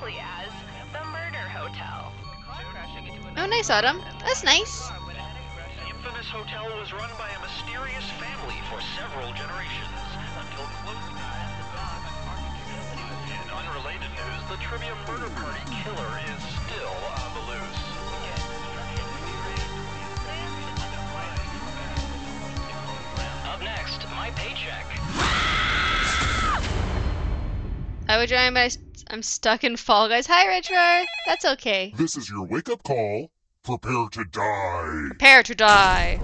simply as the Murder Hotel. Oh, nice, Autumn. That's nice. The infamous hotel was run by a mysterious family for several generations until close. In unrelated news, the Trivia Murder Party killer is still on the loose. Up next, my paycheck. I would join, but I, I'm stuck in Fall Guys. Hi, Retro. That's okay. This is your wake up call. Prepare to die. Prepare to die.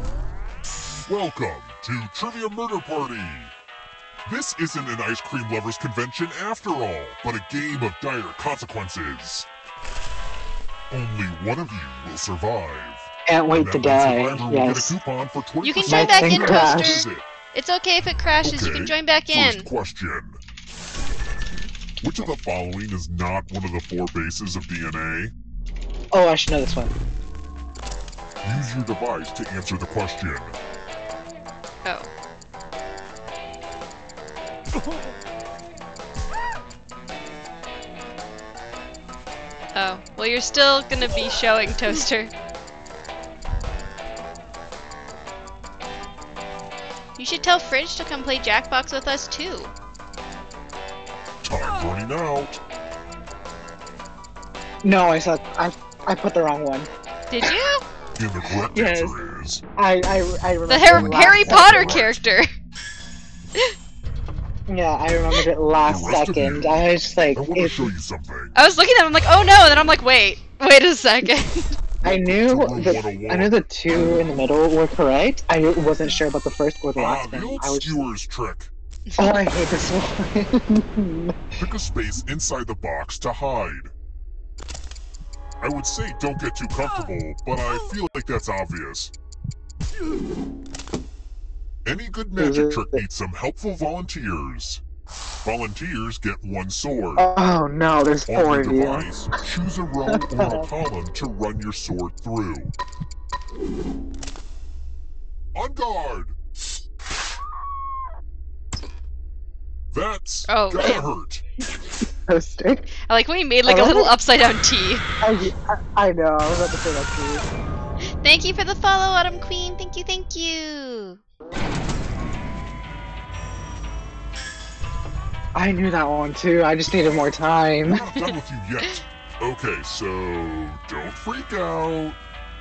Welcome to Trivia Murder Party. This isn't an ice cream lovers convention after all, but a game of dire consequences. Only one of you will survive. Can't And wait to die. survivor get a Yes. coupon for 20% You can My join back in, crashed. This is Toaster. it. It's okay if it crashes. You can join back in. First question. Which of the following is not one of the four bases of DNA? Oh, I should know this one. Use your device to answer the question. Oh. Oh. Well, you're still gonna be showing Toaster. You should tell Fridge to come play Jackbox with us too. Time's running out. No, I said I I put the wrong one. Did you? And the correct Yes. answer is I I, I remember The Har- last Harry second. Potter character. Yeah, I remembered it last The rest of second. you, I was just like, I want to show you something. I was looking at him, I'm like, oh no, and then I'm like, wait, wait a second. I knew Room that 101. I knew the two in the middle were correct. I wasn't sure about the first or the Ah, last the one. I was skewers trick. oh, I hate this one. Pick a space inside the box to hide. I would say don't get too comfortable, but I feel like that's obvious. Any good magic trick needs some helpful volunteers. Volunteers get one sword. oh no, there's On four of you. device, choose a row or a column to run your sword through. On guard! That's Oh, gotta man. hurt. Toaster. I like when he made like I a love little it. upside down T. I, I, I know. I was about to say that too. Thank you for the follow, Autumn Queen. Thank you, thank you. I knew that one too. I just needed more time. We're not done with you yet. Okay, so don't freak out.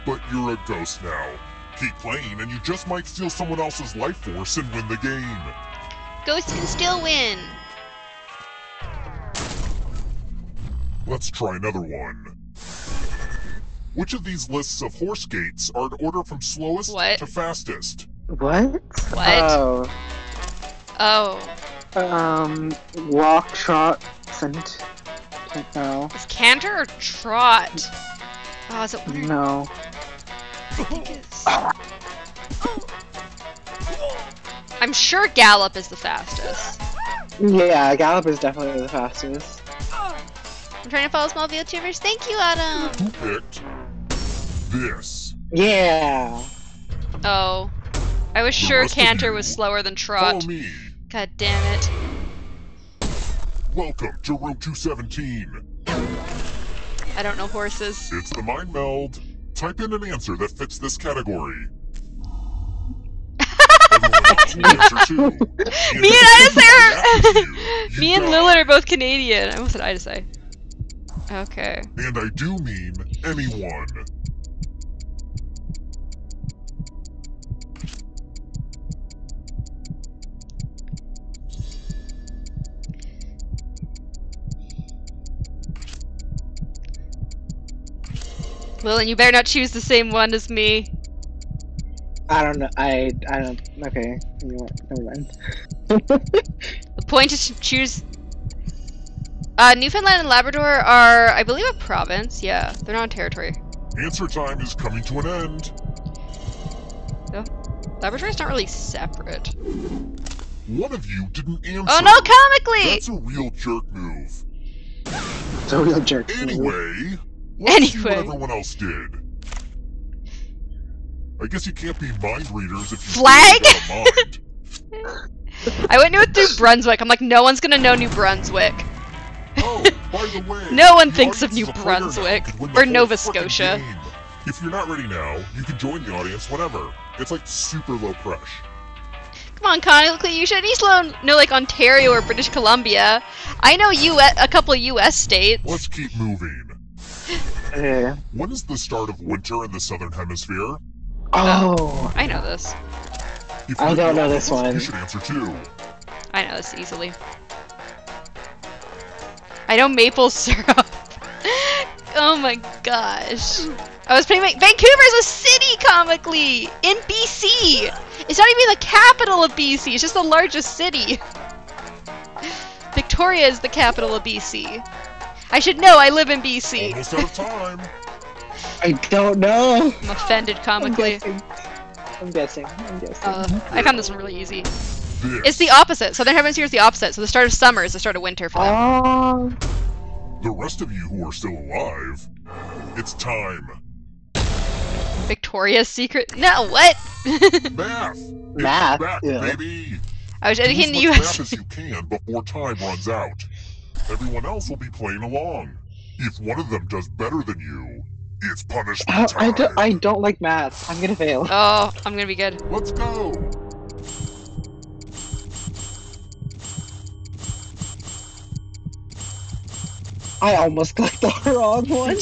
But you're a ghost now. Keep playing, and you just might steal someone else's life force and win the game. Ghosts can still win. Let's try another one. Which of these lists of horse gaits are in order from slowest What? to fastest? What? What? Oh. Oh, Um, walk, trot, scent. No. is Canter or Trot? Oh, is it one No. I think it's... I'm sure Gallop is the fastest. Yeah, Gallop is definitely the fastest. I'm trying to follow small VTubers. Thank you, Adam. Who picked this? Yeah. Oh, I was The sure rest of Canter was slower than Follow Trot. me. God damn it. Welcome to room 217. I don't know horses. It's the mind meld. Type in an answer that fits this category. Me and Ida it say matches you, you Me and. Lilith are both Canadian. I almost said Ida say. Okay. And I do mean anyone. Lillian, you better not choose the same one as me. I don't know. I I don't. Okay. You know what? Never mind. The point is to choose. Uh, Newfoundland and Labrador are, I believe, a province. Yeah, they're not a territory. Answer time is coming to an end. So, Labrador is not really separate. One of you didn't answer. Oh no, comically! That's a real jerk move. so real jerk. Anyway, let's see what Anyway. everyone else did. I guess you can't be mind readers if you Flag? still got a mind. I went to New through Brunswick. I'm like, no one's gonna know New Brunswick. Oh, By the way, No one the thinks of New is a player now Brunswick or Nova Scotia. If you're not ready now, you can join the audience whenever. It's like super low pressure. Come on, Connie, look, you should at least know, know like Ontario or British Columbia. I know U.S. a couple U.S. states. Let's keep moving. When is the start of winter in the southern hemisphere? Oh. I know this. If I don't know this one. You should answer too. I know this easily. I know maple syrup. oh my gosh. I was putting my Vancouver's a city comically in BC. It's not even the capital of BC. It's just the largest city. Victoria is the capital of BC. I should know. I live in BC. Almost out of time. I don't know. I'm offended I'm comically. guessing. I'm guessing. I'm guessing. Uh, I found this one really easy. This. It's the opposite. Southern Hemisphere is the opposite. So the start of summer is the start of winter for them. Oh. The rest of you who are still alive, it's time. Victoria's Secret. No, what? Math. Math, back, yeah. baby. I was Do as educating the much U.S. as you can before time runs out. Everyone else will be playing along. If one of them does better than you, it's punishment I, I, don't, I don't like math. I'm gonna fail. Oh, I'm gonna be good. Let's go. I almost clicked the wrong one.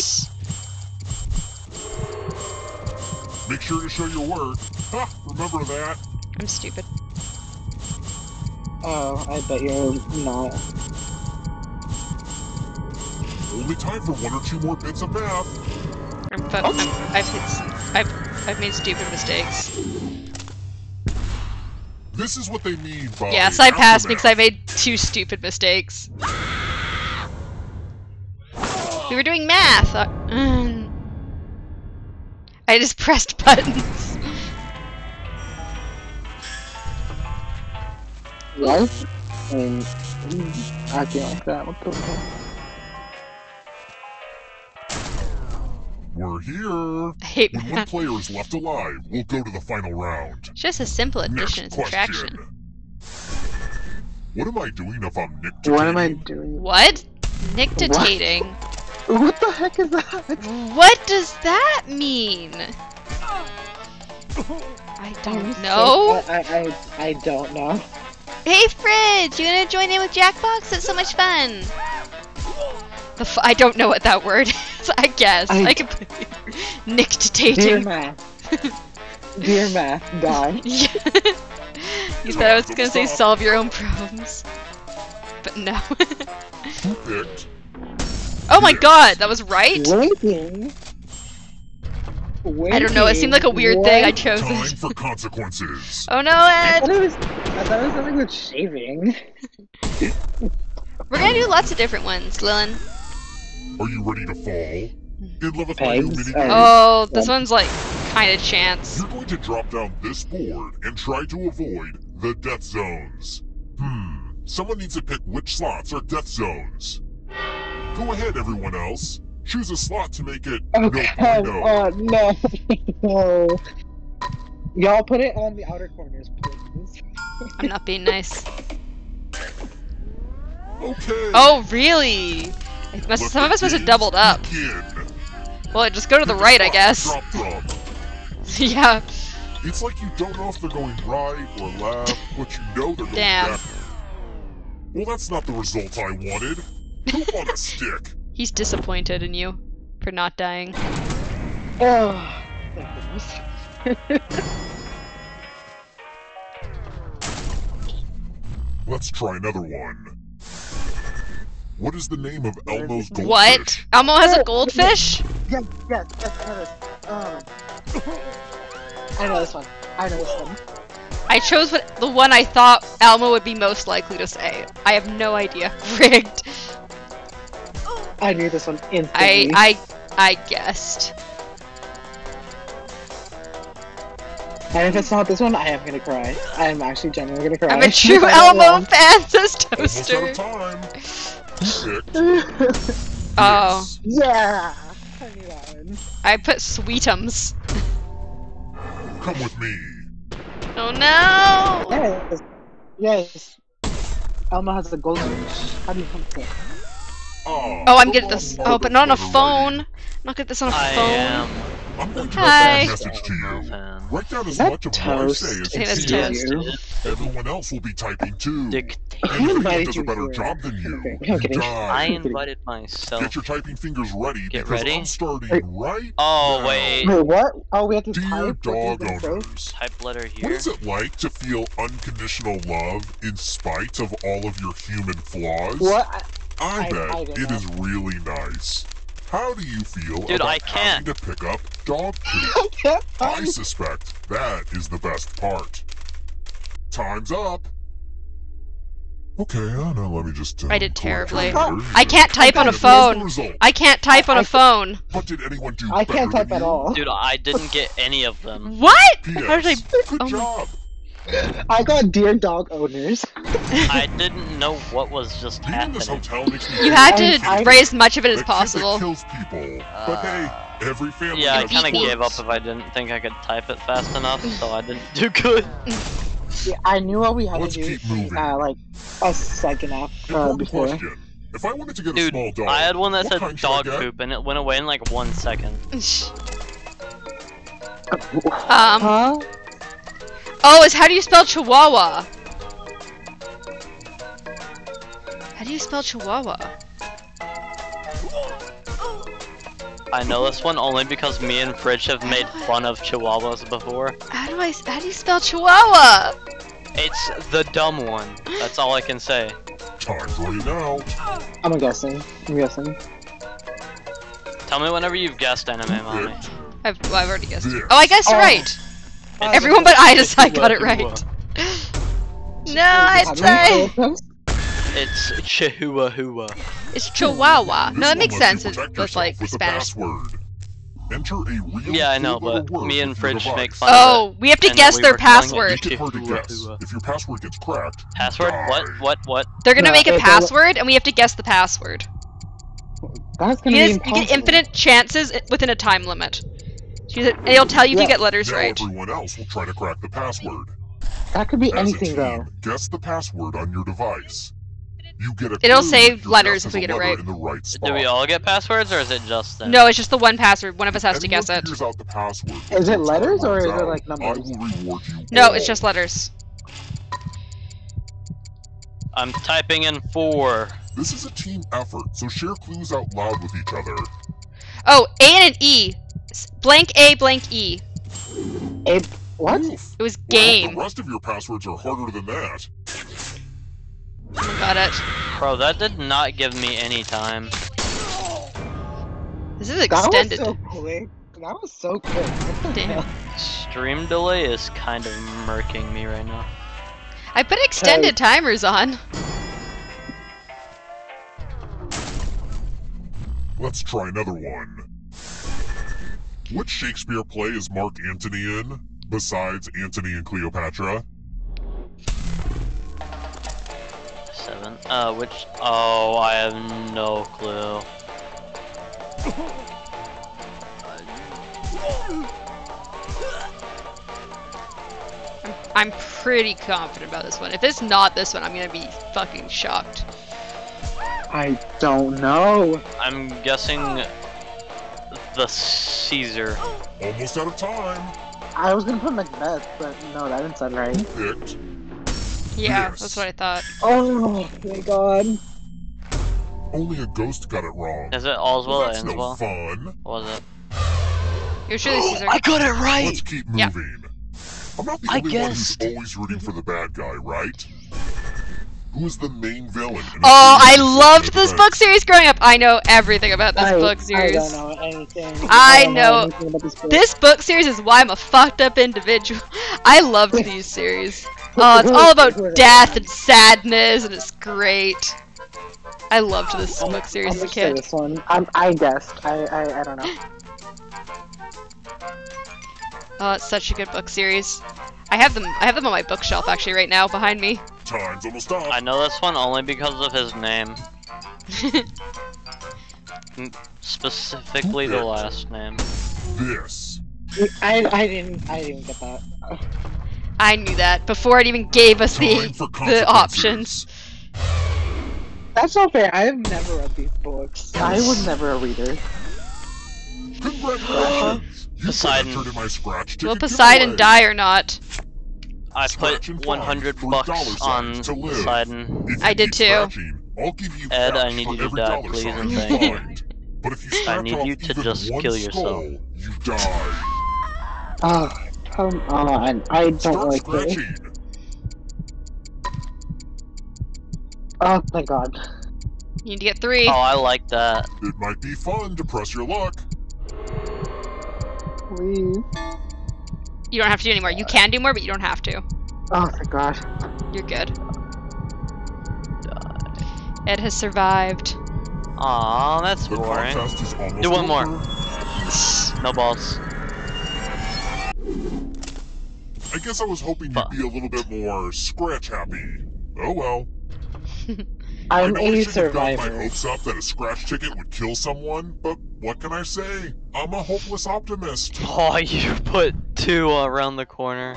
Make sure to show your work. Ha! Remember that. I'm stupid. Oh, I bet you're not. Only time for one or two more bits of math. I'm, fu- I'm, I've, hit s- I've, I've made stupid mistakes. This is what they mean by. Yes, I passed because I made two stupid mistakes. We were doing math. Uh, mm. I just pressed buttons. What? I mean, mm, acting like that. What the fuck? We're here. I hate When one player is left alive, we'll go to the final round. It's just a simple addition Next and subtraction. question. What am I doing if I'm Nick? What am I doing? What? Nictitating. What the heck is that? What does that mean? I don't know. I, I, I, I don't know. Hey Fridge, you gonna join in with Jackbox? It's so much fun. The f- I don't know what that word is. I guess I, I- completely Dear nictitating. math. Dear math, die. Yeah. you thought I was gonna say solve your own problems, but no. Who oh my god, that was right. Winking. I don't know. It seemed like a weird thing. I chose Time it. for consequences. Oh no, I Ed. thought was. I thought it was something with shaving. We're gonna do lots of different ones, Lilin. Are you ready to fall? In love with my new Pegs, uh, Oh, this one's like kind of chance. you're going to drop down this board and try to avoid the death zones. Hmm. Someone needs to pick which slots are death zones. Go ahead, everyone else. Choose a slot to make it Oh, no come bueno. on, no. no. Y'all put it on the outer corners, please. I'm not being nice. Okay. Oh, really? It must, some of us must have doubled up. begin. Well, just go to the right, I guess. Drop yeah. It's like you don't know if they're going right or left, but you know they're going Damn. back. Well, that's not the result I wanted. Poop on a stick. He's disappointed in you for not dying. Oh. Let's try another one. What is the name of Elmo's goldfish? What? Elmo has a goldfish? Yes, yes, yes, I know this. Um, I know this one. I know this one. I chose what the one I thought Elmo would be most likely to say. I have no idea. Rigged. I knew this one I instantly. I I I guessed. And if it's not this one, I am gonna cry. I am actually genuinely gonna cry. I'm a true I got it Elmo fan, says Almost out Toaster. Of time. Who picked? wrong. Oh, yeah! I knew that one. I put Sweetums. Come with me. Oh no! Yes. Yes. Elmo has a goldfish. How do you come to that? Ah, Oh, I'm good at this. Oh, but not on a phone. Not good at this on a I phone. am I'm going to Hi. read that message to you. Um, Write down as much of what I toast? say as I you can. toast. Everyone else will be typing too. Dictate. And if Who anyone does a better job than you, Okay, you I'm. I invited myself. Get your typing fingers ready Get because ready? I'm starting Wait. right Oh now. wait, Wait, what? Oh, we have to Dear type. dog what you're gonna owners, type letter what here. is it like to feel unconditional love in spite of all of your human flaws? What? I, I I- bet I don't it know. is really nice. How do you feel Dude, about I can't. having to pick up dog poop? I I suspect that is the best part. Time's up. Okay, uh, now let me just. Uh, I did terribly. your. I can't type on a And here's the phone. I can't type on a phone. But did anyone do I can't type at all. Dude, I didn't get any of them. What? P.S. How did I? Good oh job. I got dear dog owners. I didn't know what was just Being this happening. hotel makes me You had to I- raise much of it as that kid that possible. kills people. but hey, every family Yeah, I kind of gave up if I didn't think I could type it fast enough, so I didn't do good. Yeah, I knew what we had Let's to do. Uh, like a second after uh, before. question. If I wanted to get a Dude, small dog, I had one that said kind should I dog poop, and it went away in like one second. Um. Huh? Oh, is how do you spell Chihuahua? How do you spell Chihuahua? I know this one only because me and Fridge have made fun of chihuahuas before. How do I? How do you spell Chihuahua? It's the dumb one. That's all I can say. Time's running out. I'm guessing. I'm guessing. Tell me whenever you've guessed anime, mommy. Picked. I've, well, I've already guessed. This. Oh, I guessed Oh. right. Uh, Everyone but Ida, I got it right. No, I How say? It's Chihuahua. it's Chihuahua. This No, that makes sense. you It's protect like Spanish. password. Enter a real Yeah, I know, but me and with Fridge make device. fun of Oh, we have to And guess we their were calling it password. Make hard to guess. If your password gets cracked, Password? die. What? What? What? They're gonna No, make a it- it- password, and we have to guess the password. That's gonna You, be just, you get infinite chances within a time limit. So you- and It'll tell you if you get letters now right. everyone else will try to crack the password. That could be As a anything team, though. guess the password on your device. You get a It'll clue say letters if we get it right. In the right spot. Do we all get passwords, or is it just them? No, it's just the one password. One of us has to guess it. out the password Is it letters or runs is it, like, numbers? I will reward you. No, all. it's just letters. I'm typing in four. This is a team effort, so share clues out loud with each other. Oh, A and an E. S- Blank A, blank E. A what? Oof. It was Well, game. the rest of your passwords are harder than that. Got it. Bro, that did not give me any time. This is extended. That extended. was so quick. That was so quick. Damn. Stream delay is kind of murking me right now. I put extended timers on. Let's try another one. Which Shakespeare play is Mark Antony in, besides Antony and Cleopatra? Seven. Uh, which? Oh, I have no clue. I'm pretty confident about this one. If it's not this one, I'm gonna be fucking shocked. I don't know. I'm guessing the Caesar. Almost out of time. I was gonna put Macbeth, but no, that didn't sound right. Picked. Yeah, Yes. that's what I thought. Oh my god. Only a ghost got it wrong. Is it Allswell or That's no Innswell? fun. What was it? You're sure this is I got it right! Let's keep Yeah. moving. I'm not the I only one who's always rooting for the bad guy, right? Who is the main villain? Oh, I loved events? this book series growing up. I know everything about this I, book I series. don't know anything. I don't know. anything about this book. This book series is why I'm a fucked up individual. I loved these series. Oh, it's all about death and sadness, and it's great. I loved this I'm- book series I'm as a gonna say kid. This one. I'm, I guessed. I, I, I don't know. Oh, it's such a good book series. I have them. I have them on my bookshelf actually right now behind me. Time's almost up. I know this one only because of his name. Specifically the last name. This. I, I didn't. I didn't get that. I knew that before it even gave us Time the the options. That's not fair. I have never read these books. I was never a reader. Congratulations! Uh-huh. You Poseidon. entered my scratch Will Poseidon giveaway. die or not? I put 100 bucks on to Poseidon. I did too. I'll give you Ed, I need for you to every die, dollar please, and thank you. But if you I need you to just one kill yourself. skull, you die. Oh, come on. I don't Start like this. Oh, thank God. You need to get three. Oh, I like that. It might be fun to press your luck. Please. You don't have to do anymore. You can do more, but you don't have to. Oh, thank God. You're good. Ed has survived. Aw, that's The boring. contest is almost Do one more. No balls. I guess I was hoping you'd Fuck. be a little bit more scratch happy. Oh well. I'm I know I a shouldn't have got my hopes up that a scratch ticket would kill someone, but what can I say? I'm a hopeless optimist. Oh, you put two around the corner.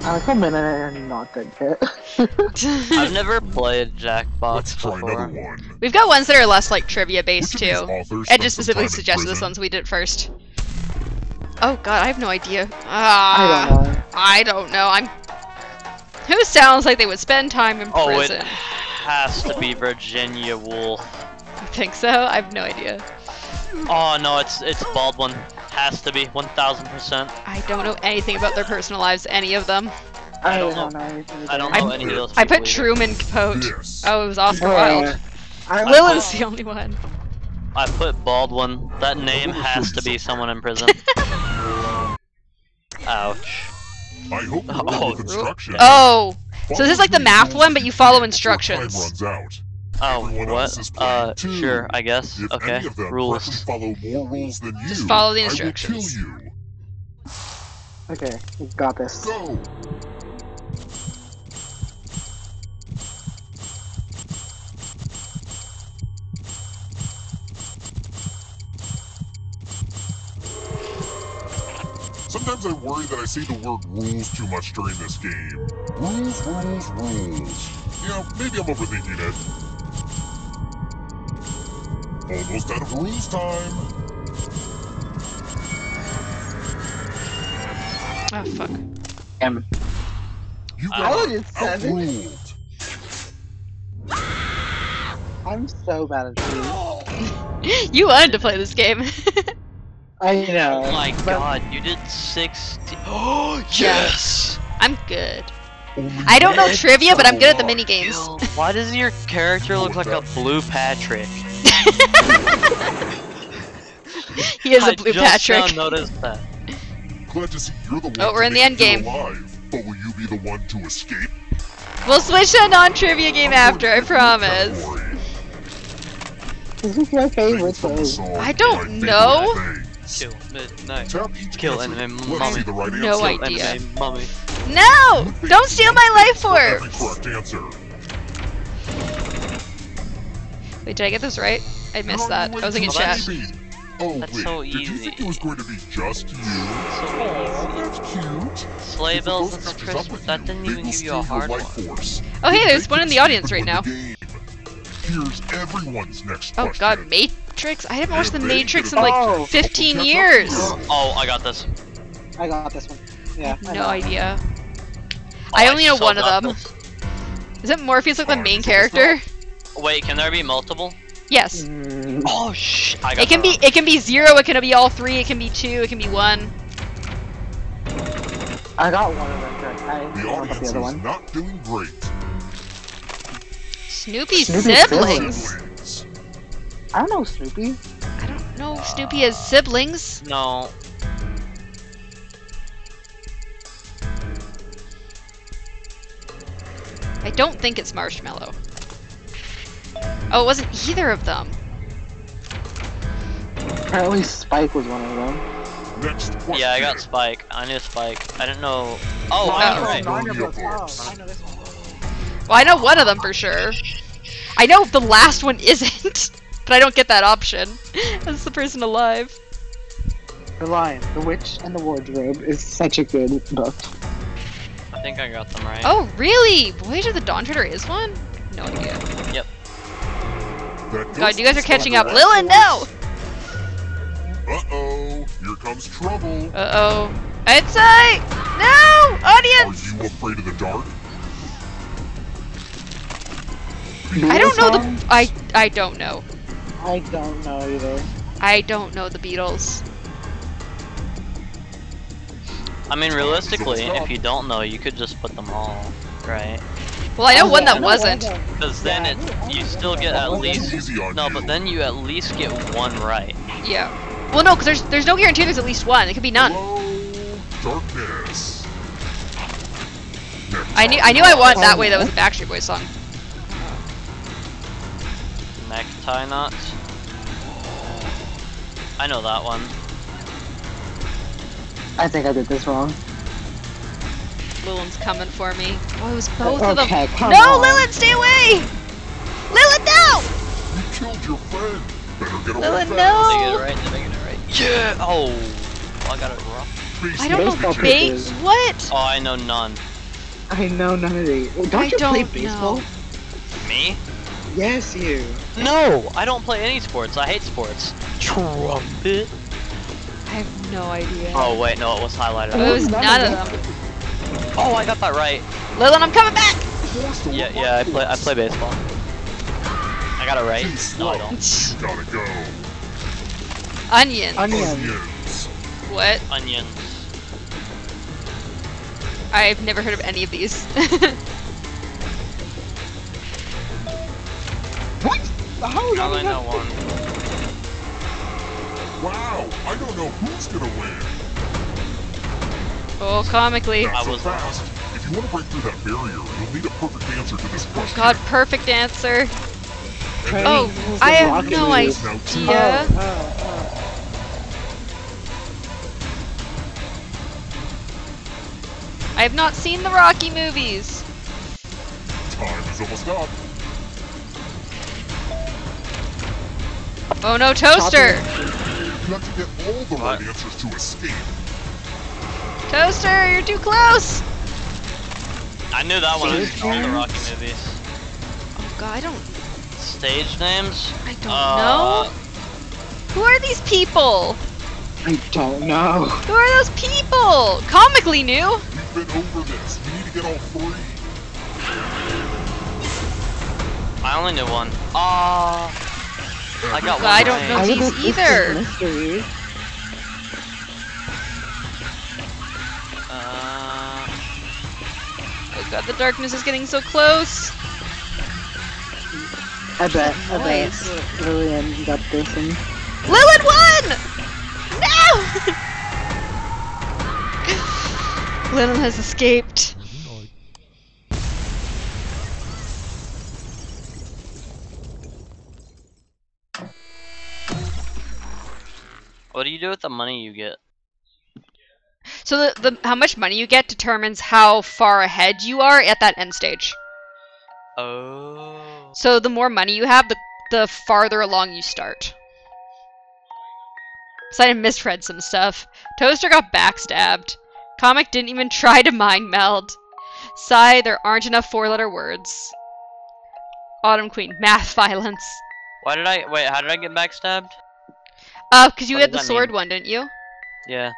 I'll come in and not good hit. I've never played Jackbox Let's try before. another one. We've got ones that are less like trivia based of too. authors Ed just specifically suggested this prison? one, so we did it first. Oh god, I have no idea. I Ah, don't know. I don't know. I'm. Who sounds like they would spend time in Oh, it prison? Has to be Virginia Woolf. I think so. I have no idea. Oh no, it's it's Baldwin. Has to be 1000%. I don't know anything about their personal lives, any of them. I don't don't know. know. I don't know I- any of those. I put either. Truman Capote. This. Oh, it was Oscar it. Wilde. I, Lilith's the only one. I put Baldwin. That name has to be someone in prison. Ouch. I hope you're Oh, with instructions. Oh, so this is like the math one, but you follow instructions. Time runs out. Oh, Everyone what? Uh, too. sure, I guess. If Okay. any of them correctly Rules. follow more rules than you, Just follow the I will instructions. kill you. okay, got this. Go. Sometimes I worry that I say the word rules too much during this game. Rules, rules, rules. You know, maybe I'm overthinking it. Almost out of rules time. Oh fuck. Um, You I got only did seven. outruled. I'm so bad at these. You wanted to play this game. I oh know. Oh my but god, you did 60. Oh, yes! I'm good. Only I don't know trivia, but I'm good at the so mini games. Why does your character look like a blue Patrick? He is a blue just Patrick. now noticed that. Glad to see you're the oh, one. Oh, we're in the end game. Alive, but will you be the one to escape? We'll switch to a non-trivia game after, I promise. This is my favorite thing. I don't know. Kill midnight. Tap each Kill answer. enemy Let's mummy. see the right No answer. idea. Anime mummy. No! Don't steal my life For every force! correct answer. Wait, did I get this right? I missed that. I was way in to chat. the baby. Oh That's wait, so did you think it was going to be just you? So Oh, easy. that's cute. Sleigh bells ghost and catches Christmas. That didn't they even give you a hard one. force. Oh, hey, there's one in the audience right now. the Here's everyone's next Oh question. god, Matrix? I haven't watched The Matrix in like Oh. 15 years! Oh, I got this. I got this one. Yeah. I No know. idea. Oh, I only know so one of them. this. Isn't Morpheus like the main character? Wait, can there be multiple? Yes. Mm, Oh shh! I got It can that be it can be zero, it can be all three, it can be two, it can be one. I got one of them. correct. I don't The audience the is other one. not doing great. Snoopy's Snoopy's siblings. Siblings. I don't know Snoopy. I don't know Snoopy has siblings. No. I don't think it's Marshmallow. Oh, it wasn't either of them. Apparently Spike was one of them. Next question. Yeah, I got Spike. I knew Spike. I didn't know. Oh, Oh. I right. Narnia Narnia books. books. I know. Well, I know one of them for sure. I know the last one isn't, but I don't get that option. That's the person alive. The Lion, the Witch, and the Wardrobe is such a good book. I think I got them right. Oh, really? Voyage of the Dawn Treader is one? No idea. That God, you guys are catching up. your Lilin, no! Uh-oh, here comes trouble. Uh-oh. Outside! No! Audience! Are Audience! you afraid of the dark? I don't know the... I, I don't know. I don't know either. I don't know the Beatles. I mean, realistically, if you don't know, you could just put them all, right? Well, I know Oh, one yeah, that I wasn't. Because then Yeah, it, I you still get at least no, but then you at least get one right. Yeah. Well, no, because there's there's no guarantee there's at least one. It could be none. Hello, darkness. I knew I knew I wanted that way. That was a? Backstreet Boys song. Necktie knot. I know that one. I think I did this wrong. Lilin's coming for me. Oh, it was both of them. Come no, on. Lilin, stay away! Lilin, no! You killed your friend. Better get away Lilin, fast. Did I no! get it right? Did I get it right? Yeah! Oh! I got it wrong. Face I don't know Baseball bait. What? Oh, I know none. I know none of these. Don't I you play don't baseball? know. Me? Yes, you. No! I don't play any sports. I hate sports. Trumpet? I have no idea. Oh, wait, no, it was highlighted. It was oh, none none of of them. Oh, I got that right. Lilin, I'm coming back! Yeah, yeah, I play, I play baseball. I got it right. No. I don't. You gotta go. Onion. Onion. Onions. What? Onions. I've never heard of any of these. What? How I only did know one. Wow, I don't know who's gonna win. oh, comically. Not I so was fast. If you want to break through that barrier, you'll need a perfect answer to this oh question. God, perfect answer. Training Oh, I have no moves. Now two idea. Oh, oh, oh. I have not seen the Rocky movies. time is almost up. Oh no, Toaster! You have to get all the right answers to escape. Toaster, you're too close! I knew that one. I Stage saw the? Rocky movies. Oh god, I don't, Stage names? I don't Uh, know. Who are these people? I don't know. Who are those people? Comically new. We've been over this. You need to get all three. I only knew one. Ah. I got God, I don't know these either. Mystery. Uh, Oh god, the darkness is getting so close. I bet. I bet. Lillian got this one. Lilith won! No! Lilith has escaped. You do with the money you get? So the, the how much money you get determines how far ahead you are at that end stage. Oh. So the more money you have, the the farther along you start. So I misread some stuff. Toaster got backstabbed. Comic didn't even try to mind meld. Sigh, there aren't enough four-letter words. Autumn Queen, math violence. Why did I wait? How did I get backstabbed? Uh, cause you What had the sword mean? one, didn't you? Yeah.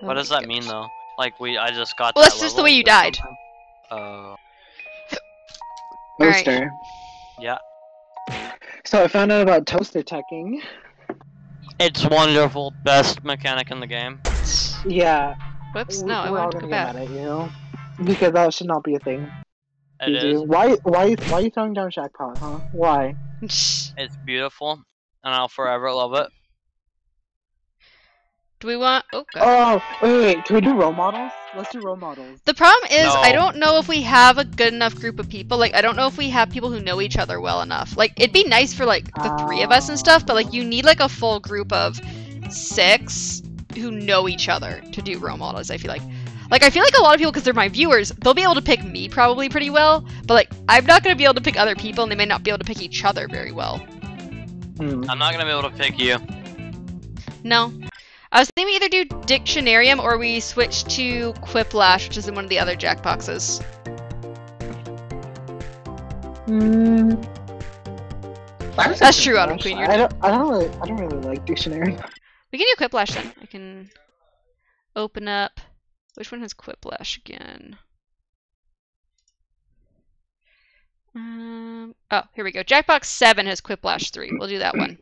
What Oh does my that mean though? Like we, I just got. Well, that that's just the way you died. something? Oh. Alright. Toaster. yeah. So I found out about toaster teching. It's wonderful. Best mechanic in the game. Yeah. Whoops, no, I we're all wanted to gonna go back. mad at you. Because that should not be a thing. It you is. do. Why? Why? Why are you throwing down Shack Pot, huh? Why? It's beautiful, and I'll forever love it. Do we want? Oh god. Oh, wait, wait, wait. Can we do role models? Let's do role models. The problem is, I don't know if we have a good enough group of people. Like, I don't know if we have people who know each other well enough. Like, it'd be nice for like the three of us and stuff, but like, you need like a full group of six who know each other to do role models. I feel like, like I feel like a lot of people, because they're my viewers, they'll be able to pick me probably pretty well. But like, I'm not gonna be able to pick other people, and they may not be able to pick each other very well. Hmm. I'm not gonna be able to pick you. No. I was thinking we either do Dictionarium or we switch to Quiplash, which is in one of the other Jackboxes. Mm. I That's true, Autumn Queen, you're- I don't. I don't really. I don't really like dictionary. We can do Quiplash then. I can open up. Which one has Quiplash again? Um. Oh, here we go. Jackbox Seven has Quiplash Three. We'll do that one.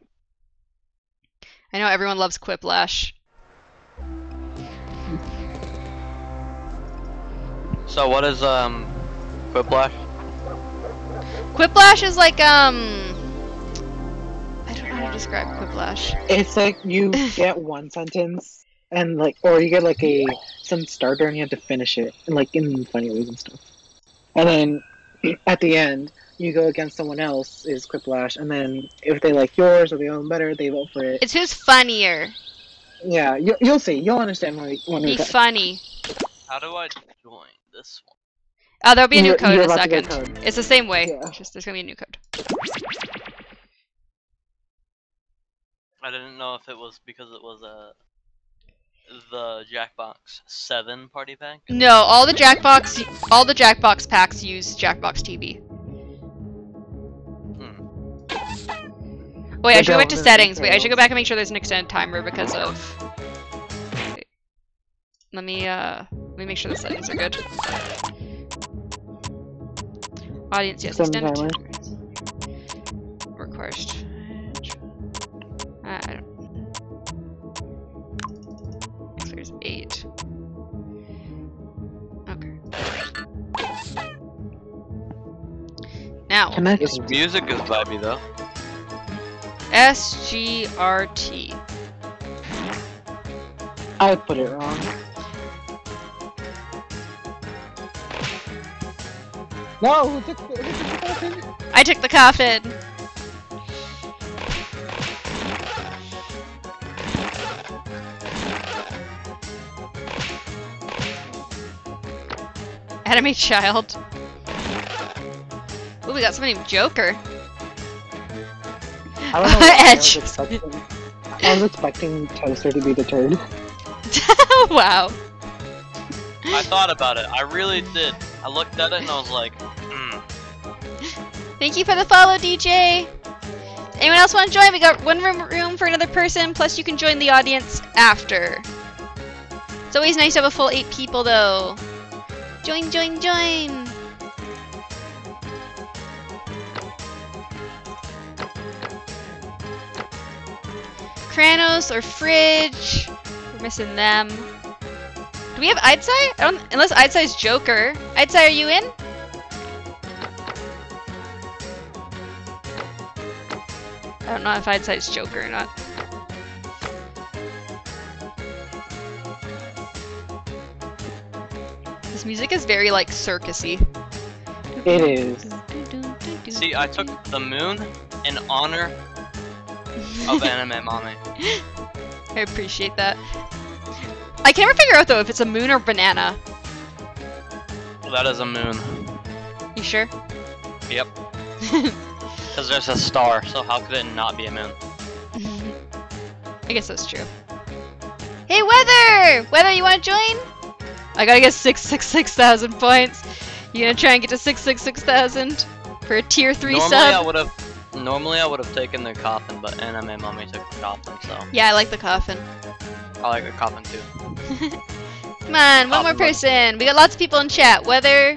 I know everyone loves Quiplash. So what is um Quiplash? Quiplash is like um. I don't know how to describe Quiplash. It's like you get one sentence and like, or you get like a some starter and you have to finish it, and like in funny ways and stuff. And then at the end, you go against someone else is Quiplash, and then if they like yours or they own better, they vote for it. It's who's funnier. Yeah, you, you'll see. You'll understand when we when Be get- funny. How do I join this one? Oh, there'll be a new You're- code you're in a about to get second. code. It's the same way. Yeah. Just there's gonna be a new code. I didn't know if it was because it was a the Jackbox Seven party pack. No, all the Jackbox, all the Jackbox packs use Jackbox TV. Hmm. Wait, I should go back to settings. Wait, I should go back and make sure there's an extended timer because of. Wait. Let me uh, let me make sure the settings are good. Audience, yes, Extended extended timer. timer. Requires. I don't. Now, Connect. This music is vibey though. S G R T. I put it wrong. No, who took the, who took the coffin? I took the coffin. Enemy child. Ooh, we got somebody named Joker. I don't know. why I was expecting. I was expecting Toaster to be the turd. wow. I thought about it. I really did. I looked at it and I was like, hmm. Thank you for the follow, DJ. Anyone else want to join? We got one room, room for another person, plus you can join the audience after. It's always nice to have a full eight people, though. Join, join, join. Kranos or Fridge. We're missing them. Do we have Eidsai? I don't, unless Eidsai's Joker. Eidsai, are you in? I don't know if Eidsai's Joker or not. This music is very like circusy. It is. See, I took the moon in honor of Anime Mommy. I appreciate that. I can never figure out though if it's a moon or banana. That is a moon. You sure? Yep. Because there's a star, so how could it not be a moon? I guess that's true. Hey, Weather! Weather, you want to join? I gotta get 666,000 points. You gonna try and get to 666,000 for a tier 3 normally I sub? would have. Normally I would have taken the coffin, but Anime Mommy took the coffin, so Yeah, I like the coffin. I like the coffin too. Come on, one more Coffin. person. We got lots of people in chat. Weather.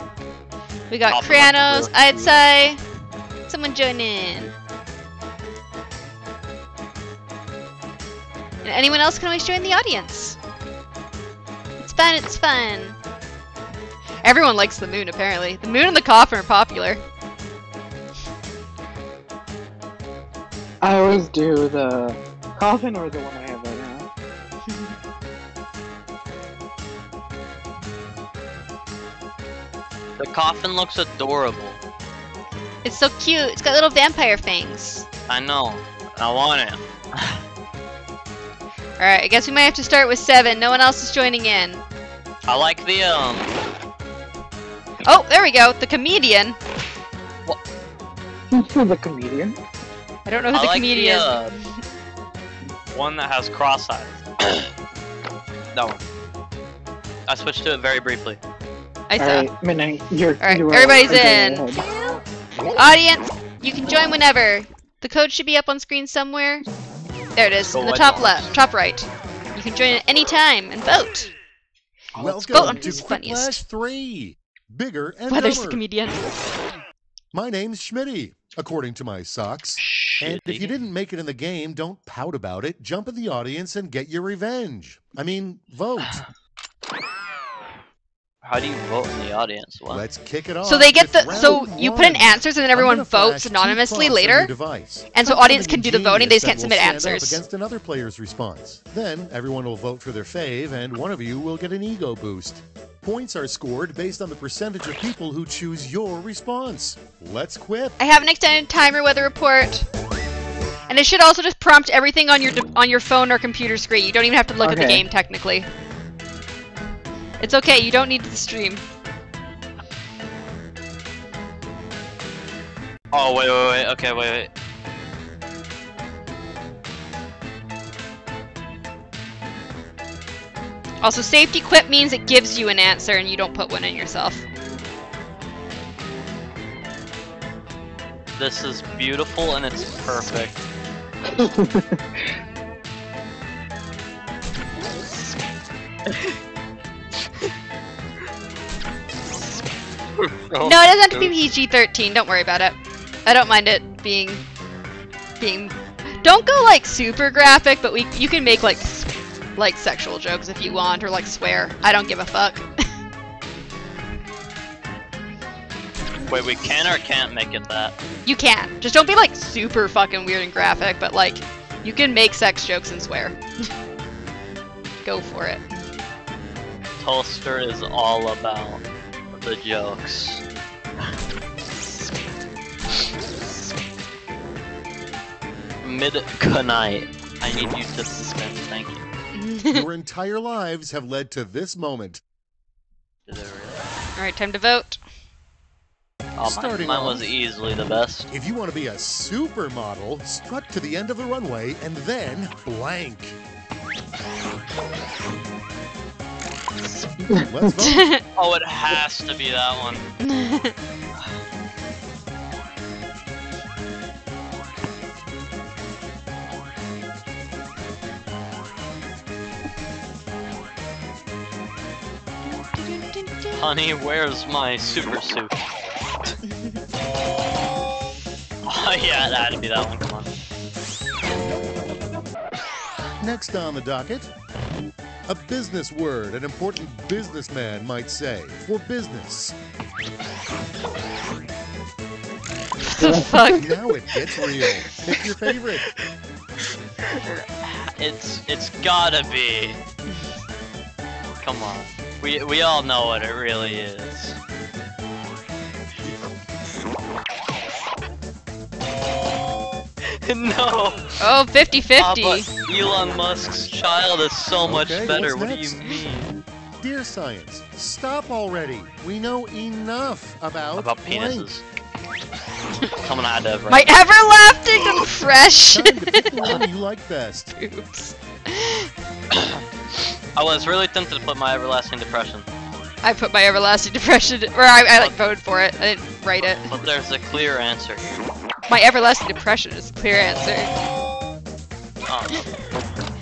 We got Kranos, looks I'd say. Someone join in. And anyone else can always join the audience. It's fun, it's fun. Everyone likes the moon, apparently. The moon and the coffin are popular. I always do the coffin or the one I have right now. The coffin looks adorable. It's so cute. It's got little vampire fangs. I know. I want it. Alright, I guess we might have to start with seven. No one else is joining in. I like the um. Oh, there we go. The comedian. Who is the comedian. I don't know who I the like comedian the uh, one that has cross eyes. that one. I switched to it very briefly. I saw. Alright, Midnight, you're. Alright, you were- everybody's okay, in. Audience, you can join whenever. The code should be up on screen somewhere. There it is, Go in the top Sox. left, top right. You can join at any time and vote. Welcome vote on to who's Quick funniest. Flash 3. Bigger and Weather's the comedian. My name's Schmitty, according to my socks. And if you didn't make it in the game, don't pout about it. Jump in the audience and get your revenge. I mean, vote. How do you vote in the audience? What? Let's kick it off. So they get the so round you put in answers and then everyone votes anonymously prompts on your later. device. And so audience can do the voting, they just ingenious can't that submit will stand up answers. against another player's response. Then everyone will vote for their fave, and one of you will get an ego boost. Points are scored based on the percentage of people who choose your response. Let's quip. I have an extended timer weather report. And it should also just prompt everything on your de- on your phone or computer screen. You don't even have to look at the game technically. It's okay, you don't need to stream. Oh wait, wait, wait. Okay, wait, wait. Also, safety quip means it gives you an answer and you don't put one in yourself. This is beautiful and it's perfect. No, it doesn't have to be PG-13. Don't worry about it. I don't mind it being being. Don't go like super graphic, but we you can make like like sexual jokes if you want or like swear. I don't give a fuck. Wait, we can or can't make it that? you can. Just don't be like super fucking weird and graphic, but like you can make sex jokes and swear. go for it. Toaster is all about the jokes. Mid Midnight. I need you to suspend. Thank you. Your entire lives have led to this moment. Really? All right, time to vote. Oh, Starting mine off- was easily the best. If you want to be a supermodel, strut to the end of the runway and then blank. Let's vote. Oh, it has to be that one. Honey, where's my super suit? oh yeah, that had to be that one. Come on. Next on the docket, a business word an important businessman might say for business. the fuck? Now it gets real. Pick your favorite. It's it's gotta be. Come on. We we all know what it really is. no. Oh, 50-50. Ah, Elon Musk's child is so much better. What next? do you mean? Dear science, stop already. We know enough about About blank. penises. Someone had to have My everlasting depression. Time to pick the one you like best. Oops. I was really tempted to put my everlasting depression, I put my everlasting depression, or I, I like voted for it. I didn't write it. but there's a clear answer here. My everlasting depression is a clear answer. Oh.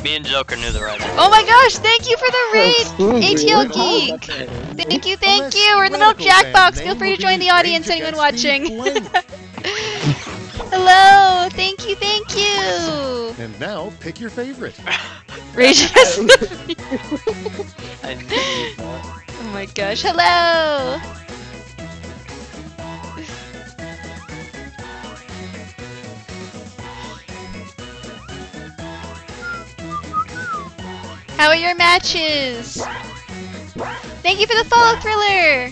Me and Joker knew the right answer. Oh my gosh, thank you for the raid! ATL Geek! Thank you, thank you! We're in the middle of radical Jackbox! Feel free to join the audience, anyone watching! Hello! Thank you, thank you! and now pick your favorite. Rage I need that. Oh my gosh, hello! How are your matches? Thank you for the follow, Thriller!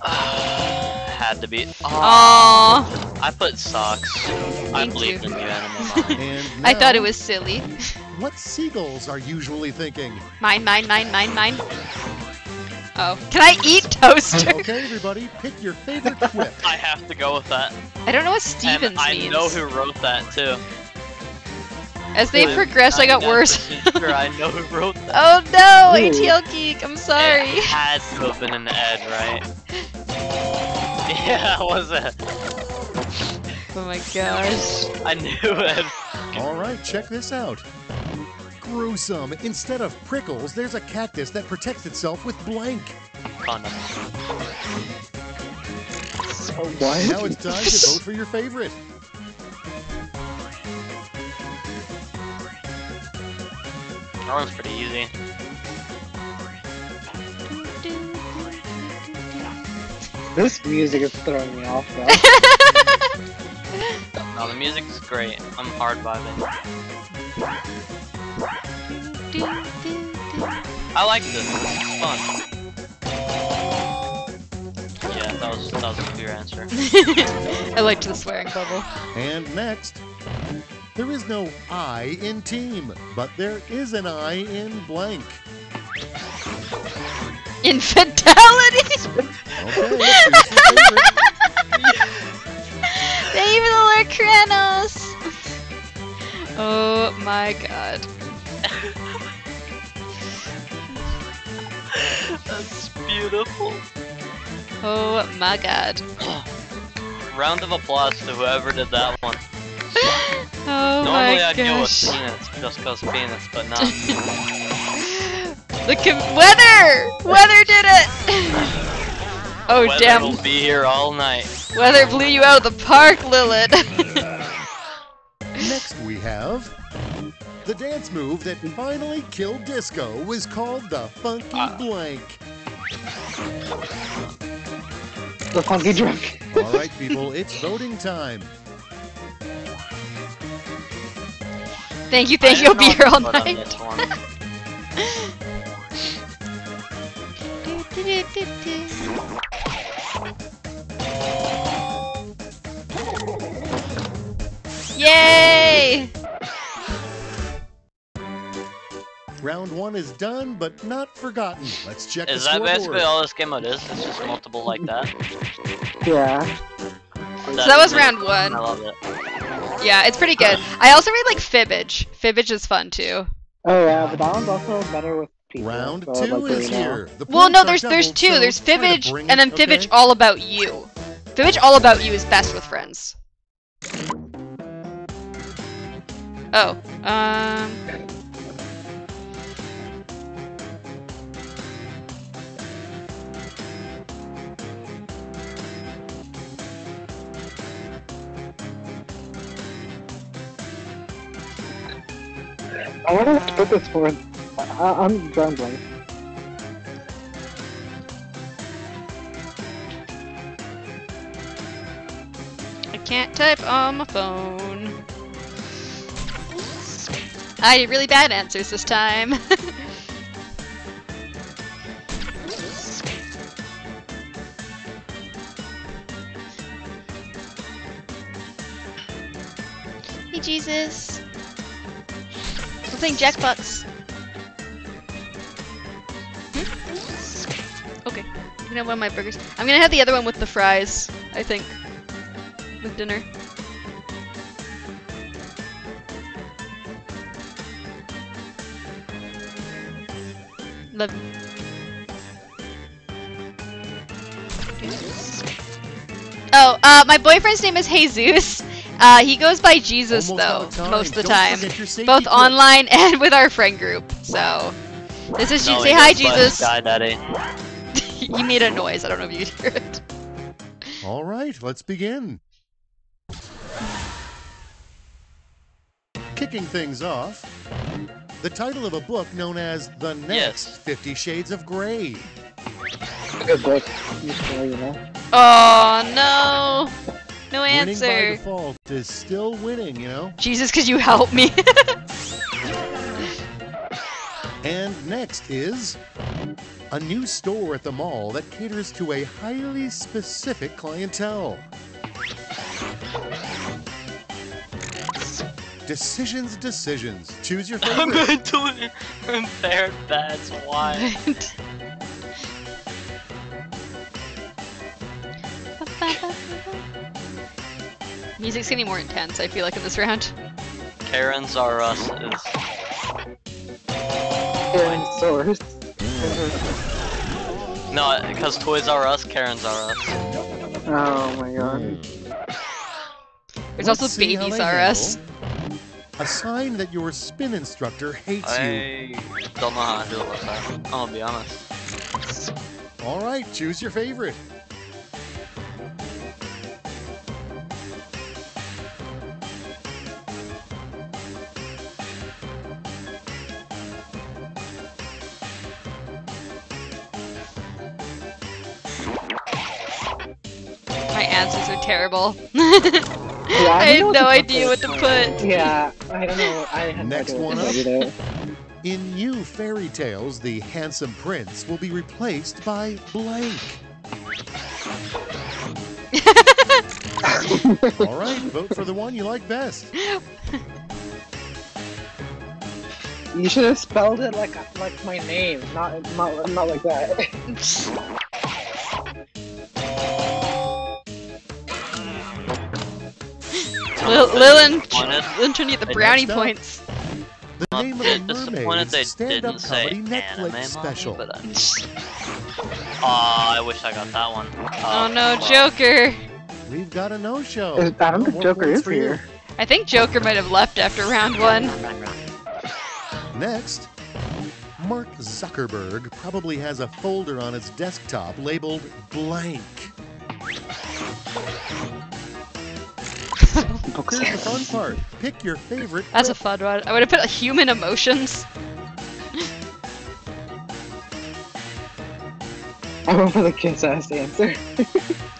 Uh, had to be. Oh, Aww, I put socks. I Thank believed you. in you, Animal Mind. I thought it was silly. What seagulls are usually thinking? Mine, mine, mine, mine, mine. Oh, can I eat toaster? Okay, everybody, pick your favorite quip. I have to go with that. I don't know what And Stevens I means. know who wrote that too. As they I'm progressed, I got worse. sure I know who wrote that. Oh no, Ooh. ATL Geek, I'm sorry. It had to have been an ad, right? Yeah, it was it? Oh my gosh. I knew it. All right, check this out. Gruesome. Instead of prickles, there's a cactus that protects itself with blank. Condom. What? Now it's time to vote for your favorite. That one's pretty easy. This music is throwing me off, though. No, the music's great. I'm hard vibing. I like this. It's fun. Yeah, that was that was a clear answer. I liked the swearing bubble. And next, there is no I in team, but there is an I in blank. Infidelity! Okay, choose your favorite. They even alert Kranos! Oh my god. That's beautiful. Oh my god. Round of applause to whoever did that one. Oh Normally my I'd go with gosh. penis, just cause penis, but not. The com- weather! Weather did it! oh Weather damn. will be here all night. Weather blew you out of the park, Lilith. Next we have the dance move that finally killed disco was called the funky Ah. blank. the funky drunk. All right, people, it's voting time. Thank you, thank you. I'll be here all what to put on night. Yay! Round one is done, but not forgotten. Let's check Is the that scoreboard. basically all this game mode is? It's just multiple like that. Yeah. So that was round one. I love it. Yeah, it's pretty good. I also read like Fibbage. Fibbage is fun too. Oh yeah, but that one's also better with people. Round so two like is here. The Well, no, there's there's doubled, two. so There's Fibbage bring and then Fibbage okay? all about you. Fibbage all about you is best with friends. Oh, um. I wonder what to put this for. I, I'm drawing blank. I can't type on my phone. I did really bad answers this time. Jesus. Playing Jackbox. Hmm? Okay. You can have one of my burgers. I'm gonna have the other one with the fries, I think with dinner. Love you. Oh, uh, my boyfriend's name is Jesus. Uh, he goes by Jesus Almost though, of most of the Don't time, forget your safety both quip. online and with our friend group. So, this is No, say hi, goes Jesus. Sky Daddy. he made a noise. I don't know if you could hear it. All right, let's begin. Kicking things off, the title of a book known as The Next Yes. Fifty Shades of Grey. A good book. Just you know. Oh no, no Winning by answer. default is still winning, you know? Jesus, could you help me? And next is a new store at the mall that caters to a highly specific clientele. Decisions, decisions. Choose your favorite. I'm favorite. mentally impaired, that's why. Music's getting more intense, I feel like, in this round. Karen's R Us is Aaron Source. no, because Toys R Us, Karen's R Us. Oh my god. Hmm. There's Let's also see how Babies R Us. A sign that your spin instructor hates you. I don't know how to do it with that. I'll be honest. All right, choose your favorite. Answers are terrible. Yeah, I don't had no idea what to put. Yeah, I don't know. I had Next no one idea what up. to do In new fairy tales, the handsome prince will be replaced by blank. All right, vote for the one you like best. You should have spelled it like like my name, not not not like that. Lil- Lilin, Lilin trying to get the brownie points. The I'm name of the disappointed mermaid's they stand-up didn't say comedy Netflix special. Mommy, but I... Wish I got that one. Oh, oh no, well. Joker. We've got a no-show. I don't think Joker points is for here. I think Joker might have left after round one. Next, Mark Zuckerberg probably has a folder on his desktop labeled blank. Books. Here's the fun part. Pick your favorite. That's a quip. fun one. I would have put human emotions. I went for the kiss ass answer.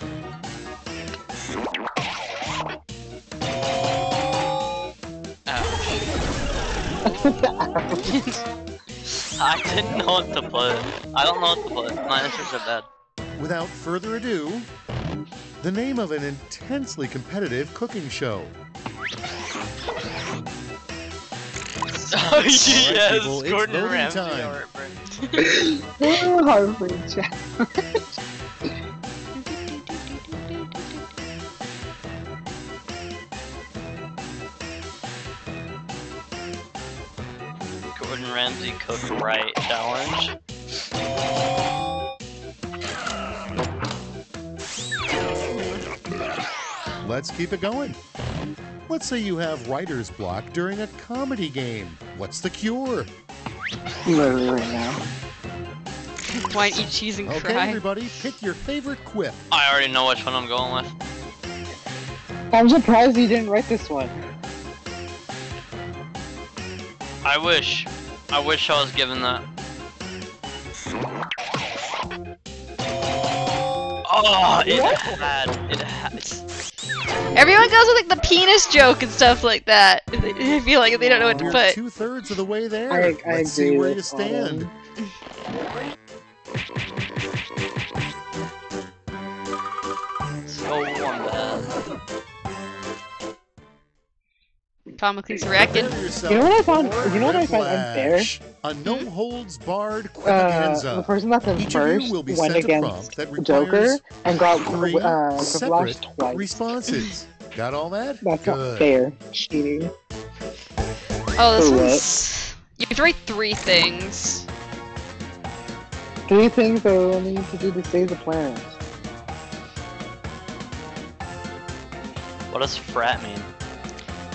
I didn't know what to put. I don't know what to put. My answers are bad. Without further ado, the name of an intensely competitive cooking show. Oh yes, people, Gordon Ramsay. time. Alright, Harvard chat. Gordon Ramsay cook right challenge. Let's keep it going. Let's say you have writer's block during a comedy game. What's the cure? Literally right now. Wine, eat cheese, and Okay, cry. everybody, pick your favorite quip. I already know which one I'm going with. I'm surprised you didn't write this one. I wish. I wish I was given that. Oh, it had. It had. Everyone goes with like the penis joke and stuff like that. I feel like they don't know what to We're put. two thirds of the way there. I- I Let's see where you stand. Autumn. So Comically's wrecking. You know what I found- you know what I find unfair? Thriplash, A no holds barred Uh, the person that's in Each of first will be went against that Joker and got three uh, separate twice. responses. Got all that? That's Good. not fair. Cheating. Oh, this For what? one's. You have to write three things. Three things that we'll need to do to save the planet. What does frat mean?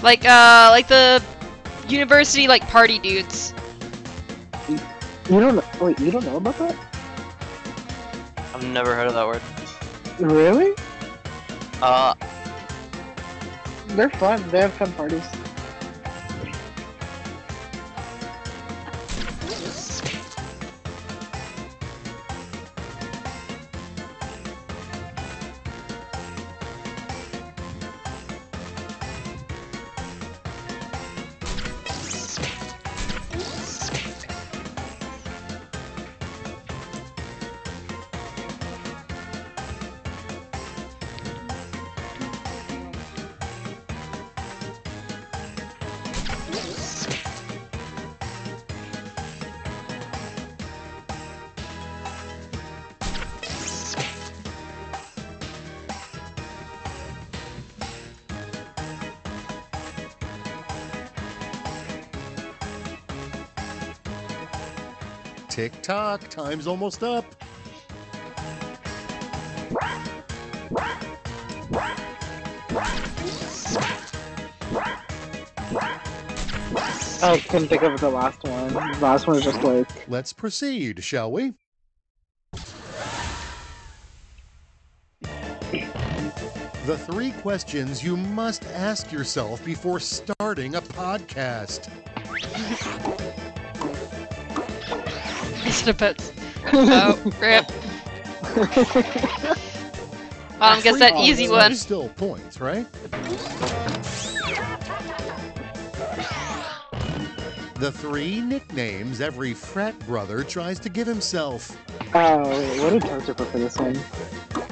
Like, uh, like the university, like, party dudes. You don't know? Wait, you don't know about that? I've never heard of that word. Really? Uh, They're fun. They have fun parties. Tick tock, time's almost up. I couldn't think of the last one. The last one was just like Let's proceed, shall we? The three questions you must ask yourself before starting a podcast. It's about. Oh, rip. Mom gets that easy one. Still points, right? The three nicknames every frat brother tries to give himself. Oh wait, what did Toaster put for this one?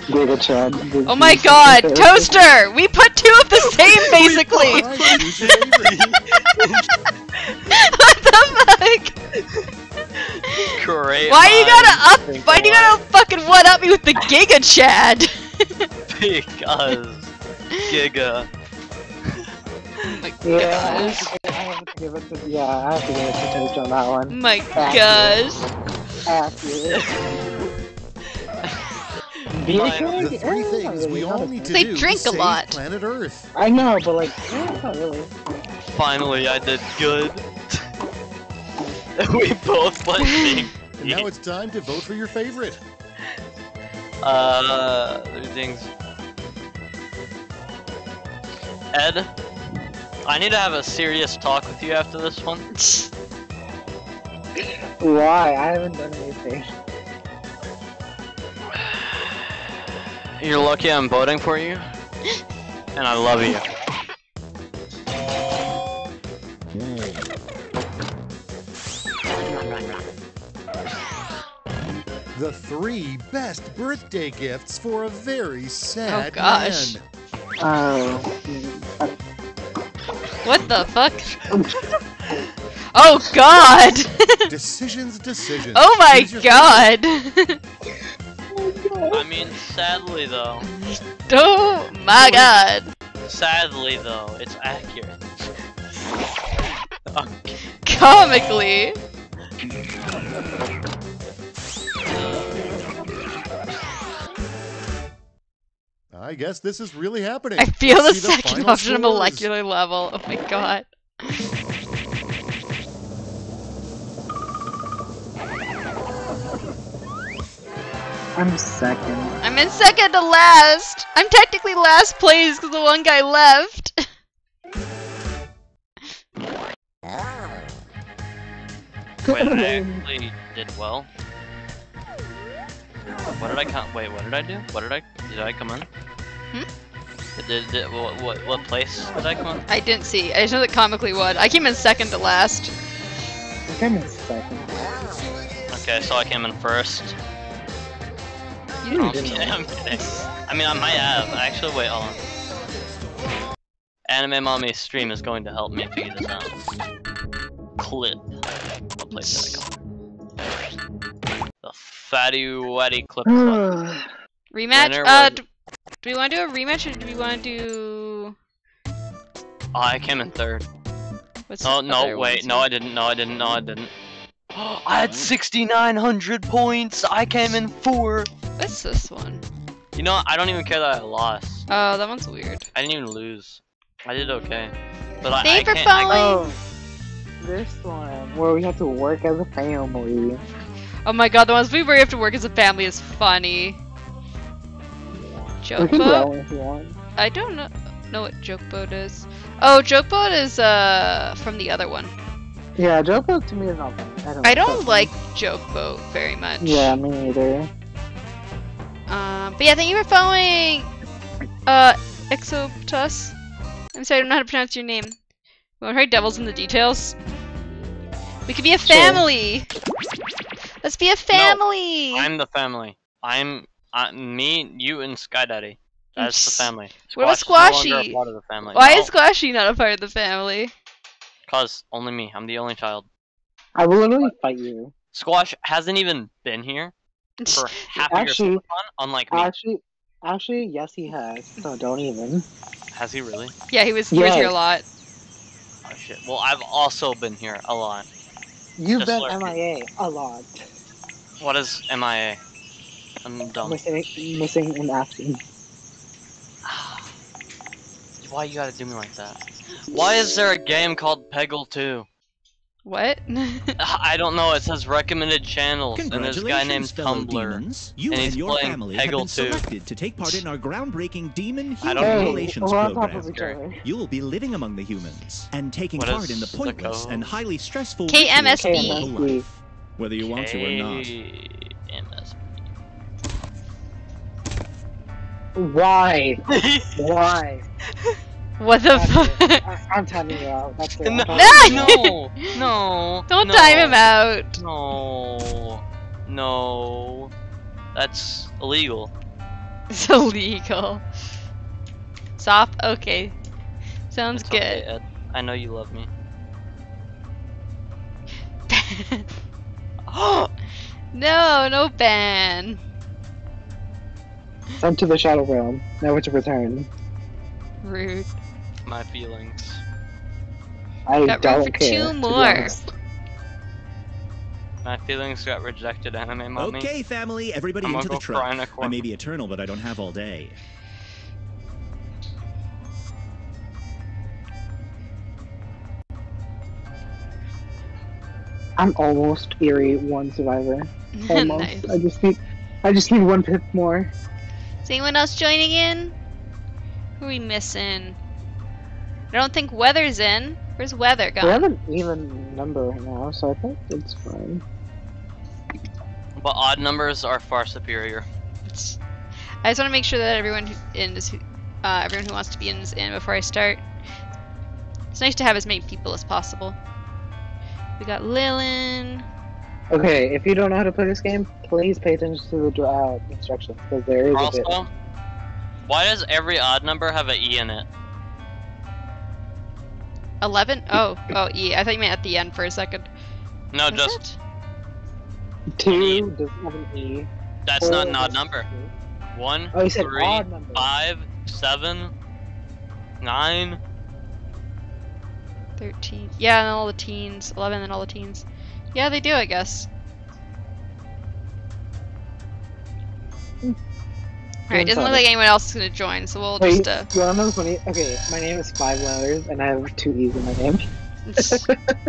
Giga Chad. Oh my god, Toaster! We put two of the same, basically! All right, choose your favorite. what the fuck? Great. Why you gotta up? Why do you gotta fucking one up me with the Giga Chad? Because Giga. my Yeah, gosh. I have to give it to yeah, I have to give it to Toaster on that one. My gosh. Accurate. Mine- The three things we all need to They do drink to a save lot. planet Earth. I know, but like, not really. Finally, I did good. we both went pink. And now it's time to vote for your favorite. Uh, there's things. Ed, I need to have a serious talk with you after this one. Why? I haven't done anything. You're lucky I'm voting for you, and I love you. The three best birthday gifts for a very sad oh, gosh. man. Oh. What the fuck? Oh god! Decisions, decisions. oh my god! I mean, sadly though, oh my god! sadly though, it's accurate. Comically. I guess this is really happening. I feel the Let's see second final option of scores. molecular level. Oh my god. I'm second. I'm in second to last. I'm technically last place because the one guy left. Ah. Wait, I actually did well. What did I come? Wait, what did I do? What did I? Did I come in? Hmm? Did, did, what, what what place did I come in? I didn't see. I just know that comically won. I came in second to last. I think I'm in second. Okay, so I came in first. You No, I'm didn't. kidding. I'm kidding. I mean, I might have. I Actually, wait, hold on. Anime Mommy stream is going to help me figure this out. Clip. What place did I come? The Fatty Waddy Clip Club. Rematch? Winner Uh, was- d- do we want to do a rematch or do we want to do? Oh, I came in third. What's No, no, other wait, ones? no, I didn't. No, I didn't. No, I didn't. I had 6,900 points. I came in fourth. What's this one? You know, I don't even care that I lost. Oh, that one's weird. I didn't even lose. I did okay. But I, I Thank you for can't. I- following. Oh, this one where we have to work as a family. Oh my god, the ones we where we have to work as a family is funny. We Joke can boat? if you want. I don't know know what joke boat is. Oh, joke boat is uh from the other one. Yeah, Joko to me is not. I don't, I don't like me. joke boat very much. Yeah, me neither. Um, but yeah, thank you for following uh Exotus. I'm sorry, I don't know how to pronounce your name. We won't try Devils in the Details. We could be a Sure. Family. Let's be a family. I'm the family. I'm uh, me, you, and Sky Daddy. That's the family. What about Squash is no Squashy? a part of the family. Why no, is Squashy not a part of the family? Cause only me. I'm the only child. I will literally fight you. Squash hasn't even been here for half Actually- of your fun, unlike me. Actually, actually, yes, he has. So don't even. Has he really? yeah, he was he was here a lot. Oh shit. Well, I've also been here a lot. You've Just been lurking. MIA a lot. What is MIA? I'm dumb. Missing, missing and asking. Why you gotta do me like that? Why is there a game called Peggle 2? What? I don't know. It says recommended channels, and there's a guy named Congratulations, Tumblr. demons. You and and, your playing family have been Peggle 2. selected to take part in our groundbreaking demon I human don't know. relations we're on top program. of. You will be living among the humans and taking What part in the the pointless code? and highly stressful KMSB. rituals of life, whether you want to or not. Why? Why? what the fuck? I, I'm timing you out. That's. No, No! no, no. Don't no, time him out. No, no. That's illegal. It's illegal. Stop. Okay. Sounds It's okay, good. Ed. I know you love me. no, no ban. Sent to the Shadow Realm, never to return. Rude. My feelings. I Got don't for care. two more. My feelings got rejected. Anime mommy. Okay, family, everybody I'm into the go cry in a truck. I may be eternal, but I don't have all day. I'm almost Eerie one survivor. Almost. nice. I just need, I just need one pip more. Is anyone else joining in? Who are we missing? I don't think Weather's in. Where's Weather We gone? have an even number right now, so I think it's fine. But odd numbers are far superior. I just want to make sure that everyone who in is uh, everyone who wants to be in is in before I start. It's nice to have as many people as possible. We got Lilin. Okay, if you don't know how to play this game, please pay attention to the uh, instructions because there is a bit. Why does every odd number have an E in it? 11? Oh, oh, E. I thought you meant at the end for a second. No, Does just it? Two doesn't have an E. that's not an odd number. two. One, Oh, you said three, odd number. five, seven, nine. 13. Yeah, and all the teens. 11 and all the teens. Yeah, they do, I guess. Alright, doesn't look like anyone else is gonna join, so we'll Wait, just, uh. you wanna know funny? Okay, my name is five letters and I have two E's in my name.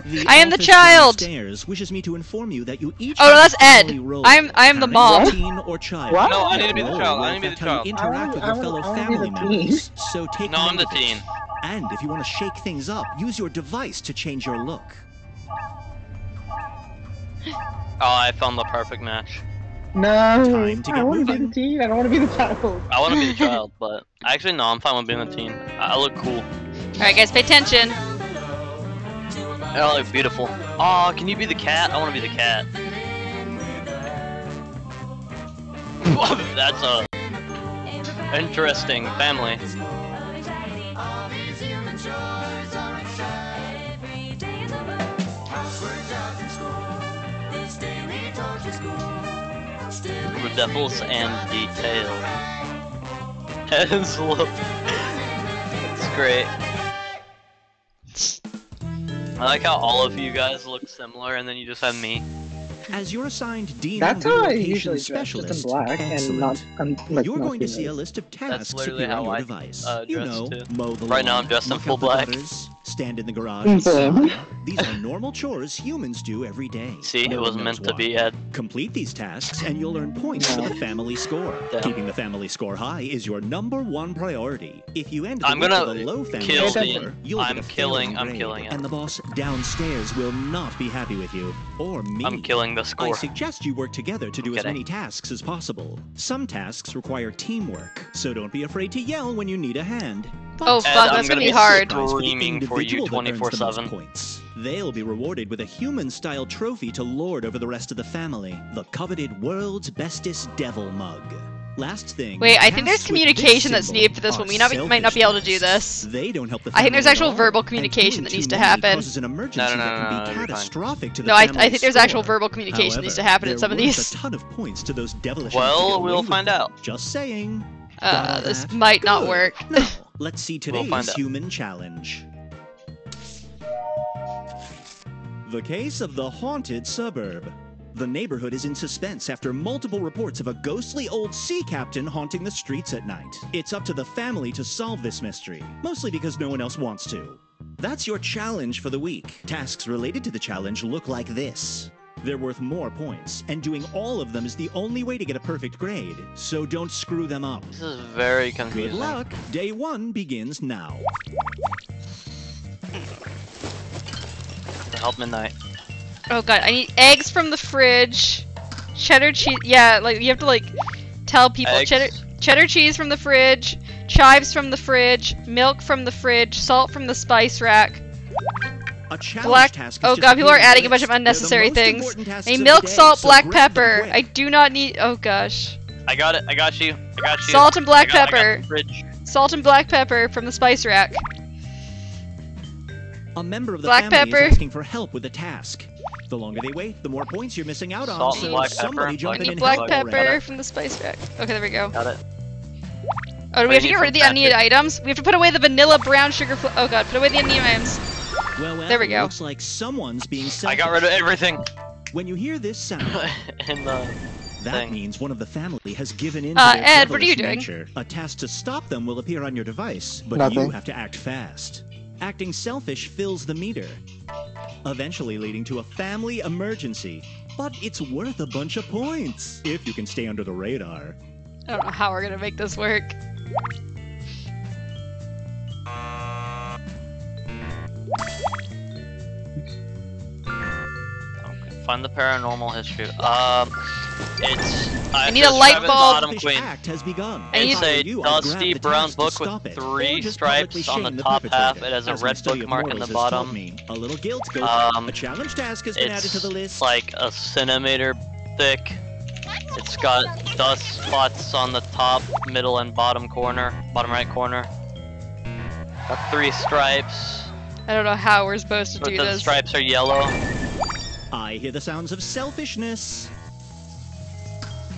The I am the child! downstairs wishes me to inform you that you each Oh, no, that's Ed. role. I'm- I am the Parent, mom. Teen or child. What? No, I need to be the child. I will need to be the affect how you child. interact I with your fellow wanna- I wanna be family the teen. members. So take No, I'm the teen. And if you want to shake things up, use your device to change your look. Oh, I found the perfect match. No, Time to I want to be the teen. I don't want to be the child. I want to be the child, but actually no, I'm fine with being the teen. I I look cool. Alright, guys, pay attention. Oh, I look beautiful. Aw, can you be the cat? I want to be the cat. That's a interesting family. Devils and detail. Look. It's great. I like how all of you guys look similar, and then you just have me. As your assigned demon That's how I relocation usually dress, just specialist, in black and not. I'm, like, You're not going to see a list of tasks literally appear on how your I, device. uh, you know, too. mow the lawn, Right now I'm dressed in full black. gutters, stand in the garage. and mm-hmm. Same. These are normal chores humans do every day. See, No it was one meant knows to be Ed. Complete these tasks and you'll earn points for the family score. Damn. Keeping the family score high is your number one priority. If you end the I'm gonna with a low family kill score, you'll I'm get a killing- I'm grade, killing it. And the boss downstairs will not be happy with you or me. I'm killing the score. I suggest you work together to do as kidding. many tasks as possible. Some tasks require teamwork, so don't be afraid to yell when you need a hand. Oh, fuck, I'm that's gonna gonna be be hard. Prize for the Screaming for you individual that earns the most 24/7. Points. They'll be rewarded with a human-style trophy to lord over the rest of the family, the coveted world's bestest devil mug. Last thing. Wait, I think there's tasks with this communication that's needed for this one. We not be, might not be able to do this. They don't help the I think there's actual all, verbal communication that needs to happen. Causes an emergency No, no, no, that no, can no, be catastrophic to the No, I, I think there's actual verbal communication that needs to happen in some of worth these. a ton of points to those devilish Well, we'll find out. Just saying. Got Uh, this that? might not Good. work. Now, let's see We'll today's out. human challenge. The case of the haunted suburb. The neighborhood is in suspense after multiple reports of a ghostly old sea captain haunting the streets at night. It's up to the family to solve this mystery, mostly because no one else wants to. That's your challenge for the week. Tasks related to the challenge look like this. They're worth more points, and doing all of them is the only way to get a perfect grade, so don't screw them up. This is very confusing. Good luck! Day one begins now. Help midnight. Oh god, I need eggs from the fridge. Cheddar cheese. Yeah, like you have to like tell people Eggs. cheddar cheddar cheese from the fridge, chives from the fridge, milk from the fridge, salt from the spice rack. A challenge Black. task Oh god, people are adding the a bunch of list. They're the unnecessary things. A milk, day, salt, so black pepper. I do not need. Oh gosh, I got it. I got you. I got you. Salt and black I got- I got pepper. salt and black pepper from the spice rack. A member of the Black family pepper. is asking for help with a task. The longer they wait, the more points you're missing out on. Salt and so black pepper, somebody jump black in Need and black help pepper from the spice rack. Okay, there we go. Got it. Oh, do we Wait, have to need get rid of the some unneeded items? We have to put away the vanilla brown sugar. Oh god, put away the unneeded items. Well, well, There we go. Looks like someone's being selfish. I got rid of everything When you hear this sound, in the. that Thing. means one of the family has given in Uh, to their Ed, what are you doing? nature. A task to stop them will appear on your device, but you have to act fast. Acting selfish fills the meter, eventually leading to a family emergency. But it's worth a bunch of points if you can stay under the radar. I don't know how we're gonna make this work. Okay. Find the paranormal history. Um, it's. I, I need a light describe it to bulb. Autumn Selfish Queen. act has begun. It's a you, I'll grab dusty brown book with three or just publicly stripes on shame the top half. It has a red bookmark in the bottom. A little guilt goes. Um, a challenge task has been added to the list. It's like a centimeter thick. It's got dust spots on the top, middle, and bottom corner, bottom right corner. Got three stripes, I don't know how we're supposed to but do the this. stripes are yellow. I hear the sounds of selfishness.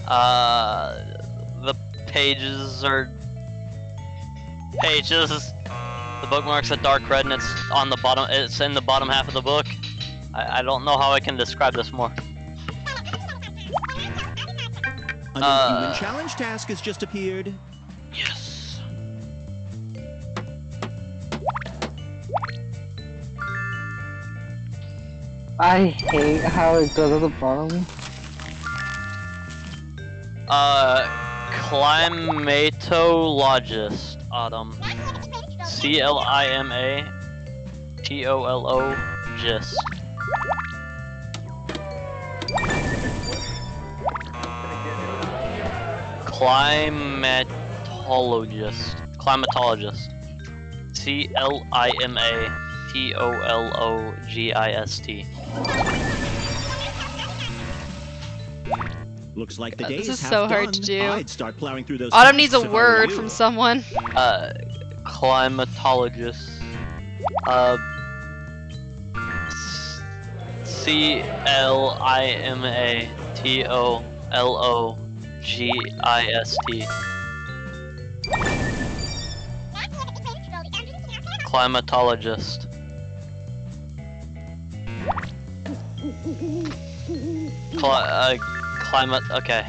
Uh, the pages are pages. The bookmark's a dark red, and it's on the bottom. It's in the bottom half of the book. I, I don't know how I can describe this more. A new Uh. human challenge task has just appeared. I hate how it goes at the bottom. Uh, climatologist, Autumn. C L I M A T O L O gist. Climatologist. Climatologist. C L I M A T O L O G I S T. Looks like the Uh, day this is is half so hard done. to do. I'd start plowing through those. Autumn needs a tasks if I were word from someone. uh, climatologist. Uh, C L I M A T O L O G I S T. Climatologist. Cli- uh, climate. Okay.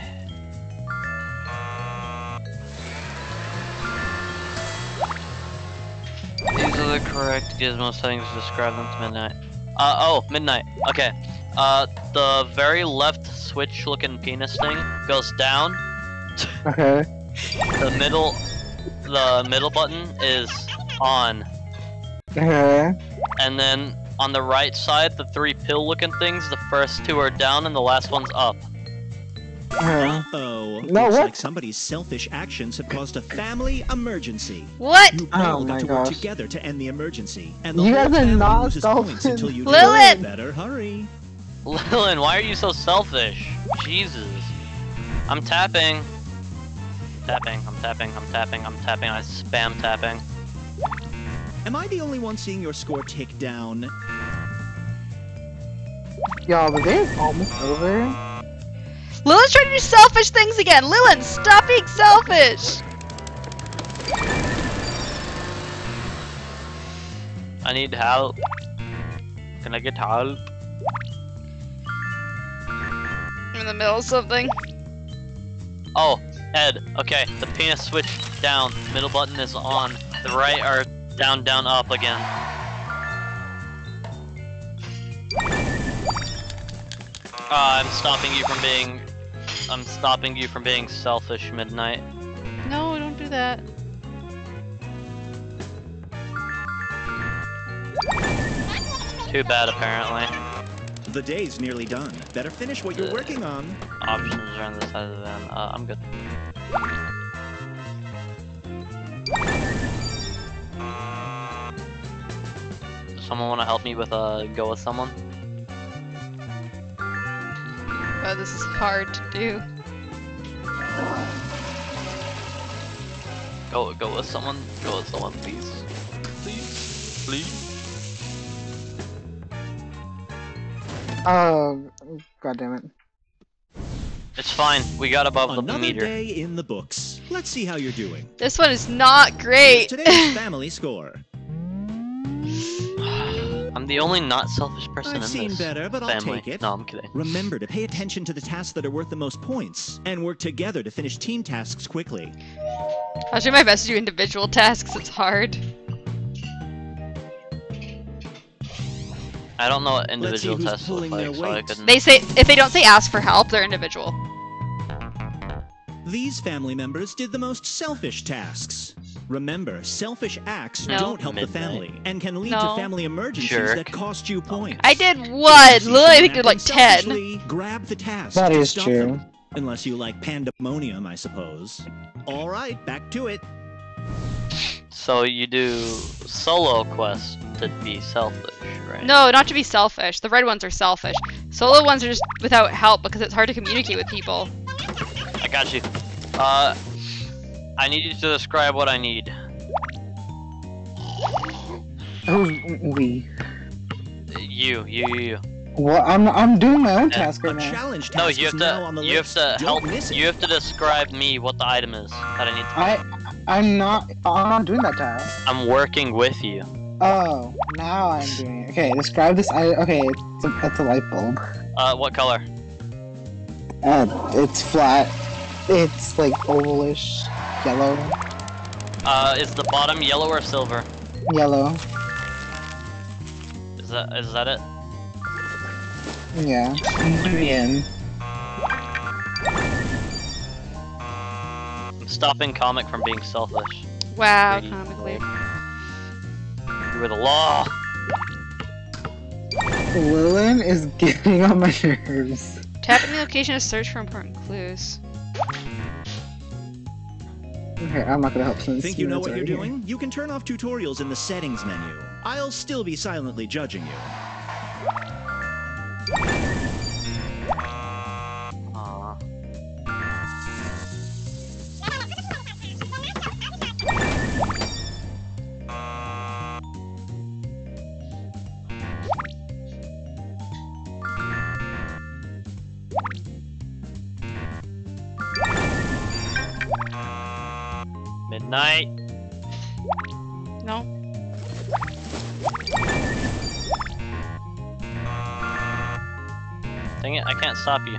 These are the correct gizmo settings. Describe them to midnight. Uh oh, midnight. Okay. Uh, the very left switch-looking penis thing goes down. Okay. The middle, the middle button is on, Okay. and then on the right side, the three pill-looking things. The first two are down, and the last one's up. Okay. Oh, No, looks what? like somebody's selfish actions have caused a family emergency. What? You Oh all got my to work together to end the emergency, and the You whole guys are family not loses points until you Lilith! better hurry. Lillian, why are you so selfish? Jesus. I'm tapping. Tapping, I'm tapping, I'm tapping, I'm tapping, I spam tapping. Am I the only one seeing your score tick down? Y'all, the day is almost over. Lilith's trying to do selfish things again. Lilith, stop being selfish. I need help. Can I get help? I'm In the middle of something. Oh, Ed. Okay, the penis switch down. Middle button is on. The right are down, down, up again. Uh, I'm stopping you from being. I'm stopping you from being selfish, Midnight. No, don't do that. Too bad, apparently. The day's nearly done. Better finish what you're working on. Options are on the side of the van. Uh, I'm good. Someone want to help me with uh, go with someone? Oh, this is hard to do. Go, go with someone. Go with someone, please. Please, please. Oh, god damn it. It's fine. We got above the meter. Another day in the books. Let's see how you're doing. This one is not great. Today's family score. I'm the only not selfish person I've in seen this better, but I'll family. take it. No, I'm kidding. Remember to pay attention to the tasks that are worth the most points, and work together to finish team tasks quickly. I'll do my best to do individual tasks. It's hard. I don't know what individual who's tests look like, so I couldn't. They say if they don't say ask for help, they're individual. These family members did the most selfish tasks. Remember, selfish acts No. don't help the family and can lead No. to family emergencies Jerk. that cost you points. I did one. If you see Literally, I think did like ten. selfishly, Grab the task. That to is stop true. them. Unless you like pandemonium, I suppose. All right, back to it. So you do solo quests to be selfish, right? No, not to be selfish. The red ones are selfish. Solo ones are just without help because it's hard to communicate with people. I got you. Uh, I need you to describe what I need. Oh, we. You, you, you, you. Well, I'm I'm doing my own task A right now. challenge task No, you have to. the You have to Don't help. You have to describe me what the item is that I need. To I I'm not I'm not doing that task. I'm working with you. Oh, now I'm doing it. Okay, describe this. I okay, it's a, it's a light bulb. Uh, what color? Uh, it's flat. It's like ovalish, yellow, Uh, is the bottom yellow or silver? yellow. Is that is that it? Yeah. Green. I'm stopping comic from being selfish. Wow, Pretty comically. You were the law. Lilin is getting on my nerves. Tap any location to search for important clues. Okay, I'm not gonna help since Think you know what you're here. doing? You can turn off tutorials in the settings menu. I'll still be silently judging you. Midnight. No. Dang it, I can't stop you.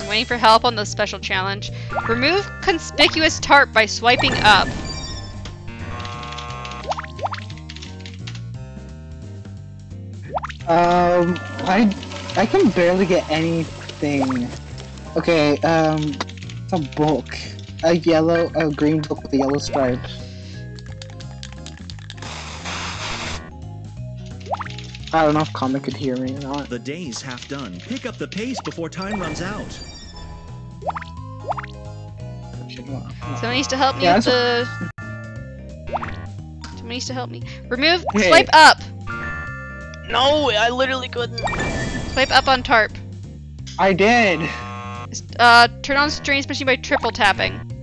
I'm waiting for help on the special challenge. Remove conspicuous tarp by swiping up. Um, I I can barely get anything. Okay, um, it's a book, a yellow, a green book with a yellow stripe. I don't know if comic could hear me or not. The day's half done. Pick up the pace before time runs out. Someone needs to help me Yeah, with the. Someone needs to help me. Remove. Hey. Swipe up. No, I literally couldn't. Swipe up on tarp. I did. Uh, turn on strange machine by triple tapping.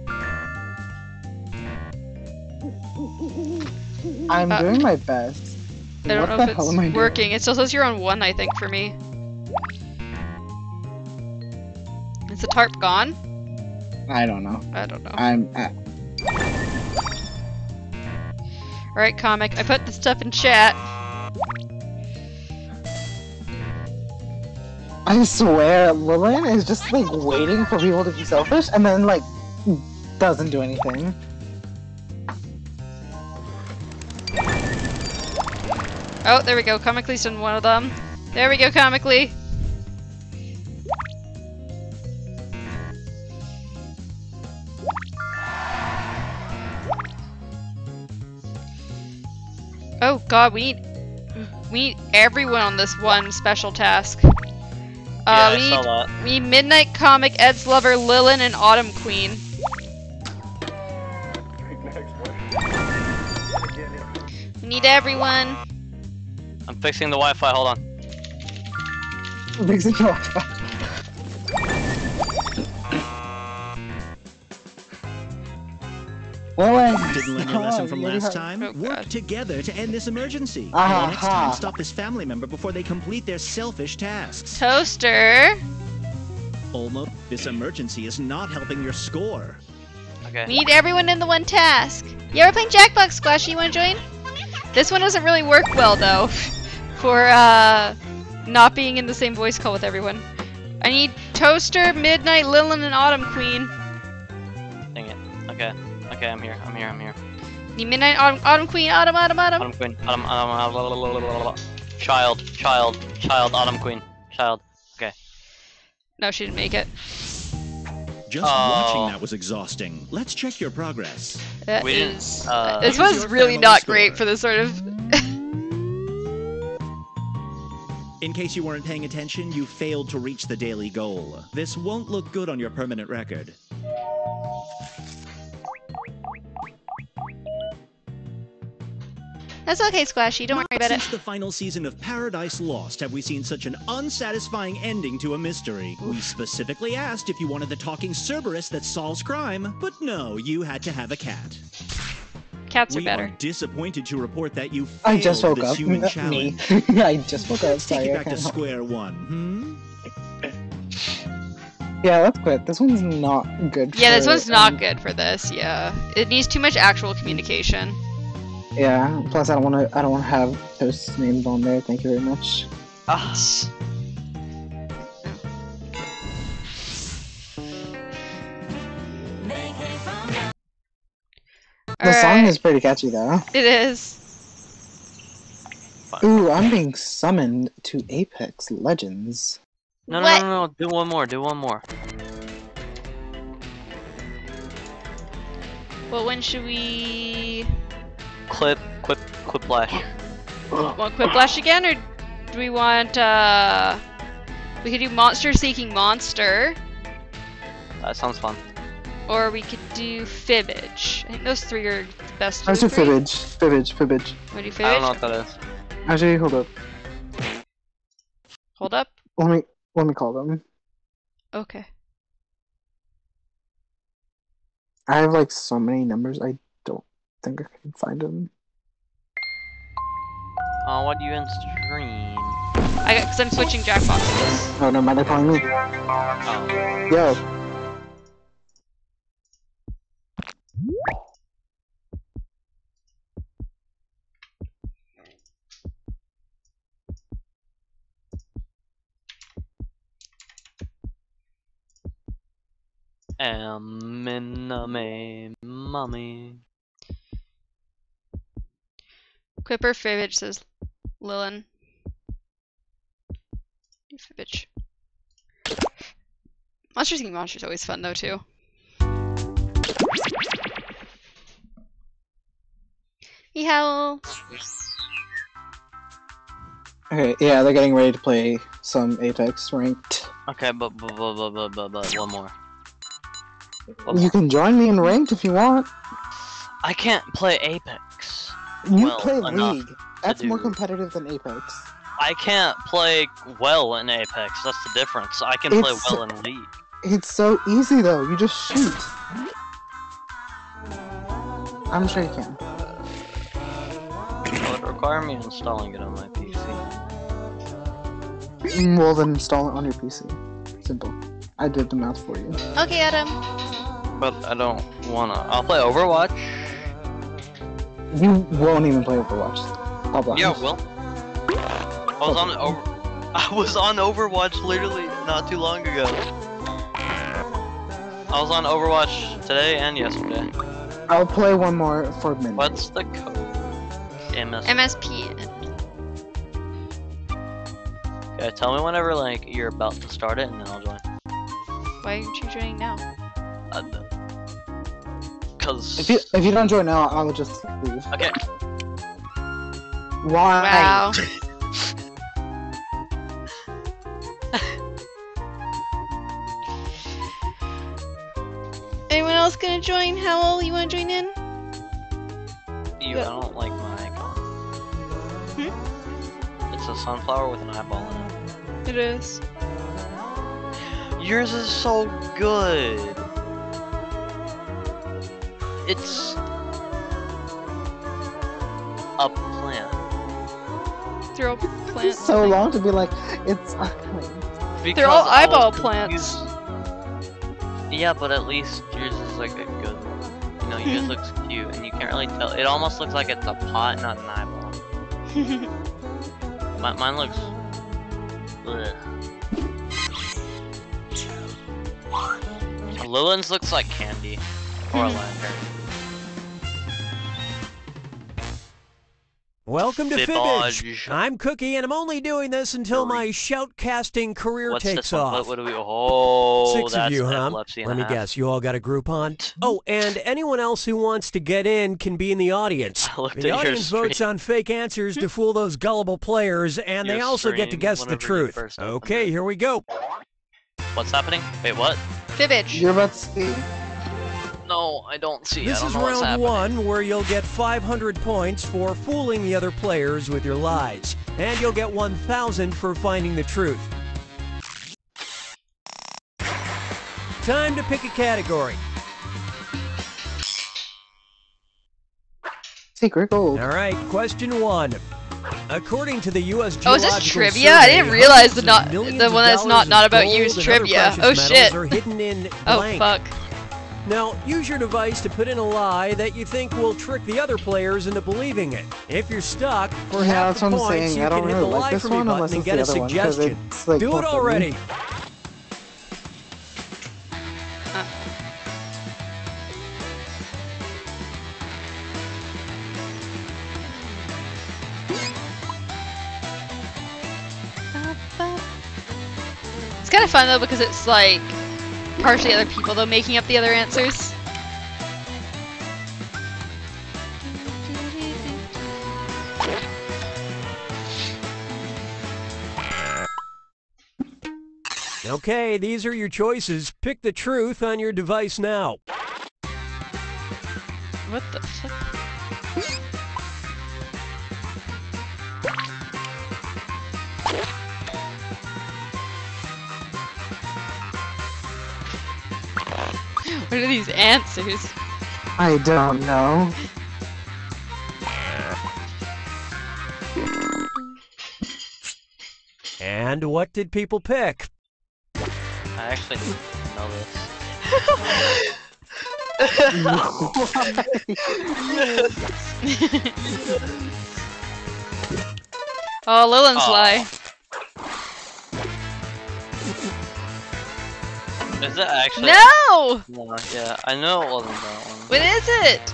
I'm Uh, doing my best. I don't what know if hell am I it's doing? working. It still says you're on one, I think, for me. Is the tarp gone? I don't know. I don't know. I'm. At... Alright, comic. I put the stuff in chat. I swear, Lillian is just like waiting for people to be selfish and then like doesn't do anything. Oh, there we go. Comically's done one of them. There we go, comically. Oh god, we need we need everyone on this one special task. Uh, yeah, we need, that. we need Midnight Comic, Ed's Lover, Lilin, and Autumn Queen. We need everyone. I'm fixing the Wi-Fi. Hold on. Fixing your Wi-Fi. Lillian, Didn't learn your lesson from last time? Oh, Work together to end this emergency. Aha. Or next time, stop this family member before they complete their selfish tasks. Toaster. Olmo, This emergency is not helping your score. Okay. We need everyone in the one task. You ever playing Jackbox Squash. You want to join? This one doesn't really work well though, for uh, not being in the same voice call with everyone. I need Toaster, Midnight, Lilin, and Autumn Queen. Dang it. Okay. Okay, I'm here. I'm here. I'm here. Need Midnight, Autumn, Autumn Queen, Autumn, Autumn, Autumn. Autumn Queen. Autumn. Autumn. Autumn. Autumn. Child. Child. Child. Autumn Queen. Child. Okay. No, she didn't make it. Just Oh. watching that was exhausting. Let's check your progress. That We is- uh, this was really not score. great for this sort of. In case you weren't paying attention, you failed to reach the daily goal. This won't look good on your permanent record. That's okay, Squashy. Don't worry Not about it. Since the final season of Paradise Lost have we seen such an unsatisfying ending to a mystery. We specifically asked if you wanted the talking Cerberus that solves crime, but no, you had to have a cat. Cats are we better. are disappointed to report that you I failed just woke this up. human challenge. I just woke up. Let's take Sorry, it back to square one, hmm? Yeah, let's quit. This one's not good. Yeah, this for, one's not um, good for this. Yeah, it needs too much actual communication. Yeah. Plus, I don't want to. I don't want to have Toast's names on there. Thank you very much. Ah. The song Alright, is pretty catchy though. It is. Ooh, I'm being summoned to Apex Legends. No, no, What? no, no. Do one more. Do one more. Well, when should we Clip. Quip. Quiplash. want Quiplash again, or do we want uh? We could do Monster Seeking Monster, That sounds fun. Or we could do Fibbage. I think those three are the best. Let's do or three. Fibbage. Fibbage. Fibbage. Wanna do I don't know what that is. Actually, hold up. Hold up. Let me let me call them. Okay. I have like so many numbers. I don't think I can find them. Oh, what do you in stream? I got because I'm switching Jackboxes. Oh no, mind they're calling me. Oh. Yo. Am in a me, mommy. Quipper Fibbage says Lilin. Do Fibbage. Monster Seeking Monster is always fun though too. Meow. Okay, yeah, they're getting ready to play some Apex ranked. Okay, but but but but but, but, but one more. One You can join me in ranked if you want. I can't play Apex. You Well, play League. That's more competitive than Apex. I can't play well in Apex. That's the difference. I can play well in League. It's so easy though. You just shoot. I'm sure you can. It would require me installing it on my PC. Mm, Well, then install it on your PC. Simple. I did the math for you. Okay, Adam. But I don't wanna. I'll play Overwatch. You won't even play Overwatch. I'll be Yeah, well. I was on over. I was on Overwatch literally not too long ago. I was on Overwatch today and yesterday. I'll play one more for a minute. What's the code? MS. MSP. Okay, tell me whenever like you're about to start it, and then I'll join. Why aren't you joining now? Uh, Cause. If you if you don't join now, I'll just leave. Okay. Why? Wow. Anyone else gonna join? Howell, you wanna join in? You, I don't like my icon. Hmm? It's a sunflower with an eyeball in it. It is. Yours is so good. It's a plant. They're all It's plants. so long to be like it's ugly. They're all Because I was eyeball confused- Yeah, but at least yours is like a good one. You know, yours looks cute, and you can't really tell. It almost looks like it's a pot, not an eyeball. Mi- mine looks. Ugh. Lillian's looks like candy or a lantern. Mm-hmm. Welcome to Fibbage. Fibbage. I'm Cookie, and I'm only doing this until my shoutcasting career What's takes this one? off. What, what do we? Oh, Six that's of you, huh? and Let a me half. guess. You all got a Groupon? Oh, and anyone else who wants to get in can be in the audience. I looked at The audience votes on fake answers to fool those gullible players, and they also get to guess the truth. Okay, here we go. What's happening? Wait, what? Fibbage. You're about to see. No, I don't see. This I don't is know round happening. one, where you'll get 500 points for fooling the other players with your lies, and you'll get 1,000 for finding the truth. Time to pick a category. Secret gold. All right, question one. According to the U.S. Oh, is this Geological trivia? I didn't realize the not the one that's not not about gold you is trivia. Oh shit. Are hidden in Oh fuck. Now, use your device to put in a lie that you think will trick the other players into believing it. If you're stuck, for yeah, half that's the what I'm points, saying. you I don't can hit really the like lie this for me button and get a other one, 'cause suggestion. it's, like, Do it for me. already. It's kind of fun though because it's like partially other people though making up the other answers. Okay, these are your choices. Pick the truth on your device now. What the fuck? What are these answers? I don't know. And what did people pick? I actually know this. Oh, Lillian's Aw. lie. Is it actually? No! No, yeah, I know it wasn't that one. What is it?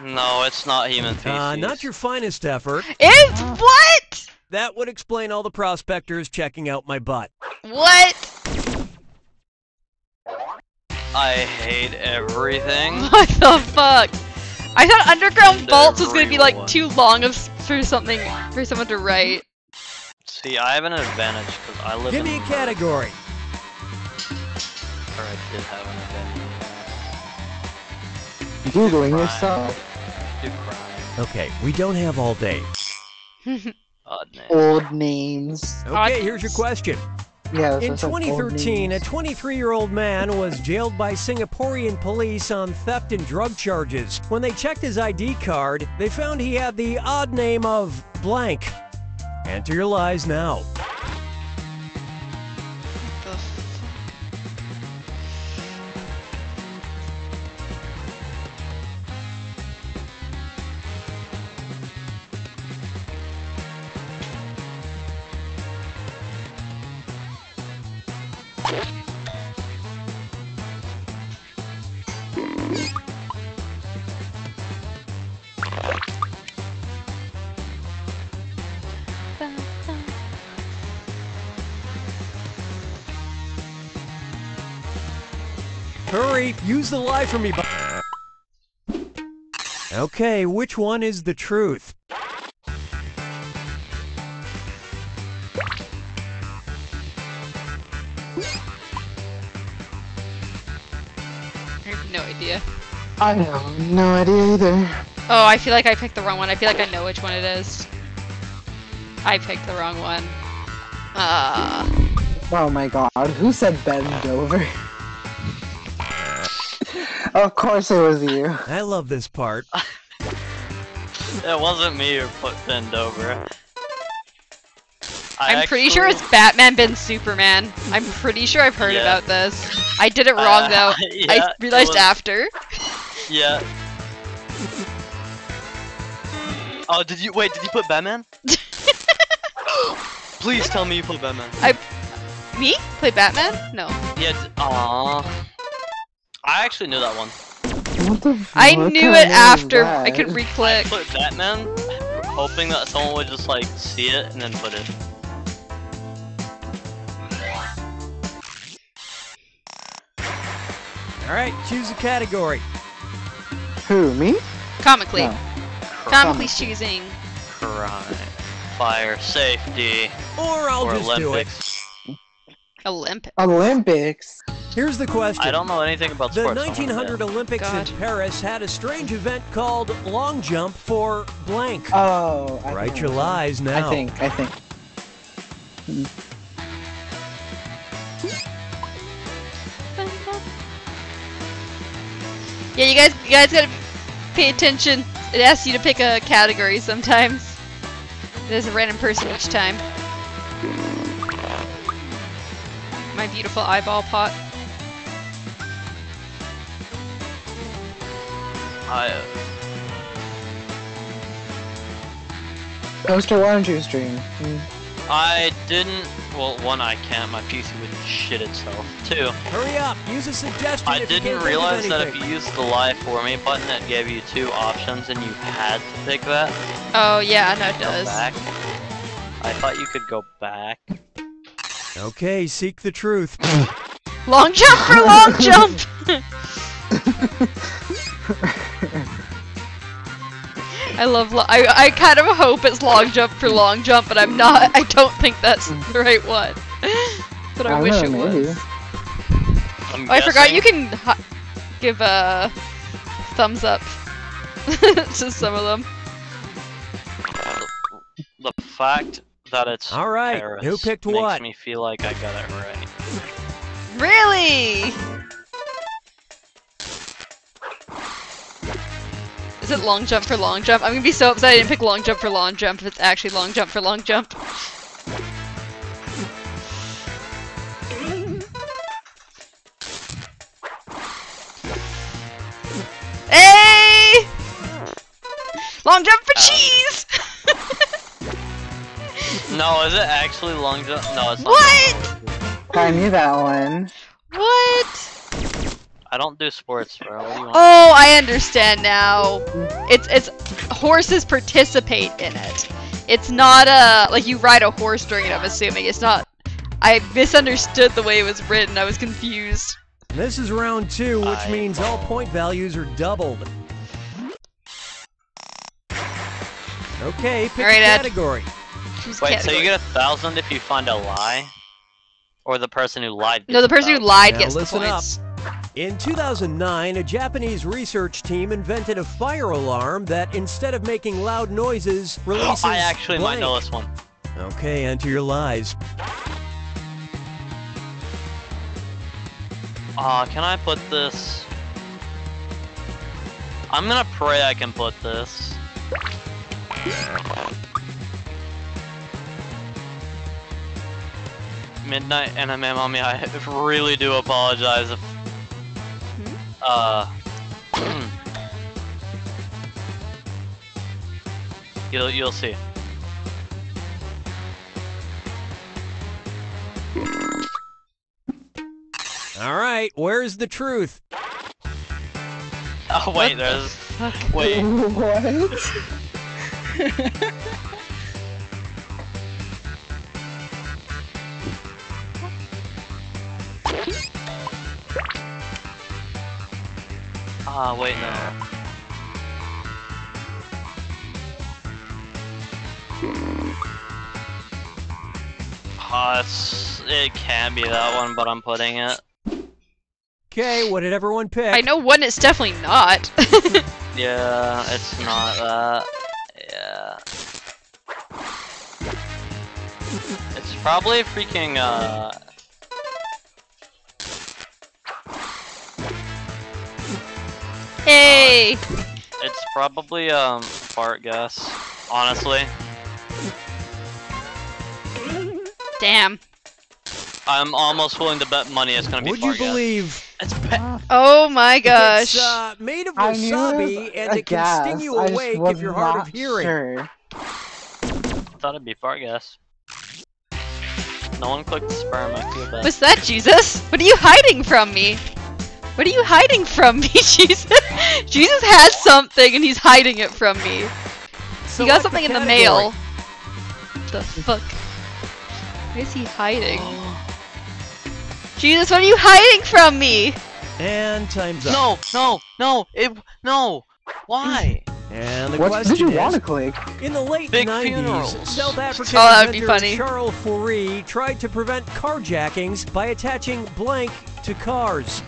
No, it's not human feces. Uh, not your finest effort. It's what? That would explain all the prospectors checking out my butt. What? I hate everything. What the fuck? I thought Underground Vaults was gonna be like too long of s- for something for someone to write. See, I have an advantage because I live Give in me a category. Or I did have an advantage. Googling Right. yourself. Do crime. Okay, we don't have all day. Odd name. Old names. Okay, here's your question. Yeah. In what I said, old 2013, a 23 year old man was jailed by Singaporean police on theft and drug charges. When they checked his ID card, they found he had the odd name of blank. Enter your lies now. Hurry, the lie for me. bu- Okay, which one is the truth? I have no idea. I have no idea either. Oh, I feel like I picked the wrong one. I feel like I know which one it is. I picked the wrong one. Uh, Oh my god, who said bend over? Of course it was you. I love this part. It wasn't me who put bend over. I I'm pretty sure it's Batman been Superman. I'm pretty sure I've heard Yeah. about this. I did it wrong Uh, though. yeah, I realized was- after. Yeah. Oh, did you wait? Did you put Batman? Please tell me you put Batman. I me play Batman? No. Yeah. d- Aww. I actually knew that one. What the f- I what knew it of name is after. I could re-click. Put Batman, hoping that someone would just like see it and then put it. Alright, choose a category. Who, me? Comically. No. Comically choosing. Crime, fire, safety, Or I'll or just do it. Olympics. Olympics. Here's the question. I don't know anything about The sports. so 1900 Olympics God. in Paris had a strange event called long jump for blank. Oh, I Write think your lies now. I think, I think. Yeah, you guys, you guys gotta pay attention. It asks you to pick a category sometimes. There's a random person each time. My beautiful eyeball pot. I, Ghost, Poster one, two stream. Hmm. I didn't. Well, one, I can't. My PC would shit itself. Two, Hurry up, use a suggestion I if didn't can't realize that if you used the lie for me button, it gave you two options and you had to pick that. Oh yeah, no, it does. back. I thought you could go back. Okay, seek the truth. Long jump for long jump. I love. Lo- I I kind of hope it's long jump for long jump, but I'm not. I don't think that's the right one. but I, I wish know, it maybe. was. I'm Oh, I forgot you can give a thumbs up to some of them. The fact that it's All right, Paris who picked makes what? me feel like I got it right. Really? Is it long jump for long jump? I'm gonna be so upset I didn't pick long jump for long jump if it's actually long jump for long jump. Hey! Long jump for uh. cheese! No, is it actually long jump? No, it's not. What? I knew that one. What? I don't do sports, bro. What do you want? Oh, I understand now. It's it's horses participate in it. It's not a like you ride a horse during it. I'm assuming it's not. I misunderstood the way it was written. I was confused. This is round two, which I means all point values are doubled. Okay, pick All right, a category. Choose Wait, so you get a thousand if you find a lie? Or the person who lied no, the person who lied Now gets the listen up. points. In 2009, a Japanese research team invented a fire alarm that, instead of making loud noises, releases. I actually might blank. know this one. Okay, enter your lies. Aw, can I put this? I'm gonna pray I can put this. Midnight Anime Mommy, I really do apologize if... Uh... you'll, you'll see. All right, where's the truth? Oh wait, there's wait. What? Ah wait no. Ah, it's, it can be that one, but I'm putting it. Okay, what did everyone pick? I know one it's definitely not. Yeah, it's not that. Yeah. It's probably freaking, uh... hey! It's probably, um, fart gas. Honestly. Damn. I'm almost willing to bet money it's gonna be Would you fart gas. believe It's pe- Oh my gosh. it's uh, made of I wasabi and was a it can gas. sting you awake if you're hard of hearing? Sure. thought it'd be fart gas. No one clicked sperm, I feel bad. What's that, Jesus? What are you hiding from me? What are you hiding from me, Jesus? Jesus has something and he's hiding it from me. He got Select something in the mail. What the fuck? Why is he hiding? Oh. Jesus, what are you hiding from me? And time's up. No, no, no, it, no. Why? And the What question did you is, want to click? in the late Big 90s, funerals. South African Oh, that would be inventor funny. Charles Fourie tried to prevent carjackings by attaching blank to cars.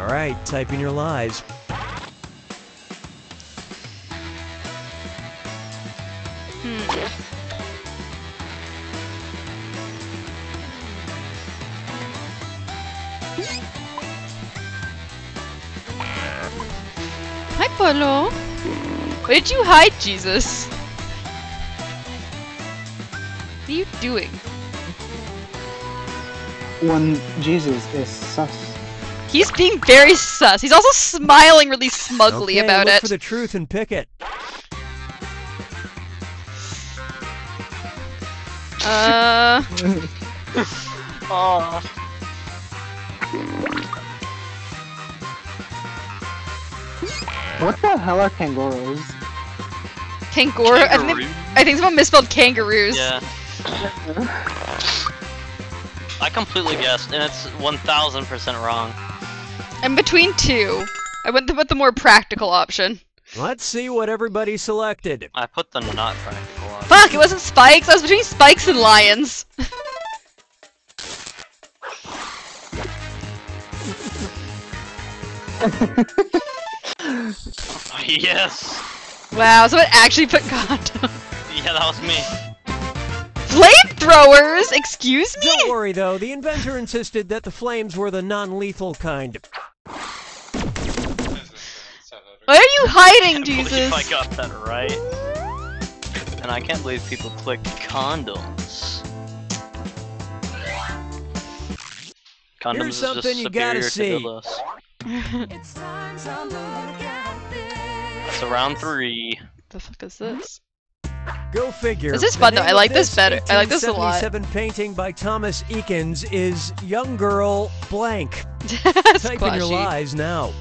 All right, type in your lies. Hmm. Hi, Polo. Where did you hide, Jesus? What are you doing? When Jesus is sus. He's being very sus. He's also smiling really smugly okay, about look it. for the truth and pick it. Uh, Oh. What the hell are kangaroos? kangaroo. I think, Kangaroo. I think someone misspelled kangaroos. Yeah. I completely guessed, and it's 1000% wrong. I'm between two. I went with the more practical option. Let's see what everybody selected. I put the not practical on. Fuck, it wasn't spikes. I was between spikes and lions. yes! wow, someone actually put condom. Yeah, that was me. Flamethrowers? Excuse me? Don't worry though, the inventor insisted that the flames were the non-lethal kind. Why are you hiding, I can't Jesus? I got that right. And I can't believe people clicked condoms. Condoms Here's is just something you gotta superior to see. dildos. It's around three. the fuck is this? Go figure. This is fun, though. I like this better. I like this a lot. 1877 painting by Thomas Eakins is Young Girl Blank. Type in your lies now.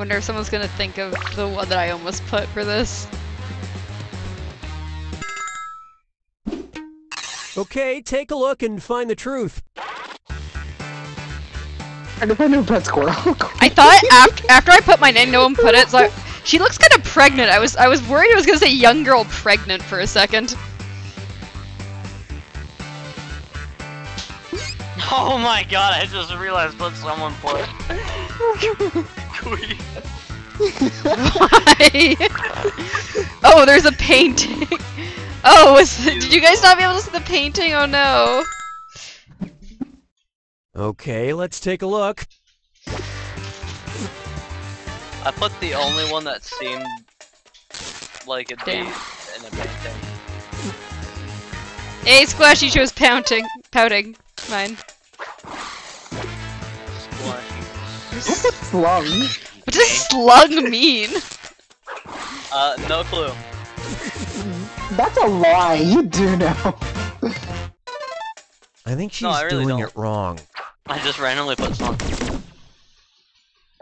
Wonder if someone's gonna think of the one that I almost put for this. Okay, take a look and find the truth. I defend a pet squirrel. I thought after after I put my name, no one put it. So I, she looks kind of pregnant. I was I was worried I was gonna say young girl pregnant for a second. Oh my god, I just realized what someone put. Queen. Why? oh, there's a painting. Oh, was did you guys not be able to see the painting? Oh no. Okay, let's take a look. I put the only one that seemed like it'd Damn. be in a painting. Hey, Squashy chose pouting. Pouting. Mine. Squashy. Slum. What does slug mean? Uh, no clue. That's a lie. You do know. I think she's No, I really doing don't. it wrong. I just randomly put song.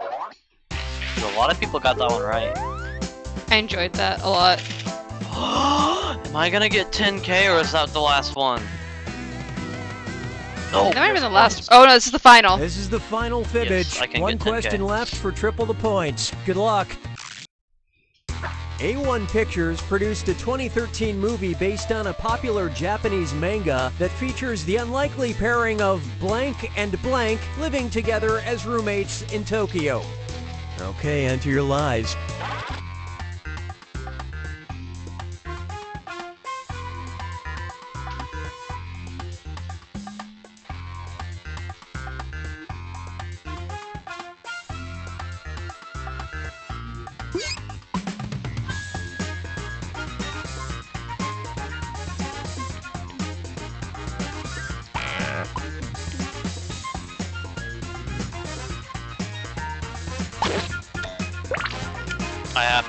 A lot of people got that one right. I enjoyed that a lot. Am I gonna get 10k or is that the last one? No. that might have been the last. Oh no, this is the final. This is the final fibbage. I can One get 10K. question left for triple the points. Good luck. A1 Pictures produced a 2013 movie based on a popular Japanese manga that features the unlikely pairing of blank and blank living together as roommates in Tokyo. Okay, enter your lies.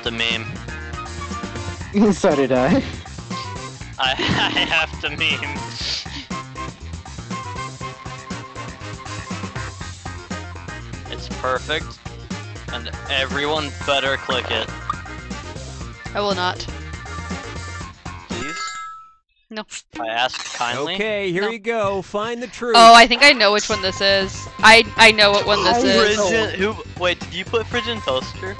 I have to meme. so did I. I, I have to meme. It's perfect, and everyone better click it, I will not. please. No. I ask kindly. Okay, here No. you go. Find the truth. Oh, I think I know which one this is. I I know what one this is. know. Frigid, who? Wait, did you put Frigid Toaster?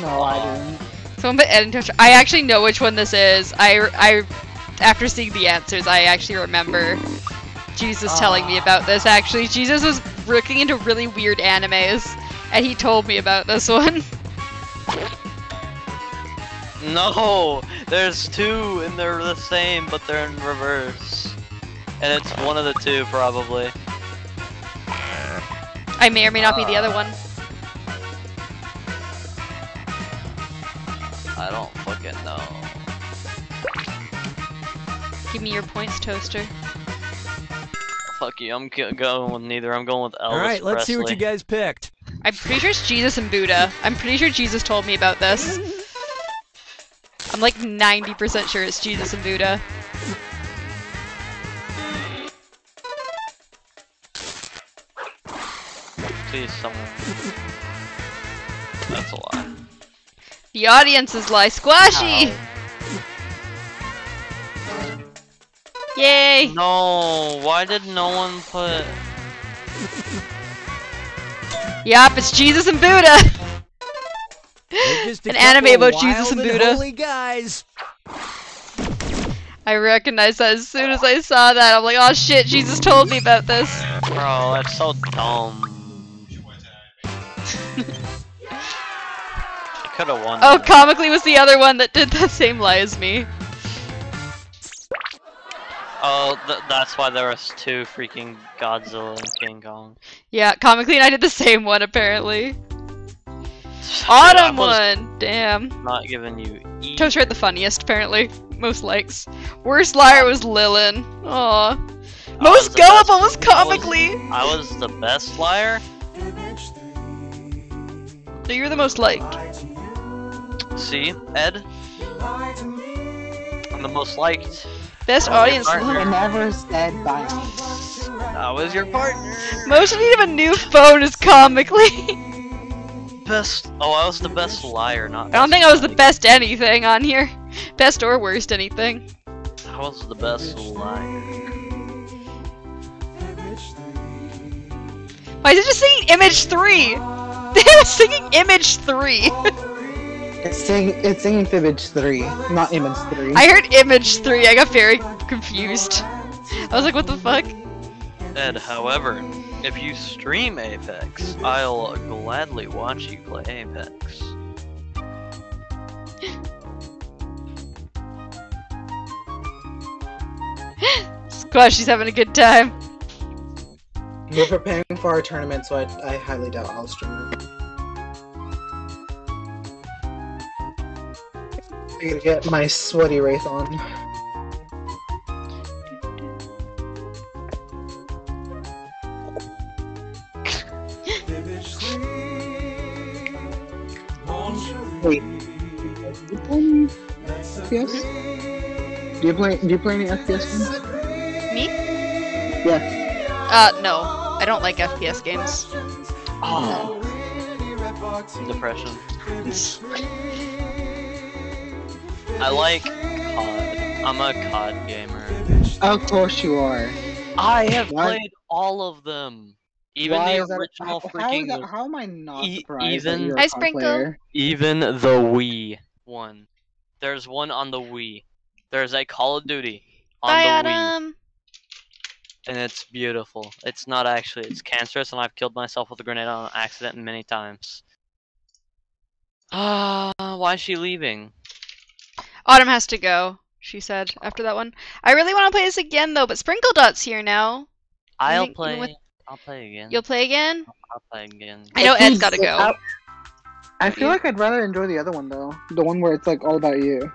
No, I didn't. Someone put Ed in touch. I actually know which one this is. I I after seeing the answers, I actually remember Jesus telling me about this. Actually, Jesus was looking into really weird animes, and he told me about this one. No, there's two and they're the same, but they're in reverse. And it's one of the two, probably. I may or may not be the other one. I don't fucking know. Give me your points, Toaster. Fuck you, I'm going with neither. I'm going with Elvis All right, let's see what you guys picked. I'm pretty sure it's Jesus and Buddha. I'm pretty sure Jesus told me about this. I'm like 90% sure it's Jesus and Buddha. Please, someone. That's a lie. The audience is like squashy. Yay! No, why did no one put? Yup, it's Jesus and Buddha. They're just a An anime about Jesus wild and Buddha. Holy guys. I recognized that as soon as I saw that. I'm like, oh shit, Jesus told me about this. Bro, that's so dumb. Could have won. Oh, comically was the other one that did the same lie as me. Oh, th that's why there was two freaking Godzilla and King Kong. Yeah, comically and I did the same one apparently. Autumn one! Damn. Not giving you E. Toaster the funniest, apparently. Most likes. Worst liar was Lilin. Aw. I Most gullible was I was- comically. I was the best liar. So you're the most liked. See, Ed. I'm the most liked. Best audience. partner. I never said bye. I was your partner. Most need of a new phone is comically. Best. Oh, I was the best liar, not. I don't think I was the best anything on here. Best or worst anything. I was the best liar. Why is it just singing Image 3? They were singing Image 3. It's sing it's singing Fibbage 3, not Image 3. I heard Image 3. I got very confused. I was like, what the fuck? Ed, however, if you stream Apex, I'll gladly watch you play Apex. Squash, she's having a good time. We're preparing for our tournament, so I, I highly doubt I'll stream it. I gotta get my sweaty wraith on. Wait. FPS? Do you play? Do you play any FPS games? Me? Yeah. Uh, no. I don't like FPS games. Oh. Depression. I like COD. I'm a COD gamer. Of course you are. I have Why- played all of them. Even Why the is that- original how, how, is freaking. that, how am I not E- surprised that even- you're a Hi, COD Sprinkle. player? Even the Wii one. There's one on the Wii. There's a Call of Duty on Bye, the Wii, Adam. and it's beautiful. It's not actually. It's cancerous, and I've killed myself with a grenade on accident many times. Ah, why is she leaving? Autumn has to go, she said after that one. I really want to play this again though, but Sprinkle Dot's here now. I'll think play. with- I'll play again. You'll play again? I'll play again. I know Ed's gotta go. I, I feel like I'd rather enjoy the other one though. The one where it's like all about you.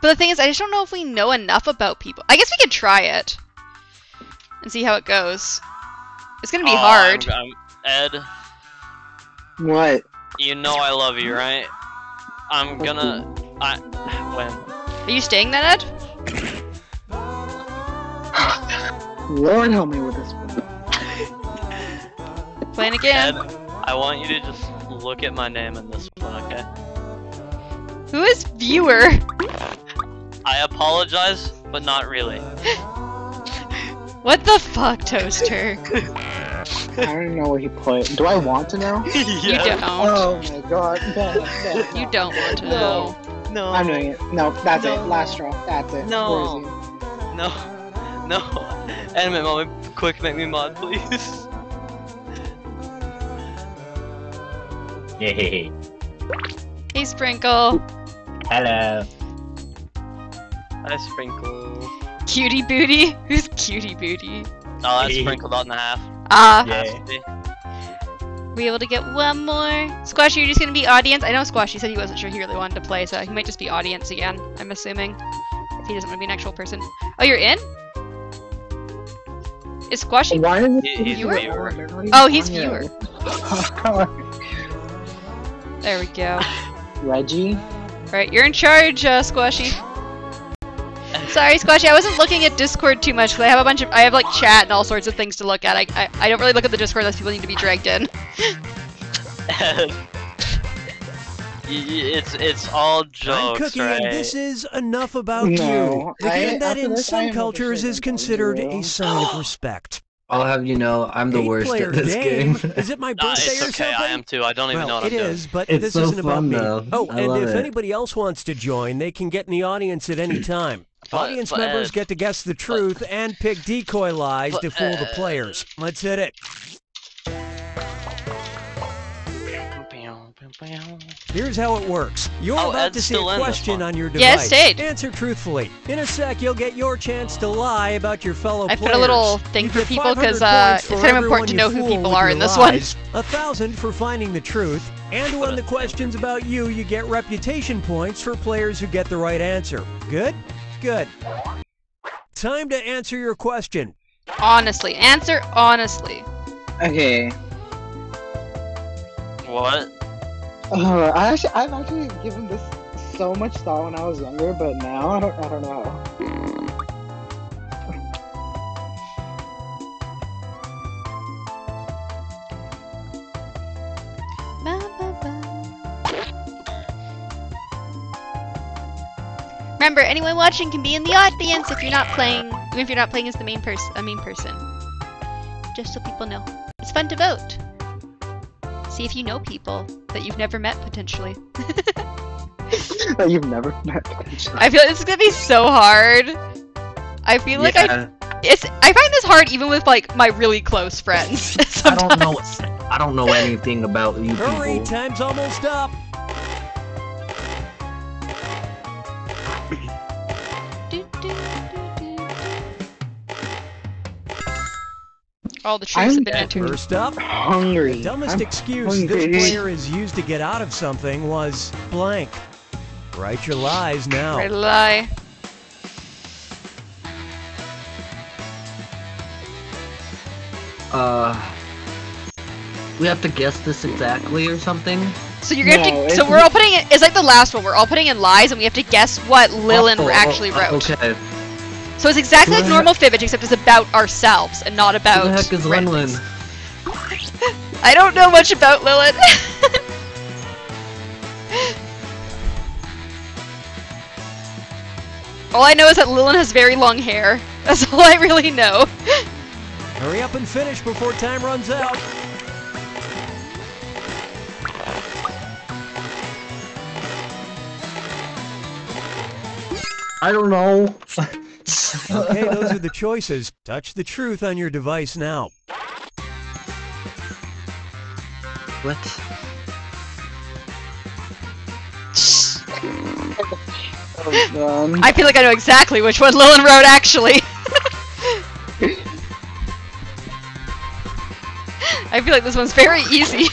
But the thing is, I just don't know if we know enough about people. I guess we could try it and see how it goes. It's gonna be Oh, hard. I'm- I'm- Ed, What? you know I love you, right? I'm gonna. I when Are you staying then, Ed? Lord help me with this one. Playing again. Ed, I want you to just look at my name in this one, okay? Who is viewer? I apologize, but not really. What the fuck, Toaster? I don't know what he put. Do I want to know? You don't. Oh my god. No, no, You don't want to No. know. No. I'm doing it. No, that's it. Last straw. That's it. No. Where is No. No. Anime mommy, quick, make me mod, please. Yay. Hey, Sprinkle. Hello. I sprinkle. Cutie Booty? Who's Cutie Booty? Oh, that's sprinkled out in a half. Ah, Yeah. Has to we able to get one more? Squashy, you're just gonna be audience? I know Squashy said he wasn't sure he really wanted to play, so he might just be audience again, I'm assuming. If he doesn't want to be an actual person. Oh, you're in? Is Squashy? Why is it? He- he's Viewer? viewer. They're not even Oh, he's on viewer. There we go. Reggie? Alright, you're in charge, uh, Squashy. Sorry, Squashy, I wasn't looking at Discord too much because I have a bunch of I have like chat and all sorts of things to look at. I, I I don't really look at the Discord unless people need to be dragged in. Y- y- it's it's all I'm jokes, Cookie, right? and this is enough about No, you. The I- game that in some cultures is considered a sign of respect. I'll have you know, I'm the worst Eight-player at this game. game. Is it my Nah, birthday it's or okay. something? I am too. I don't even well, know what it I'm doing. is, but It's this so isn't about me. though. Oh, I and love if it. anybody else wants to join, they can get in the audience at any time. But- audience but members Ed- get to guess the truth and pick decoy lies but to fool the players. Let's hit it. Here's how it works. You're Oh, about Ed's to see a still in this question on your device. Yes, Ed. Answer truthfully. In a sec, you'll get your chance to lie about your fellow I players. put a little thing You for people because uh, it's kind of important to know who people are in your this one. A thousand for finding the truth, and when the question's about you, you get reputation points for players who get the right answer. Good? Good. Time to answer your question. Honestly, answer honestly. Okay. What? Uh, I actually, I've actually given this so much thought when I was younger, but now I don't, I don't know. Remember, anyone watching can be in the audience if you're not playing, if you're not playing as the main person, a main person. Just so people know, it's fun to vote. See if you know people that you've never met potentially. that you've never met. potentially. I feel like this is gonna be so hard. I feel like I Yeah, it's I find this hard even with like my really close friends. I don't know. I don't know anything about you Hurry, people. time's almost up. All the truths I'm have been entered. First up, Hungry. the dumbest I'm excuse this hungry. player has used to get out of something was blank. Write your lies now. Right lie. Uh, we have to guess this exactly or something. So you're gonna No, have to. So we're all putting it. It's like the last one. We're all putting in lies, and we have to guess what Lilin Oh, actually wrote. Okay. So it's exactly like normal fibbage, except it's about ourselves and not about. Who the heck is randoms. Linlin? I don't know much about Lilith. all I know is that Lilith has very long hair. That's all I really know. Hurry up and finish before time runs out. I don't know. Okay, those are the choices. Touch the truth on your device now. What? Oh, I feel like I know exactly which one Lilith wrote actually. I feel like this one's very easy.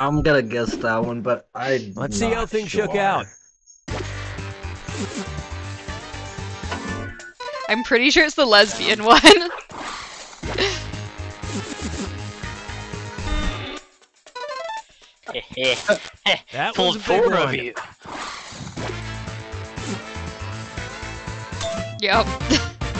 I'm gonna guess that one, but I. Let's see how things shook out. I'm pretty sure it's the lesbian one. That Fooled was a big four of one. you. yep.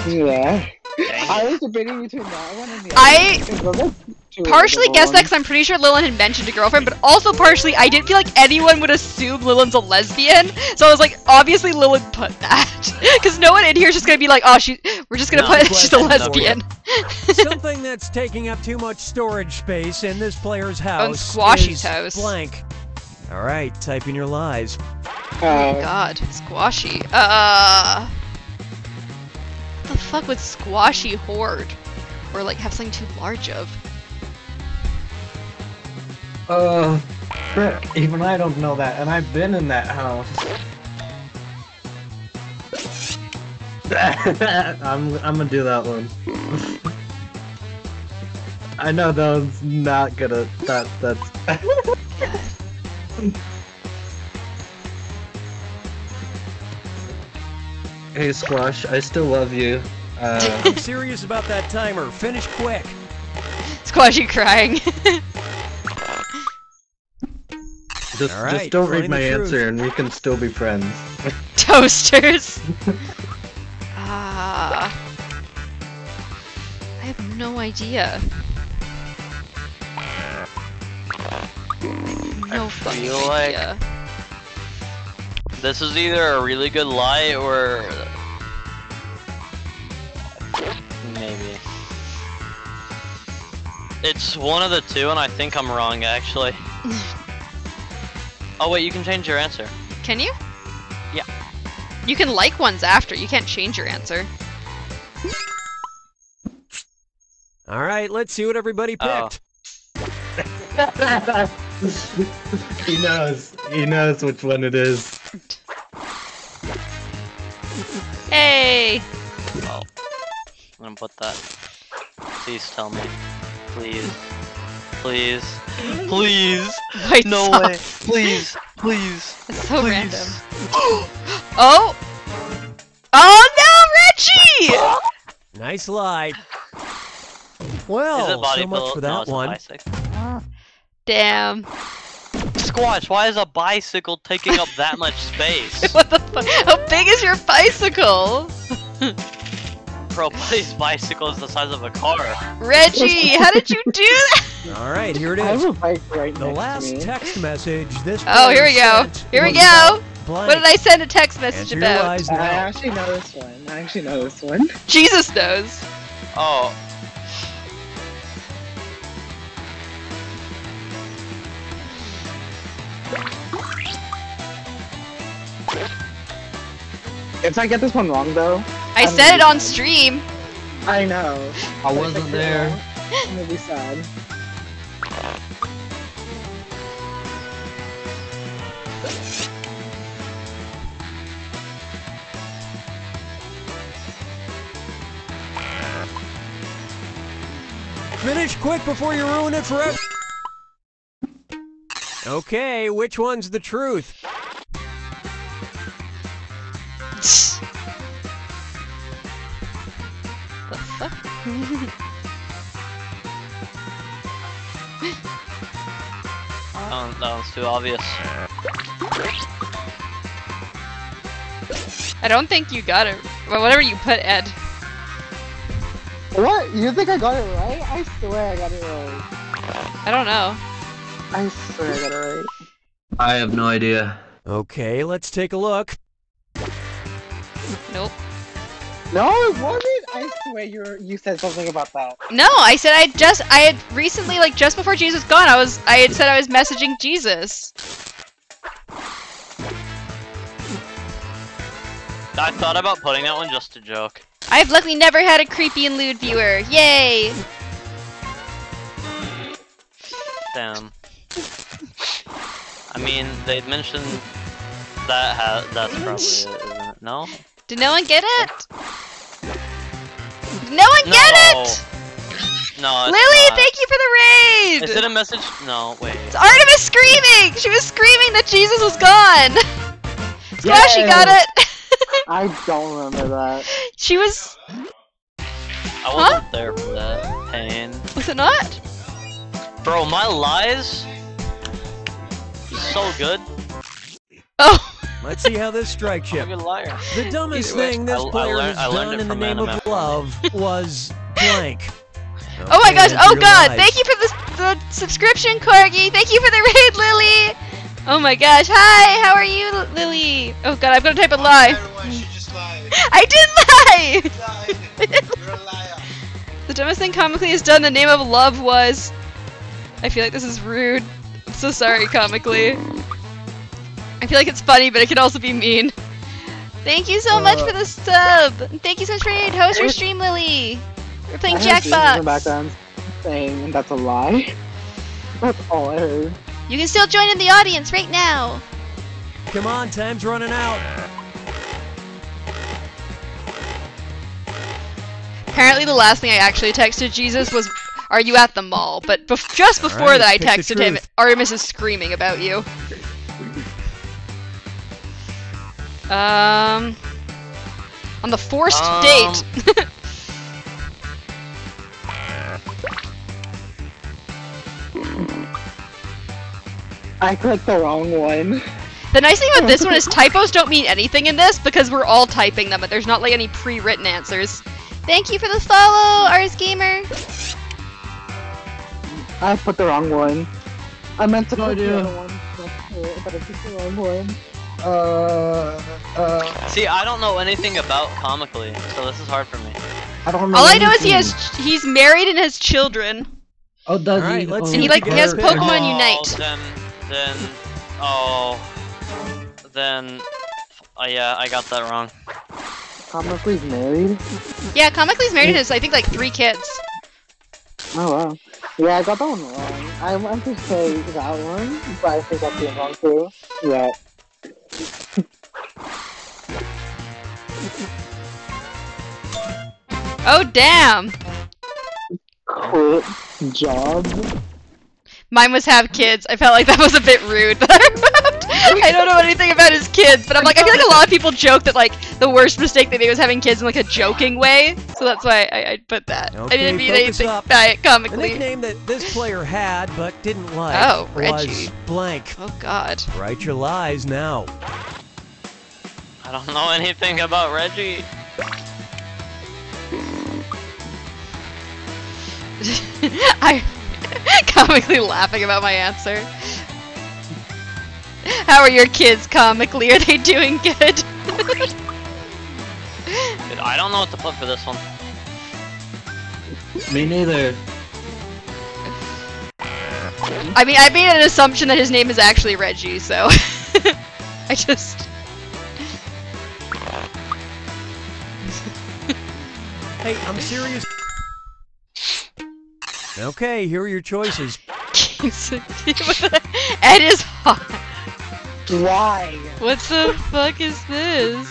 Yeah. Dang I was debating between that one and the I other. one, 'cause those are partially relatable guessed that because I'm pretty sure Lillian had mentioned a girlfriend, but also partially I didn't feel like anyone would assume Lillian's a lesbian. So I was like, obviously Lillian put that. Because no one in here is just gonna be like, oh, she, we're just gonna No, put she's a question for you. lesbian. Something that's taking up too much storage space in this player's house. Squashy's is house. Blank. All right, type in your lies. Uh, God, squashy. Uh, what the fuck would squashy hoard, or like have something too large of? Uh, frick, even I don't know that, and I've been in that house. I'm I'm gonna do that one. I know that one's not gonna. That that's. hey Squash, I still love you. Uh, I'm serious about that timer. Finish quick. Squashy crying. just All right, just don't read my answer, and we can still be friends. Toasters. Ah. I have no idea. No fucking feel like- idea. This is either a really good lie or maybe. It's one of the two, and I think I'm wrong actually. oh wait, you can change your answer. Can you? Yeah. You can like ones after. You can't change your answer. All right, let's see what everybody Oh. picked. he knows. He knows which one it is. Hey! Well, I'm gonna put that. Please tell me. Please. Please. Please. White No sauce. way. Please. Please. That's so Please. random. Oh! Oh no, Reggie! Nice lie. Well, so much pillow? for no, that it's a one. Bicycle. Damn. Squash, why is a bicycle taking up that much space? What the fuck? How big is your bicycle? Bro, buddy's bicycle is the size of a car. Reggie, how did you do that? All right, here it is. I have is. a bike right The next last to me. text message this Oh, here we go. Here we go. Blank. What did I send a text message about? lies I actually know this one. I actually know this one. Jesus knows. Oh, If I get this one wrong, though, I I'm said it on sad. stream. I know. I wasn't get it there. wrong, I'm gonna be sad. Finish quick before you ruin it for forever. Okay, which one's the truth? the fuck? Oh, that was too obvious. I don't think you got it. Well, whatever you put, Ed. What? You think I got it right? I swear I got it right. I don't know. I swear I got it right. I have no idea. Okay, let's take a look. Nope. No, it wasn't. I swear you were, you said something about that. No, I said I just I had recently like just before Jesus was gone, I was I had said I was messaging Jesus. I thought about putting that one just to joke. I've luckily never had a creepy and lewd viewer. Yay! Damn. I mean, they mentioned that ha that's probably it, isn't it? No? Did no one get it? Did no one get it? No, it's Lily, not. thank you for the raid! Is it a message? No, wait. It's Artemis screaming! She was screaming that Jesus was gone! Squash, she got it! I don't remember that. she was... I wasn't there for that pain. Was it not? Bro, my lies? So good. Oh! Let's see how this strikes you. I'm a good liar. The dumbest way, thing this I- I player learned- I has learned done in the from name of Anime. love was blank. Oh my gosh, oh god, lies. thank you for the, the subscription, Corgi! Thank you for the raid, Lily! Oh my gosh, hi, how are you, Lily? Oh god, I'm gonna type a oh, lie. I did lie! You're a liar. The dumbest thing comically has done in the name of love was... I feel like this is rude. I'm so sorry, comically. I feel like it's funny, but it can also be mean. Thank you so much for the uh, sub! Thank you so much for raid. Host your stream, Lily! We're playing I heard Jesus in the background saying that's a lie. That's all I heard. You can still join in the audience right now. Come on, time's running out. Apparently, the last thing I actually texted Jesus was, "Are you at the mall?" But bef- just before Alright, that, I texted him, truth. "Artemis is screaming about you." Um, on the forced Um, date. I clicked the wrong one. the nice thing about this one is typos don't mean anything in this because we're all typing them, but there's not like any pre-written answers. Thank you for the follow, Ars Gamer. I put the wrong one. I meant to No put the other one, but- but I picked the wrong one. Uh, uh, See, I don't know anything about comically, so this is hard for me. I don't All I know is he has he's married and has children. Oh, does Alright, he? let's Oh, see And he like he has got. Pokemon oh, Unite. Then, then, oh, then, oh yeah, I got that wrong. Comically's married. Yeah, Comically's married and has I think like three kids. Oh wow. Yeah, I got that one wrong. I want to say that one, but I think that's the wrong too. Yeah. Oh damn! Quit job. Mine was have kids. I felt like that was a bit rude. but I don't know anything about his kids, but I'm like, I feel like a lot of people joke that like the worst mistake they made was having kids in like a joking way. So that's why I, I put that. I didn't mean anything up. by it The nickname that this player had but didn't like Oh, was Reggie. blank. Oh god. Write your lies now. I don't know anything about Reggie. I comically laughing about my answer. How are your kids comically? Are they doing good? Dude, I don't know what to put for this one. Me neither. I mean, I made an assumption that his name is actually Reggie, so I just. Hey, I'm serious. Okay, here are your choices. Ed is hot. Why? What the fuck is this?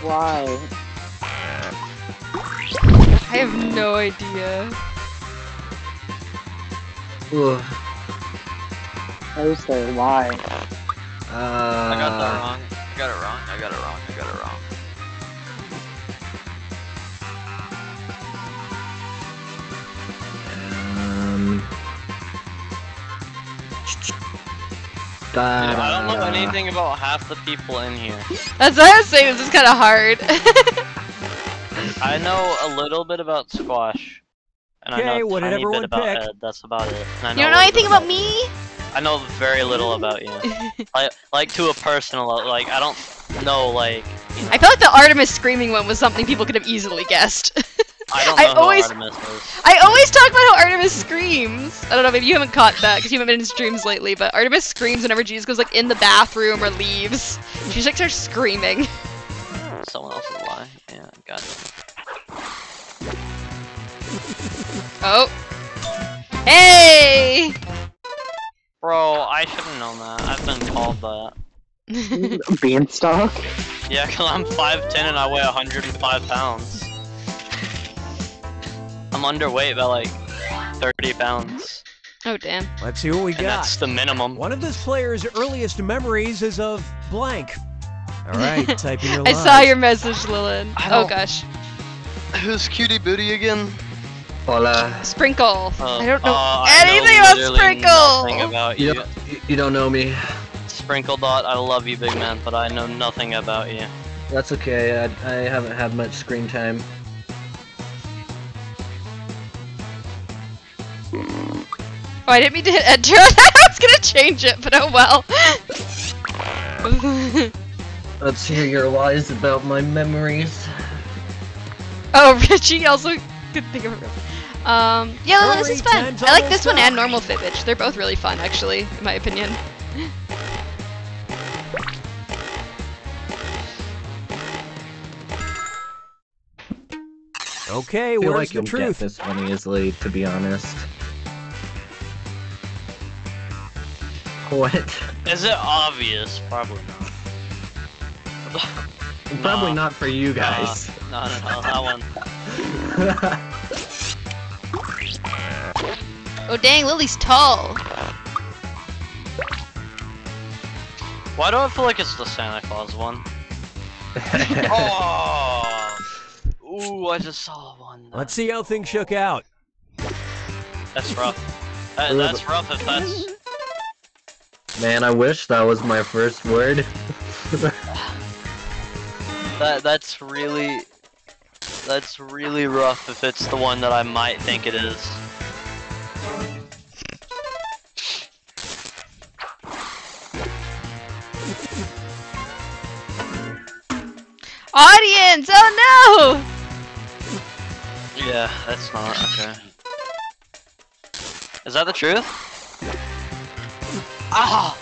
Why? I have no idea. Ugh. I was there. Why? Uh, I got that wrong. I got it wrong. I got it wrong. I got it wrong. Dude, I don't know anything about half the people in here. That's what I was saying. This is kind of hard. I know a little bit about squash. And I know a what did tiny everyone bit about pick? Ed. That's about it. And I you don't know anything about me? I know very little about you. like, like to a personal, like I don't know, like I feel like the Artemis screaming one was something people could have easily guessed. I don't know who always- Artemis is. I always talk about how Artemis screams. I don't know, maybe you haven't caught that because you haven't been in streams lately, but Artemis screams whenever Jesus goes like in the bathroom or leaves. She just like starts screaming. Someone else's lie. Yeah, got it. Oh. Hey! Bro, I should have known that. I've been called that. Beanstalk. Yeah, cause I'm 5'10 and I weigh 105 pounds. I'm underweight by like 30 pounds. Oh damn. Let's see what we And got. that's the minimum. One of this player's earliest memories is of blank. All right, type in your I saw your message, Lilin. Oh gosh. Who's Cutie Booty again? Hola. Sprinkle. Uh, I don't know uh, I know anything about literally Sprinkle. About You you. don't, you- you don't know me. Sprinkle Dot, I love you, big man, but I know nothing about you. That's okay. I, I haven't had much screen time. Oh, I didn't mean to hit enter. I was gonna change it, but oh well. Let's hear your lies about my memories. oh, Richie also could think of it. Um, yeah, Lilin, this is fun. I like this one and normal Fibbage. They're both really fun, actually, in my opinion. Okay, I feel where's like the you'll get truth? this one easily, to be honest. What? Is it obvious? Probably not. Probably Nah. not for you guys. No, no, no, that one. Oh dang, Lily's tall. Why do I feel like it's the Santa Claus one? oh! Ooh, I just saw one. Let's see how things shook out. That's rough. That, that's rough if that's. Man, I wish that was my first word. That that's really. That's really rough if it's the one that I might think it is. Audience! Oh no! Yeah, that's not okay. Is that the truth? Ah!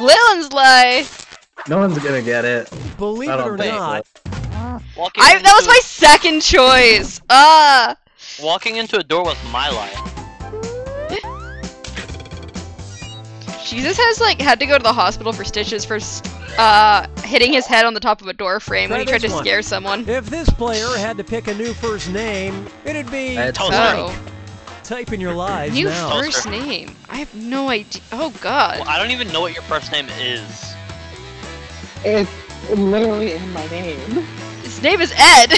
no! Lilin's lie. no one's gonna get it. Believe it or think not, Walking I, that was my second choice. Ah. Walking into a door was my lie. Jesus has like had to go to the hospital for stitches for uh hitting his head on the top of a door frame when he tried to one. scare someone. if this player had to pick a new first name, it'd be That's Toaster. Oh, type in your lies new now. Toaster. first name. I have no idea. Oh god. Well, I don't even know what your first name is. It's literally in my name. His name is Ed.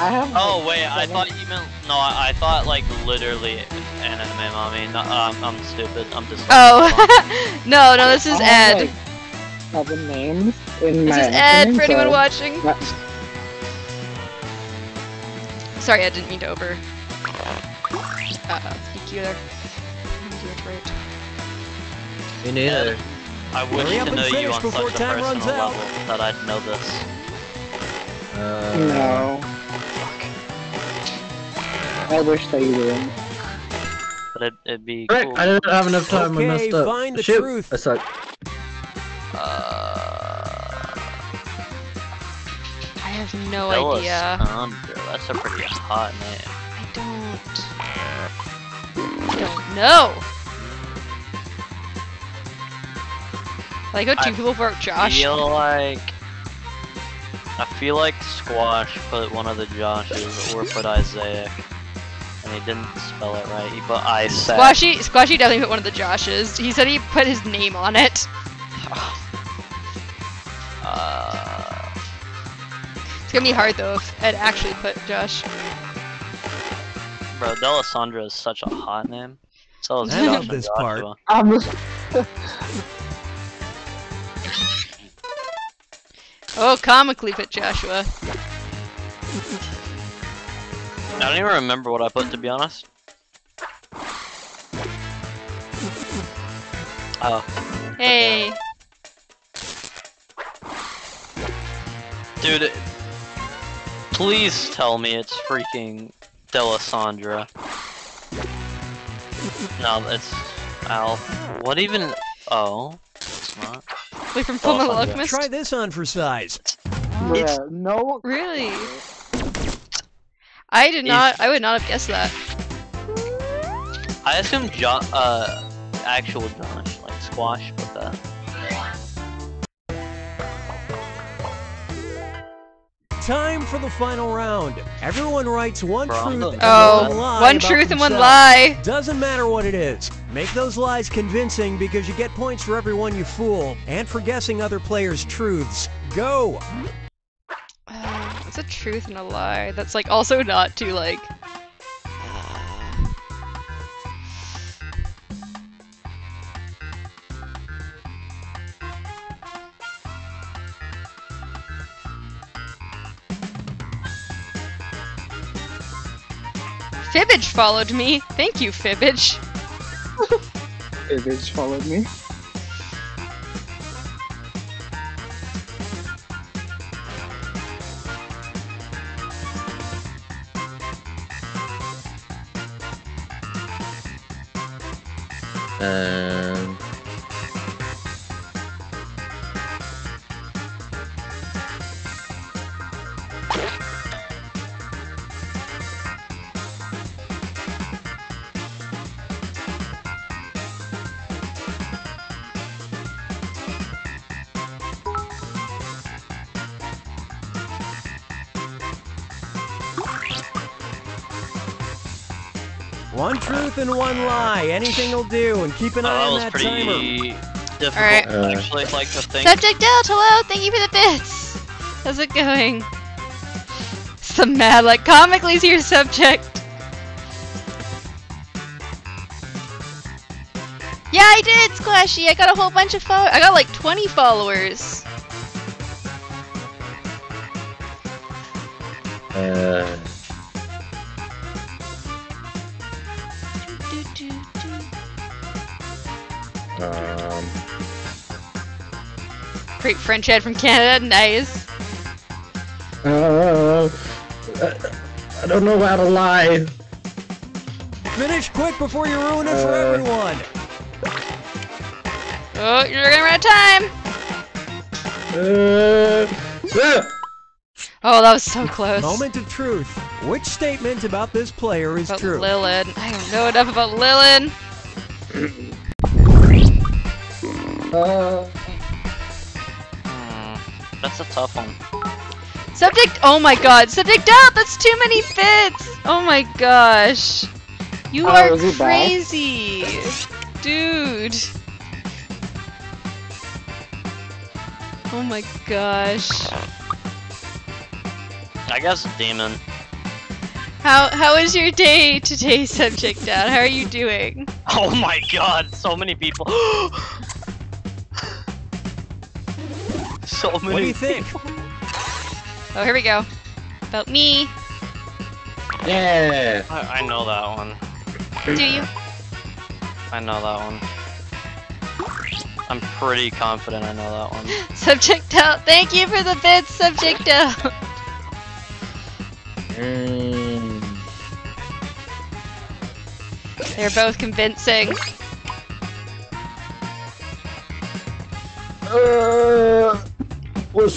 I have. Oh like, wait, I thought you meant no. I, I thought like literally anime mommy. No, um, I'm stupid. I'm just. Oh. no, no, this is I have, Ed. like, seven names in This my is Ed acronym, for anyone so- watching. That- Sorry, I didn't mean to over. Uh, EQ there. Me neither. I wish Hurry up to and know you on before such a time runs personal out. that I'd know this. Uh, No. I wish that you did. But it, it'd be Frick, cool. I didn't have enough time. I Okay, messed up. find the Shoot, truth. I suck. Have no idea. Um, Thunder. That's a pretty hot name. I don't. I don't know. I like how two I people wrote Josh. I feel like I feel like Squash put one of the Joshes or put Isaiah. and he didn't spell it right. He put I said. Squashy, Squashy definitely put one of the Joshes. He said he put his name on it. It's gonna be hard though if Ed actually put Josh. bro, Delisandra is such a hot name. So is I love Josh and this part. Joshua. I'm Oh, comically put Joshua. I don't even remember what I put to be honest. Oh, Hey. dude. Please tell me it's freaking Delisandra. No, it's Al. What even? Oh, it's not. Like from Full Metal Alchemist? Try this on for size. Bruh, no. Really? I did not. I would not have guessed that. I assume jo uh, actual Josh, like squash, but that. Time for the final round. Everyone writes one Bro, truth and Oh, one lie. one truth and one lie. Doesn't matter what it is. Make those lies convincing because you get points for everyone you fool and for guessing other players' truths. Go! Uh, what's a truth and a lie? That's like also not too like. Fibbage followed me. Thank you, Fibbage. Image followed me. Um, and one lie. Anything will do, and keep an eye Oh, on that that was timer. pretty difficult. Alright. Uh, Actually, like to think. Subject out, hello, thank you for the bits. How's it going? Some mad, like comically's your subject. Yeah, I did, Squashy. I got a whole bunch of followers. I got like 20 followers. uh, Great French head from Canada, nice. uh, I don't know how to lie. Finish quick before you ruin it for Uh, everyone. Oh, you're gonna run out of time. Uh! Oh, that was so close. Moment of truth. Which statement about this player is About true? Lilin. I don't know enough about Lilin. Uh, that's a tough one. Subject. Oh my God. Subject out. That's too many bits. Oh my gosh. You Oh, are is he back? crazy, dude. Oh my gosh. I guess demon. How how is your day today, subject out? How are you doing? Oh my god, so many people. so many. What do you think? Oh, here we go. About me. yeah. I, I know that one. Do you? I know that one. I'm pretty confident I know that one. Subject out. Thank you for the bits, subject out. Mm, They're both convincing. uh, we'll.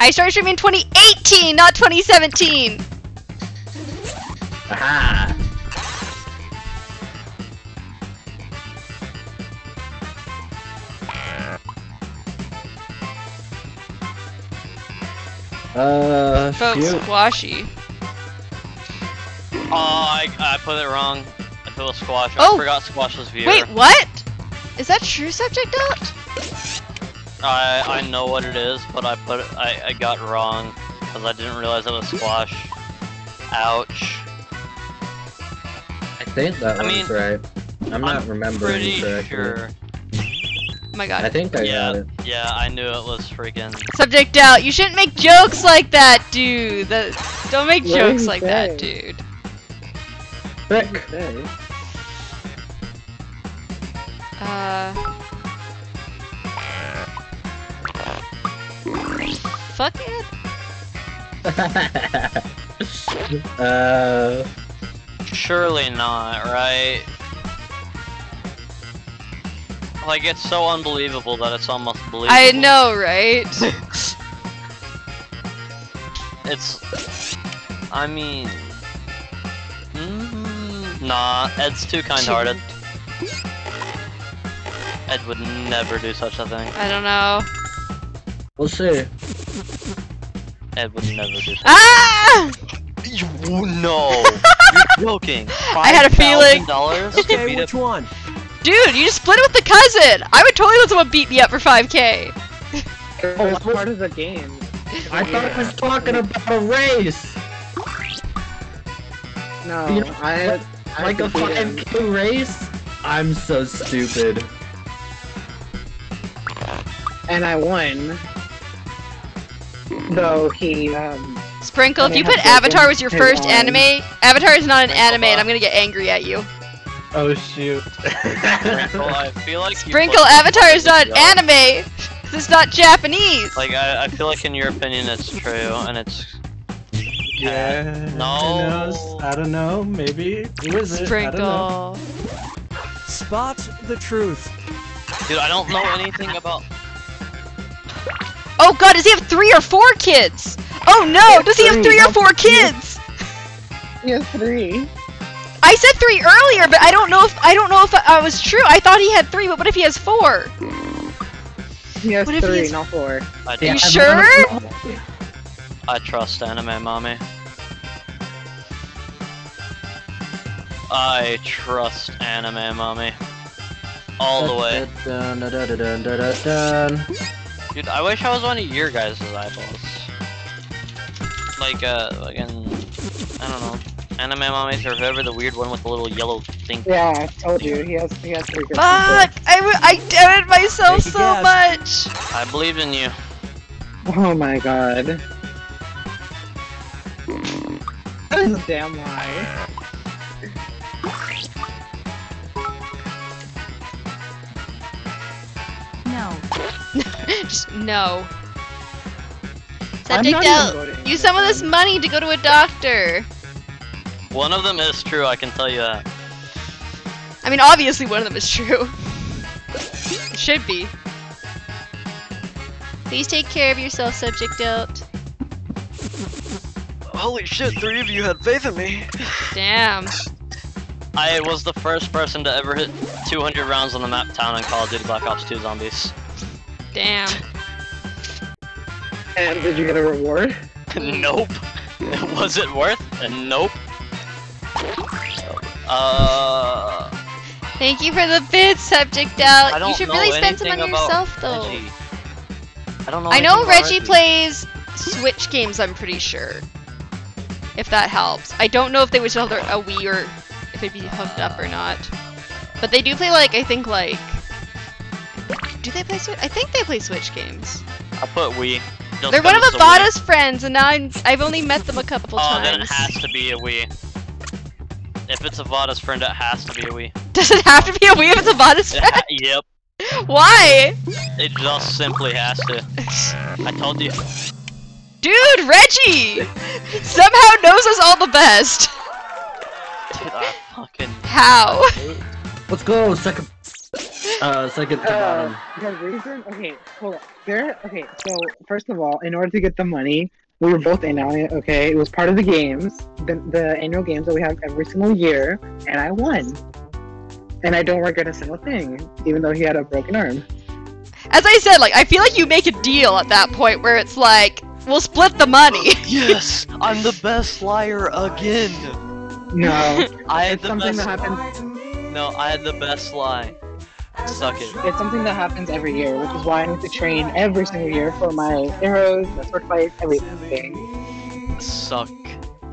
I started streaming in 2018, not 2017. Aha. Uh, Folks, shoot. squashy. Oh, I, I put it wrong. I put a squash, Oh. I forgot squash was viewer. Wait, what? Is that true, subject out? I I know what it is, but I put it, I I got wrong because I didn't realize it was squash. Ouch. I think that I one's mean, right. I'm not I'm remembering Pretty correctly. sure. Oh my god. I think I yeah, got it. yeah, I knew it was freaking. Subject out. You shouldn't make jokes like that, dude. That don't make What jokes he like that, dude. Frick. Uh. Fuck it. uh, Surely not, right? Like it's so unbelievable that it's almost believable. I know, right? It's. I mean. mm, nah, Ed's too kind-hearted. Ed would never do such a thing. I don't know. we'll see. Ed would never do. Such Ah! You no, you're joking. I had a feeling. Dollars? Okay, which one? Dude, you just split it with the cousin. I would totally let someone beat me up for 5k. It was part of the game. I thought I was talking about a race. No, You know, I, I like a 5k race? I'm so stupid. and I won. Though he, um, Sprinkle, if you put Avatar was your first eyes. anime, Avatar is not an anime, and I'm gonna get angry at you. Oh shoot. Sprinkle, I feel like you Sprinkle, Avatar is not Yeah. anime. 'cause It's not Japanese. Like I, I feel like in your opinion it's true, and it's Yeah. No. Who knows? I don't know. Maybe. Who is it? I don't know. Sprinkle. Spot the truth. dude. I don't know anything about. Oh god, does he have three or four kids? Oh no, does he have three, three or four kids? he has three. I said three earlier, but I don't know if I don't know if I was true. I thought he had three, but what if he has four? He has What if he three, has- not four. I, You I'm sure? I trust anime mommy. I trust anime mommy. All the way. Dude, I wish I was one of your guys' eyeballs. Like, uh, like in, I don't know, anime mommies or whoever, the weird one with the little yellow thing. Yeah, I told you, he has, he has three good Fuck! I doubted myself so guess. much. I believed in you. Oh my god. That is a damn lie. No. Just no. I'm Subject not even out. Use some of this money to go to a doctor. One of them is true, I can tell you that. I mean, obviously one of them is true. It should be. Please take care of yourself, subject out. Holy shit, three of you had faith in me. Damn. I was the first person to ever hit 200 rounds on the map town in Call of Duty Black Ops 2 Zombies. Damn. And did you get a reward? nope. Was it worth? Uh, nope. Uh, Thank you for the bid, subject out. I don't you should really spend some on anything about yourself, though. Reggie. I don't know. I know anything about Reggie plays Switch games, I'm pretty sure. If that helps. I don't know if they would still have their, a Wii or if it'd be hooked up or not. But they do play, like, I think, like. Do they play Switch? I think they play Switch games. I put Wii. just They're one of it's a Avada's friends, and now I'm, I've only met them a couple Oh, then it has to be a Wii. If it's Avada's friend, it has to be a Wii. Does it have to be a Wii if it's Avada's It friend? ha- yep. Why? It just simply has to. I told you. Dude, Reggie! Somehow knows us all the best. Dude, I fucking. How? Let's go. Second. Uh, second to bottom. Uh, the reason, okay, hold on. There, okay, so first of all, in order to get the money, we were both in on it, okay? It was part of the games, the, the annual games that we have every single year, and I won. And I don't regret a single thing, even though he had a broken arm. As I said, like, I feel like you make a deal at that point where it's like, we'll split the money. Yes, I'm the best liar again. No, I had the something best. that happens. No, I had the best lie. Suck it. It's something that happens every year, which is why I need to train every single year for my arrows, my sword fights, everything. Suck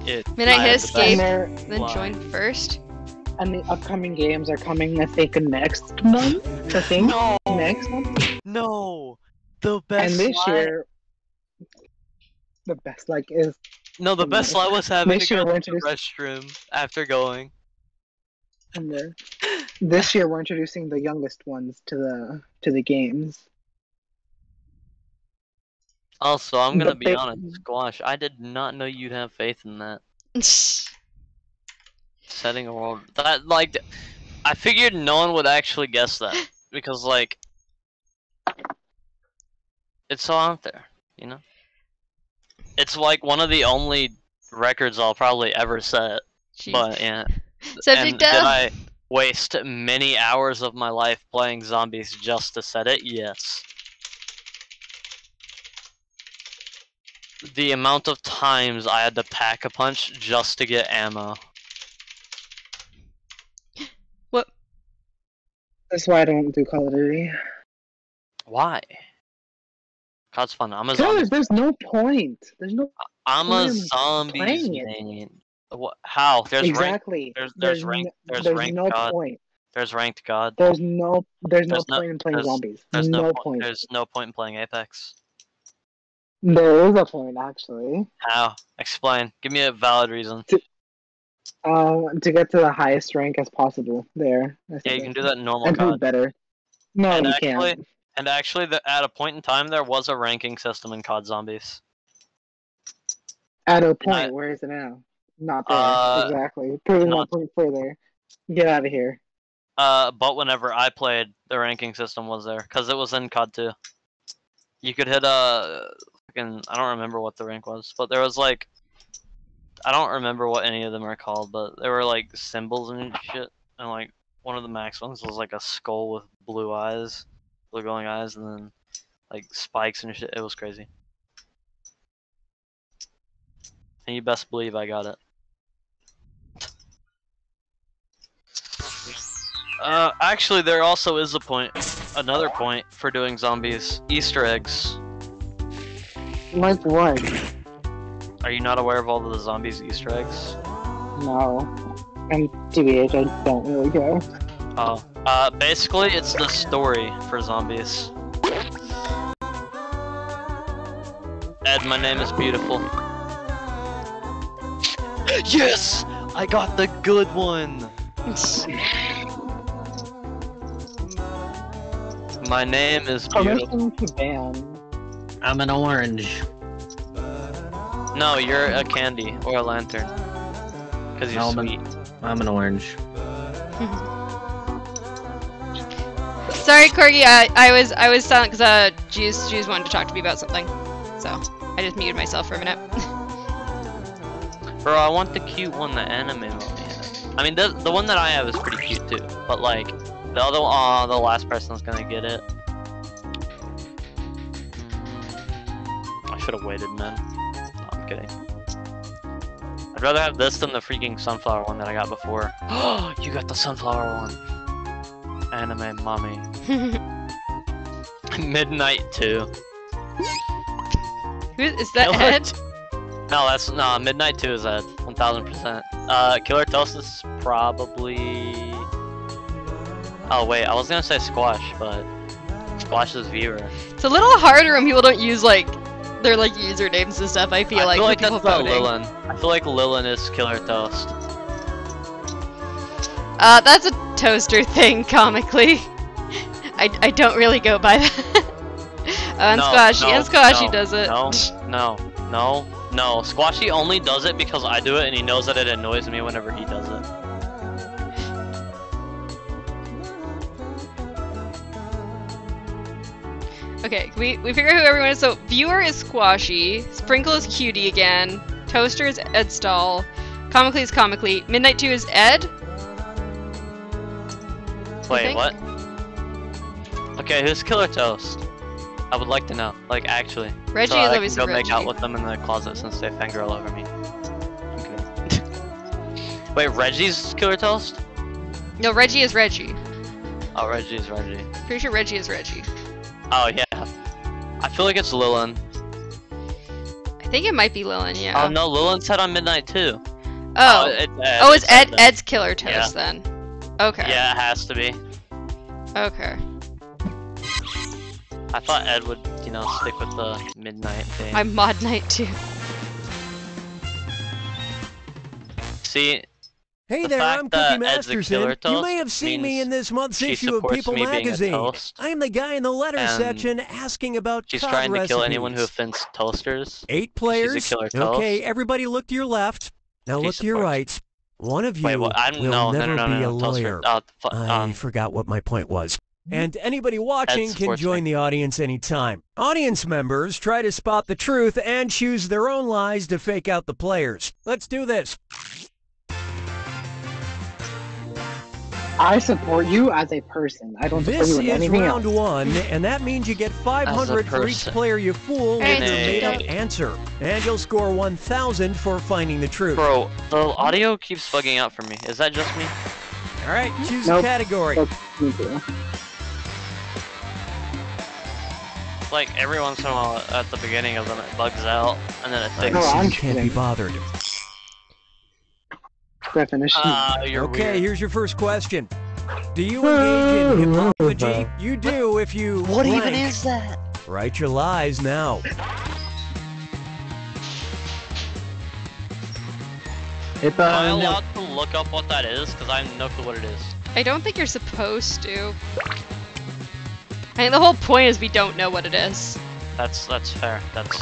it. Midnight I hit the escape, best then lie. join first. And the upcoming games are coming, I think, next month. I think No. next month. No, the best. and this lie- year, the best like is No, the best lie was having This to year go to the restroom after going. In there. This year, we're introducing the youngest ones to the to the games. Also, I'm gonna The be big- honest, Squash. I did not know you'd have faith in that. Setting a world that like, I figured no one would actually guess that because like, it's so out there, you know. It's like one of the only records I'll probably ever set. Jeez. But yeah. Subject and did of- I waste many hours of my life playing zombies just to set it? Yes. The amount of times I had to pack a punch just to get ammo. What? That's why I don't do Call of Duty. Why? COD's fun. I'm a zombie. There's no point. There's no I'm a point in zombie playing it. man. What? How? There's exactly. rank. There's there's, There's rank. There's, there's ranked no god. point. There's ranked god. There's no there's, There's no no- point in playing there's- zombies. There's no, no, point. There's no point in playing Apex. There is a point actually. How? Explain. Give me a valid reason. Um, to get to the highest rank as possible. There. Yeah, you can do that in normal And do better. No, and you actually, can't. and actually, the, at a point in time, there was a ranking system in COD Zombies. At a point, I- where is it now? Not there. Uh, exactly. Proving not- one point further. Get out of here. Uh, but whenever I played, the ranking system was there because it was in COD 2. You could hit a fucking I don't remember what the rank was, but there was like I don't remember what any of them are called, but there were like symbols and shit, and like one of the max ones was like a skull with blue eyes, blue glowing eyes, and then like spikes and shit. It was crazy. And you best believe I got it. Uh, actually, there also is a point, another point for doing zombies. Easter eggs. Like what? Are you not aware of all of the zombies Easter eggs? No. And TBH, I don't really care. Oh. Uh, basically, it's the story for zombies. Ed, my name is beautiful. Yes! I got the good one! My name is beautiful. Permission to ban. I'm an orange. No, you're a candy or a lantern. Because you're No, I'm an- sweet. I'm an orange. Sorry, Corgi. I, I was I was silent because uh, Juice Juice wanted to talk to me about something, so I just muted myself for a minute. Bro, I want the cute one that anime mommy had. I mean, the, the one that I have is pretty cute too. But like, the other one, aw, the last person's gonna get it. I should have waited, man. No, I'm kidding. I'd rather have this than the freaking sunflower one that I got before. Oh, you got the sunflower one. Anime mommy. Midnight 2. Who is that? Killer Ed? No, that's no. Midnight Two is at one thousand percent. Uh, Killer Toast is probably. Oh wait, I was gonna say Squash, but Squash is viewer. It's a little harder when people don't use like their like usernames and stuff. I feel I like feel like people that's uh. Lilin. I feel like Lilin is Killer Toast. Uh, that's a toaster thing, comically. I, I don't really go by that. uh, and no, Squashy, no, and Squashy no, does it. No, no, no, no. Squashy only does it because I do it, and he knows that it annoys me whenever he does it. Okay, we we figure out who everyone is. So viewer is Squashy, Sprinkle is Cutie again, Toaster is Ed Stall, Comically is Comically, Midnight Two is Ed. Wait, what? Okay, who's Killer Toast? I would like to know, like actually. Reggie so is I can obviously go make out with them in the closet since they fangirl over me. Okay. Wait, Reggie's Killer Toast? No, Reggie is Reggie. Oh, Reggie is Reggie. Pretty sure Reggie is Reggie. Oh yeah. I feel like it's Lilin. I think it might be Lillian, yeah. Oh no, Lilin said on Midnight too. Oh. oh. it's Ed. oh, it's Ed. Ed's Killer Toast Yeah. then. Okay. Yeah, it has to be. Okay. I thought Ed would, you know, stick with the Midnight thing. I'm Mod night too. See, Hey The there, I'm Cookie Masterson. You may have seen me in this month's issue of People me being a magazine. I'm the guy in the letter section asking about she's trying to kill anyone who offends toasters. Eight players. Okay, everybody look to your left. Now She look to your right. One of you Wait, what? I'm will no, never no, no, be a lawyer. Uh, fu- I um, forgot what my point was. And anybody watching can join me. the audience anytime. Audience members try to spot the truth and choose their own lies to fake out the players. Let's do this. I support you as a person. I don't support This you in is anything round else. one, and that means you get 500 for each player you fool with Hey, your Hey. made-up answer. And you'll score 1,000 for finding the truth. Bro, the audio keeps bugging out for me. Is that just me? All right, choose a category. That's me too. Like every once in a while at the beginning of them it bugs out and then it I fixes. No, I'm you can't be bothered. Definition. Ah, you're Okay, weird. here's your first question. Do you engage in hippophagy? You do if you What even blank. is that? Write your lies now. If, Am I uh, no, allowed to look up what that is? Because I have no clue what it is. I don't think you're supposed to. I think the whole point is we don't know what it is. That's that's fair. That's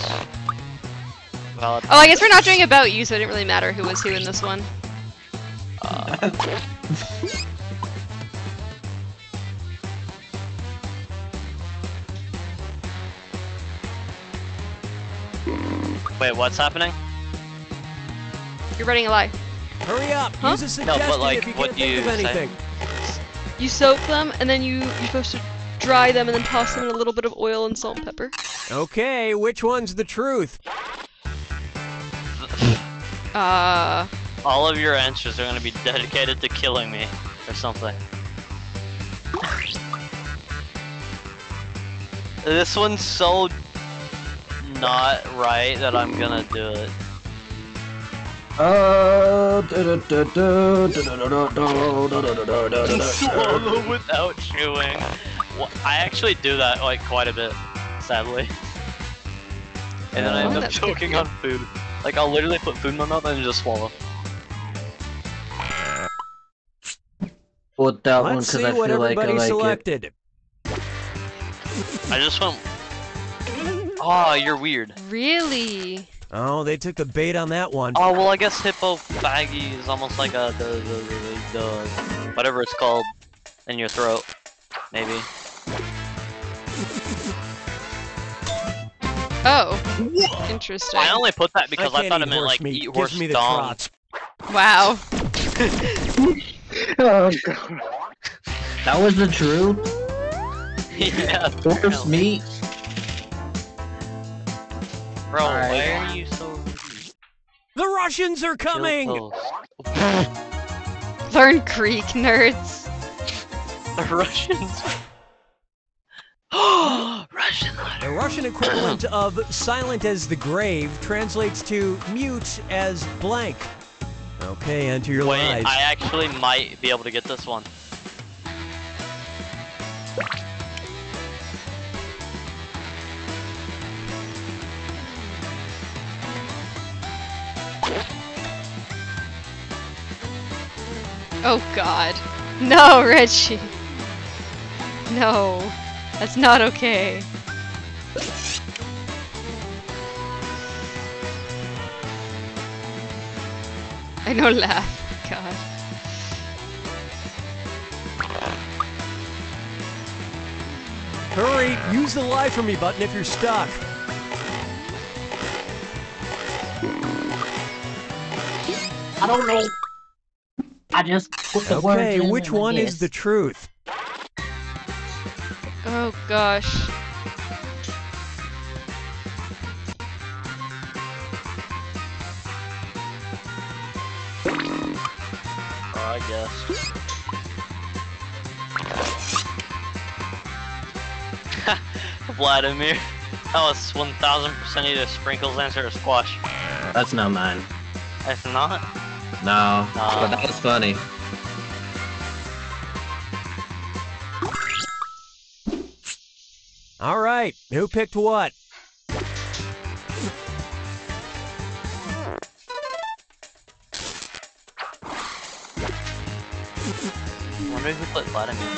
valid. Oh, I guess we're not doing about you, so it didn't really matter who was who in this one. Uh, Wait, what's happening? You're running a lie. Hurry up. Huh? Use a No, but, like, if you what can't do think of you say? anything. You soak them, and then you you're supposed to dry them, and then toss them in a little bit of oil and salt and pepper. Okay, which one's the truth? Uh, All of your answers are gonna be dedicated to killing me or something. This one's so not right that I'm gonna do it. uh, Swallow without chewing. Wha- I actually do that like quite a bit, sadly. And then I end Oh, up choking on food. Like I'll literally put food in my mouth and just swallow. Put that one Let's because see I what feel like I everybody like it. selected. I just went. Oh, you're weird. really? Oh, they took the bait on that one. Oh well, I guess hippo baggy is almost like a the the, the, the whatever it's called in your throat, maybe. Oh, interesting. I only put that because I, can't thought it meant like meat. eat Gives horse me the dong. trots. Wow. Oh god. That was the truth. yeah, Horse apparently. meat. bro. Alright. Why are you so The Russians are coming! Learn Greek, nerds. The Russians. Russian letter. The Russian equivalent of silent as the grave translates to mute as blank. Okay, enter your Wait, lies. I actually might be able to get this one. Oh god. No, Reggie. No. That's not okay. I know laugh. God. Hurry, use the lie for me button if you're stuck. I don't know. I just put the words Okay, which one is the truth? Oh gosh. I guess. Vladimir. That was 1000% either sprinkles answer or squash. That's not mine. If not, No, Nah. but that was funny. All right, who picked what? Wonder who played Vladimir.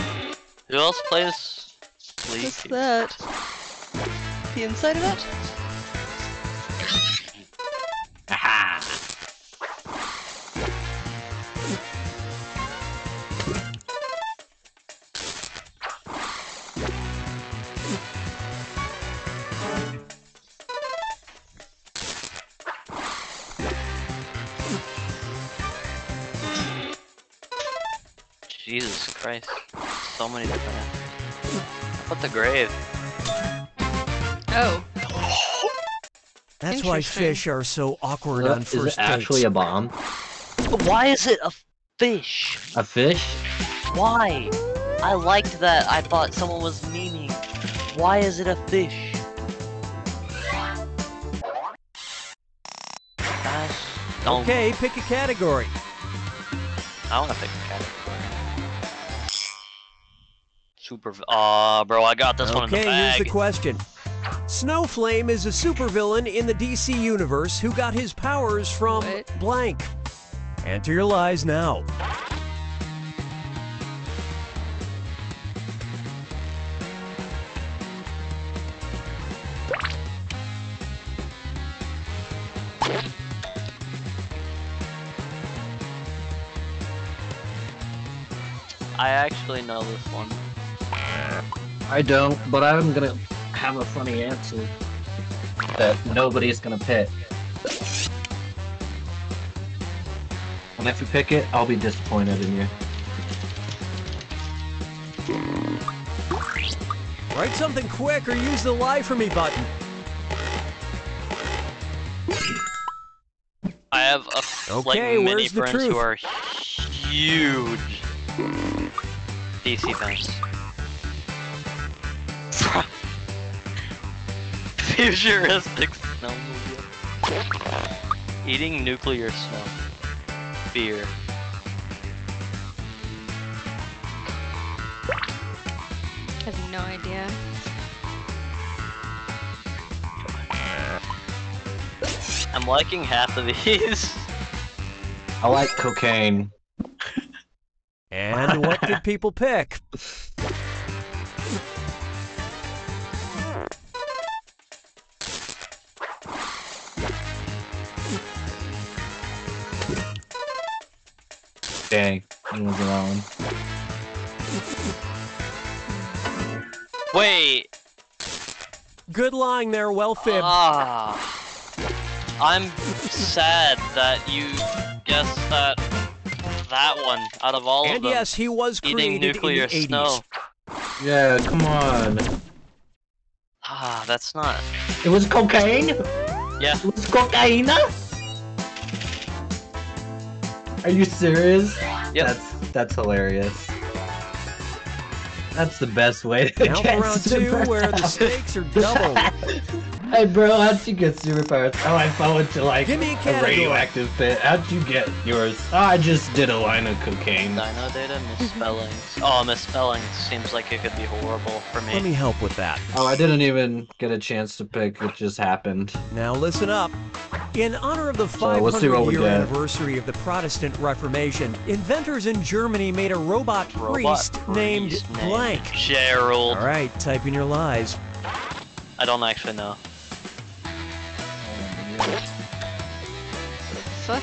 Who else plays League? What's that? The inside of it? Christ. So many different. How about the grave? Oh. That's why fish are so awkward on Is first it actually dates. a bomb? Why is it a fish? A fish? Why? I liked that. I thought someone was memeing. Why is it a fish? Gosh. Don't. Okay, pick a category. I want to pick a category. Super. Aw, bro, I got this one in the bag. Okay, here's the question. Snowflame is a supervillain in the DC universe who got his powers from blank. Enter your lies now. I actually know this one. I don't, but I'm gonna have a funny answer that nobody's gonna pick. And if you pick it, I'll be disappointed in you. Write something quick or use the lie for me button. I have a f- like Okay, many friends who are huge DC fans. Futuristic snowmobile. Eating nuclear snow. Beer. I have no idea. I'm liking half of these. I like cocaine. And what did people pick? Dang, it was wrong. Wait. Good lying there, well fibbed. Ah. I'm sad that you guessed that that one out of all of them. and yes, he was Eating created in nuclear the 80s. snow. Yeah, come on. Ah, that's not. It was cocaine? Yeah. It was cocaine? Are you serious? Yep. That's that's hilarious. That's the best way to Now get for round two, where the stakes are doubled. Hey bro, how'd you get superpowers? Oh, I fell into like Give me a a radioactive pit. How'd you get yours? Oh, I just did a line of cocaine. Dino data misspellings. Oh, misspellings seems like it could be horrible for me. Let me help with that. Oh, I didn't even get a chance to pick. It just happened. Now listen up. In honor of the So, 500 what we year get. anniversary of the Protestant Reformation, inventors in Germany made a robot, Robot priest, named priest named Blank. Gerald. All right, type in your lies. I don't actually know. さっ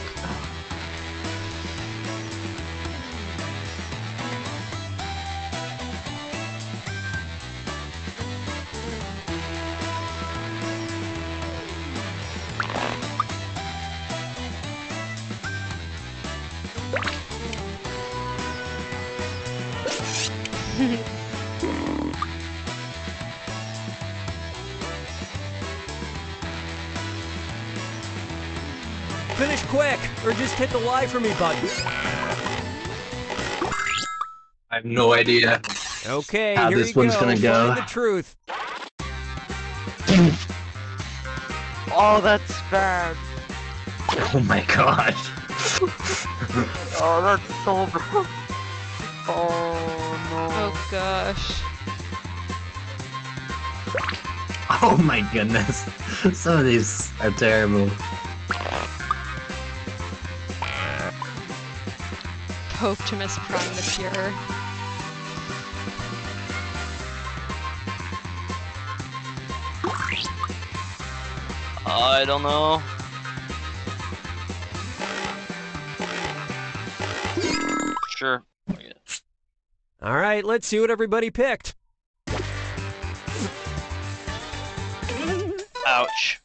quick, or just hit the lie for me button. I have no idea. Okay, How here this you one's go. gonna go. Find the truth. Oh, that's bad. Oh my god. Oh, that's so bad. Oh no. Oh gosh. Oh my goodness. Some of these are terrible. Optimus Prime the Pure. I don't know. Sure. All right, let's see what everybody picked. Ouch.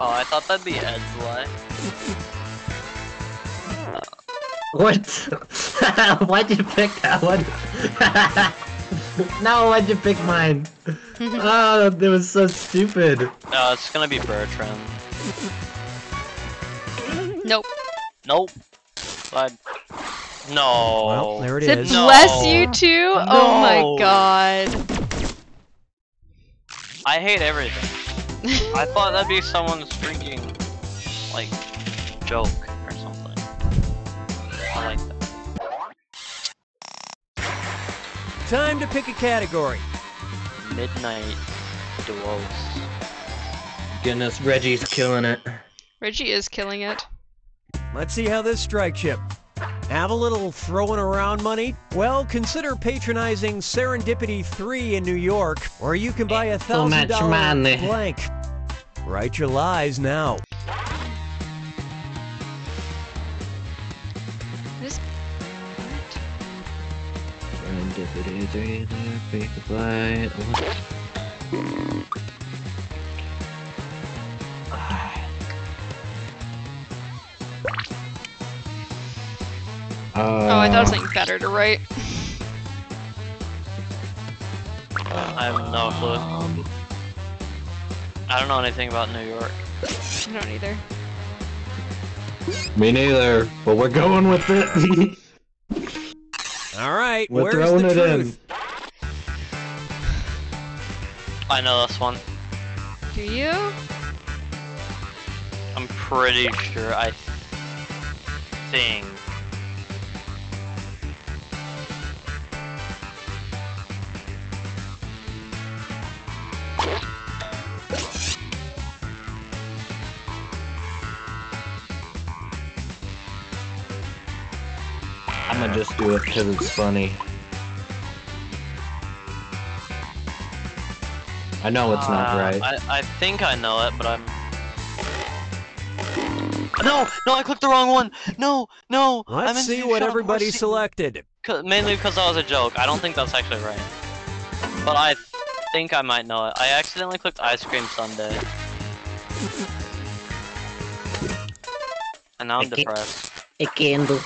Oh, I thought that'd be Ed's lie. What? Why'd you pick that one? no, why'd you pick mine? oh, that was so stupid. No, it's gonna be Bertram. Nope. Nope. But no. Well, there it Said is. bless you too? Oh my god. I hate everything. I thought that'd be someone's freaking like joke or something. I like that. Time to pick a category. Midnight duos. Goodness, Reggie's killing it. Reggie is killing it. Let's see how this strikes you. Have a little throwing around money? Well, consider patronizing Serendipity 3 in New York, where you can buy a So thousand much dollar money. blank. Write your lies now. This Oh, I thought it was something better to write. I have no clue. Um, I don't know anything about New York. I don't either. Me neither, but we're going with it. All right, We're where's throwing the it in. I know this one. Do you? I'm pretty sure. I think. Just do it because it's funny. I know it's not Uh, right. I, I think I know it, but I'm. No, no, I clicked the wrong one. No, no. I Let's meant to see what everybody Horse selected. Cause, mainly because that was a joke. I don't think that's actually right. But I think I might know it. I accidentally clicked ice cream Sunday. And now I'm I can't- depressed. A candle.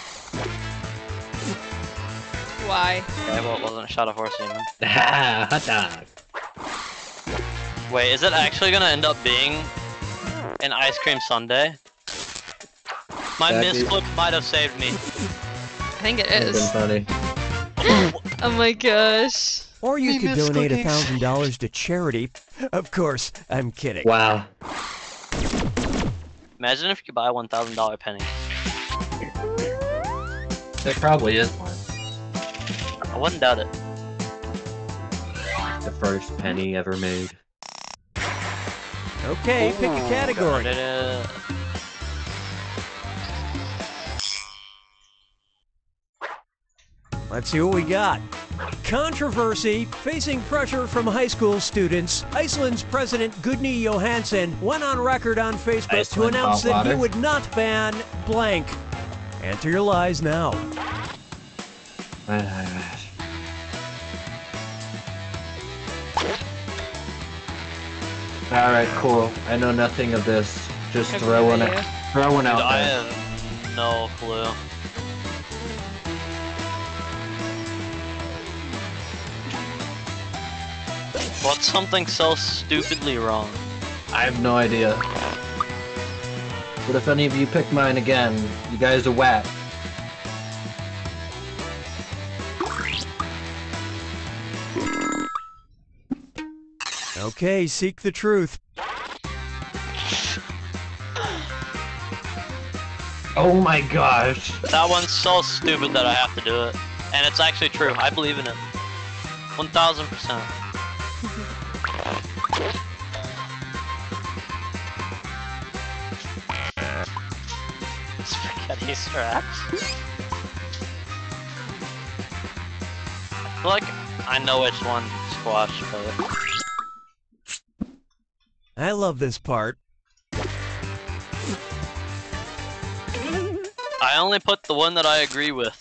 Why? Okay, well, it wasn't Shadow Horse Demon. Ah, hot dog. Wait, is it actually gonna end up being an ice cream sundae? My That'd be- misclick might have saved me. I think it Would've been funny. Oh my gosh. Or you could donate a thousand dollars to charity. Of course, I'm kidding. Wow. Imagine if you could buy a one thousand dollar penny. There probably is one. I wouldn't doubt it. The first penny ever made. Okay, pick a category. Da-da. Let's see what we got. Controversy facing pressure from high school students. Iceland's President Gudni Johannesson went on record on Facebook to announce hot that he would not ban blank. Enter your lies now. Alright, cool. I know nothing of this. Just I have throwing no it, idea. throwing Dude, out I have no clue. What's something so stupidly wrong? I have no idea. But if any of you pick mine again, you guys are whack. Okay, seek the truth. Oh my gosh. That one's so stupid that I have to do it. And it's actually true. I believe in it. 1000%. Spaghetti straps. I feel like I know which one squash, but I love this part. I only put the one that I agree with.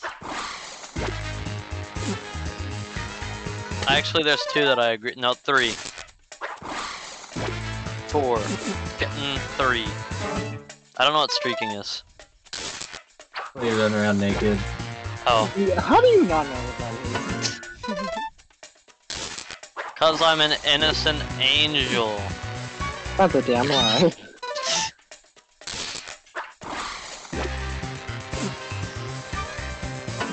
Actually, there's two that I agree. No, three. Four. Getting three. I don't know what streaking is. You run around naked. Oh, How do you not know what that is? cause I'm an innocent angel. That's a damn lie.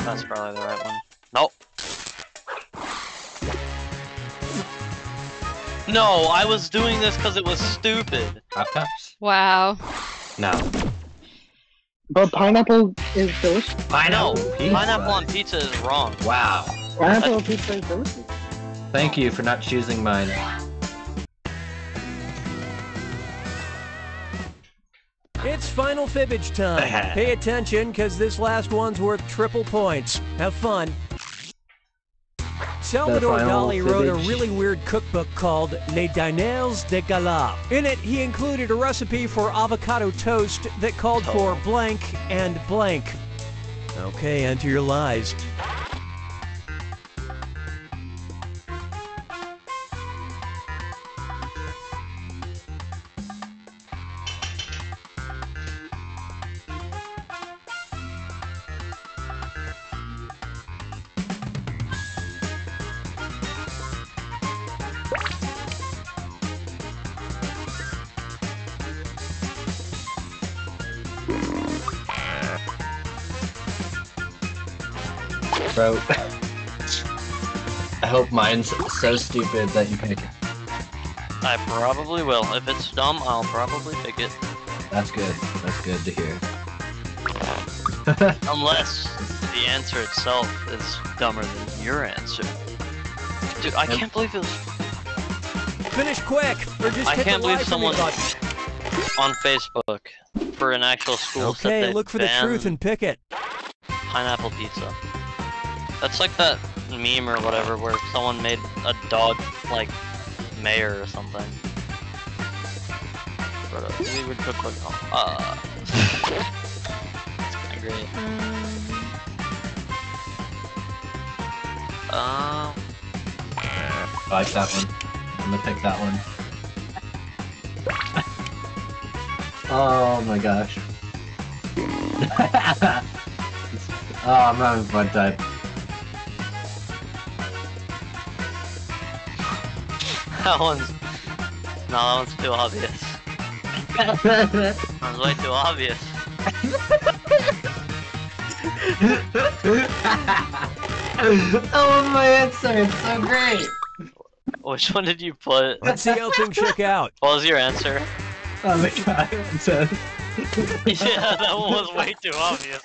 That's probably the right one. Nope. No, I was doing this because it was stupid. Hot Tops? Wow. No. But pineapple is delicious. No, pizza. pineapple on pizza is wrong. Wow. Pineapple pizza is delicious. Thank you for not choosing mine. It's final fibbage time. Pay attention, because this last one's worth triple points. Have fun. Salvador Dali wrote a really weird cookbook called Les Diners de Gala. In it, he included a recipe for avocado toast that called for blank and blank. Okay, enter your lies. Bro. I hope mine's so stupid that you pick it. I probably will. If it's dumb, I'll probably pick it. That's good. That's good to hear. Unless the answer itself is dumber than your answer. Dude, I can't believe it was Finish quick, or just I hit can't the believe lie someone on Facebook for an actual school said Okay, they look for the truth and pick it. pineapple pizza. That's like that meme or whatever where someone made a dog like mayor or something. But, uh, we would cook like uh, it's kinda great. Um, I like that one. I'm gonna pick that one. oh my gosh. oh, I'm having fun time. That one's no, that one's too obvious. That one's way too obvious. oh, my answer, it's so great. Which one did you put? Let's see how things check out. What was your answer? Oh my god, yeah, that one was way too obvious.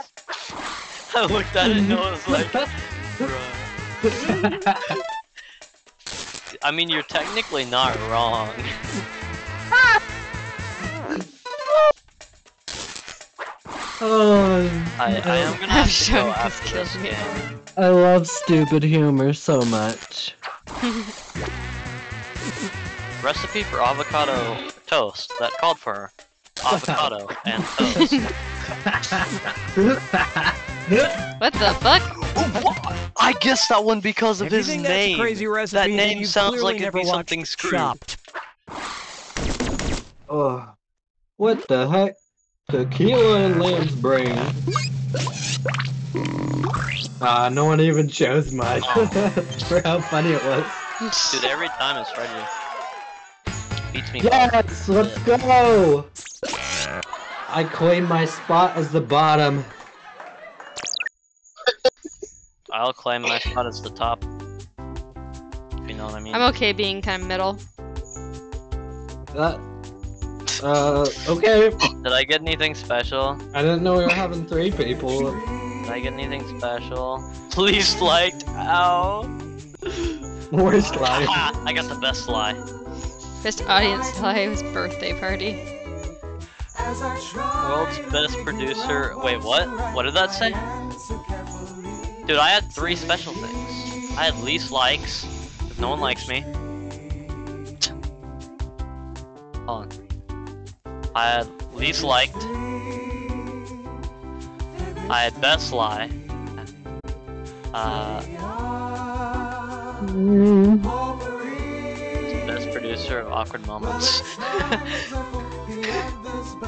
I looked at it and I was like, bruh. I mean, you're technically not wrong. Oh, I, I am gonna have to go after this game. I love stupid humor so much. Recipe for avocado toast that called for avocado and toast. What the fuck? I guessed that one because of If you his think that's a name. crazy recipe, that name you've sounds like it'd be something screwed. Chopped. Oh, what the heck? Tequila and lamb's brain. Ah, no one even chose mine for how funny it was. Dude, every time it's ready. Beats me. Yes, let's go. I claim my spot as the bottom. I'll claim my spot as the top. If you know what I mean. I'm okay being kind of middle. That. Uh, okay. Did I get anything special? I didn't know we were having three people. Did I get anything special? Please liked. Ow. Worst life. I got the best lie. Best audience live's birthday party. World's best producer. Wait, what? What did that say? Dude, I had three special things. I had least likes. If no one likes me. Hold on. I had least liked. I had best lie. Uh, best producer of awkward moments.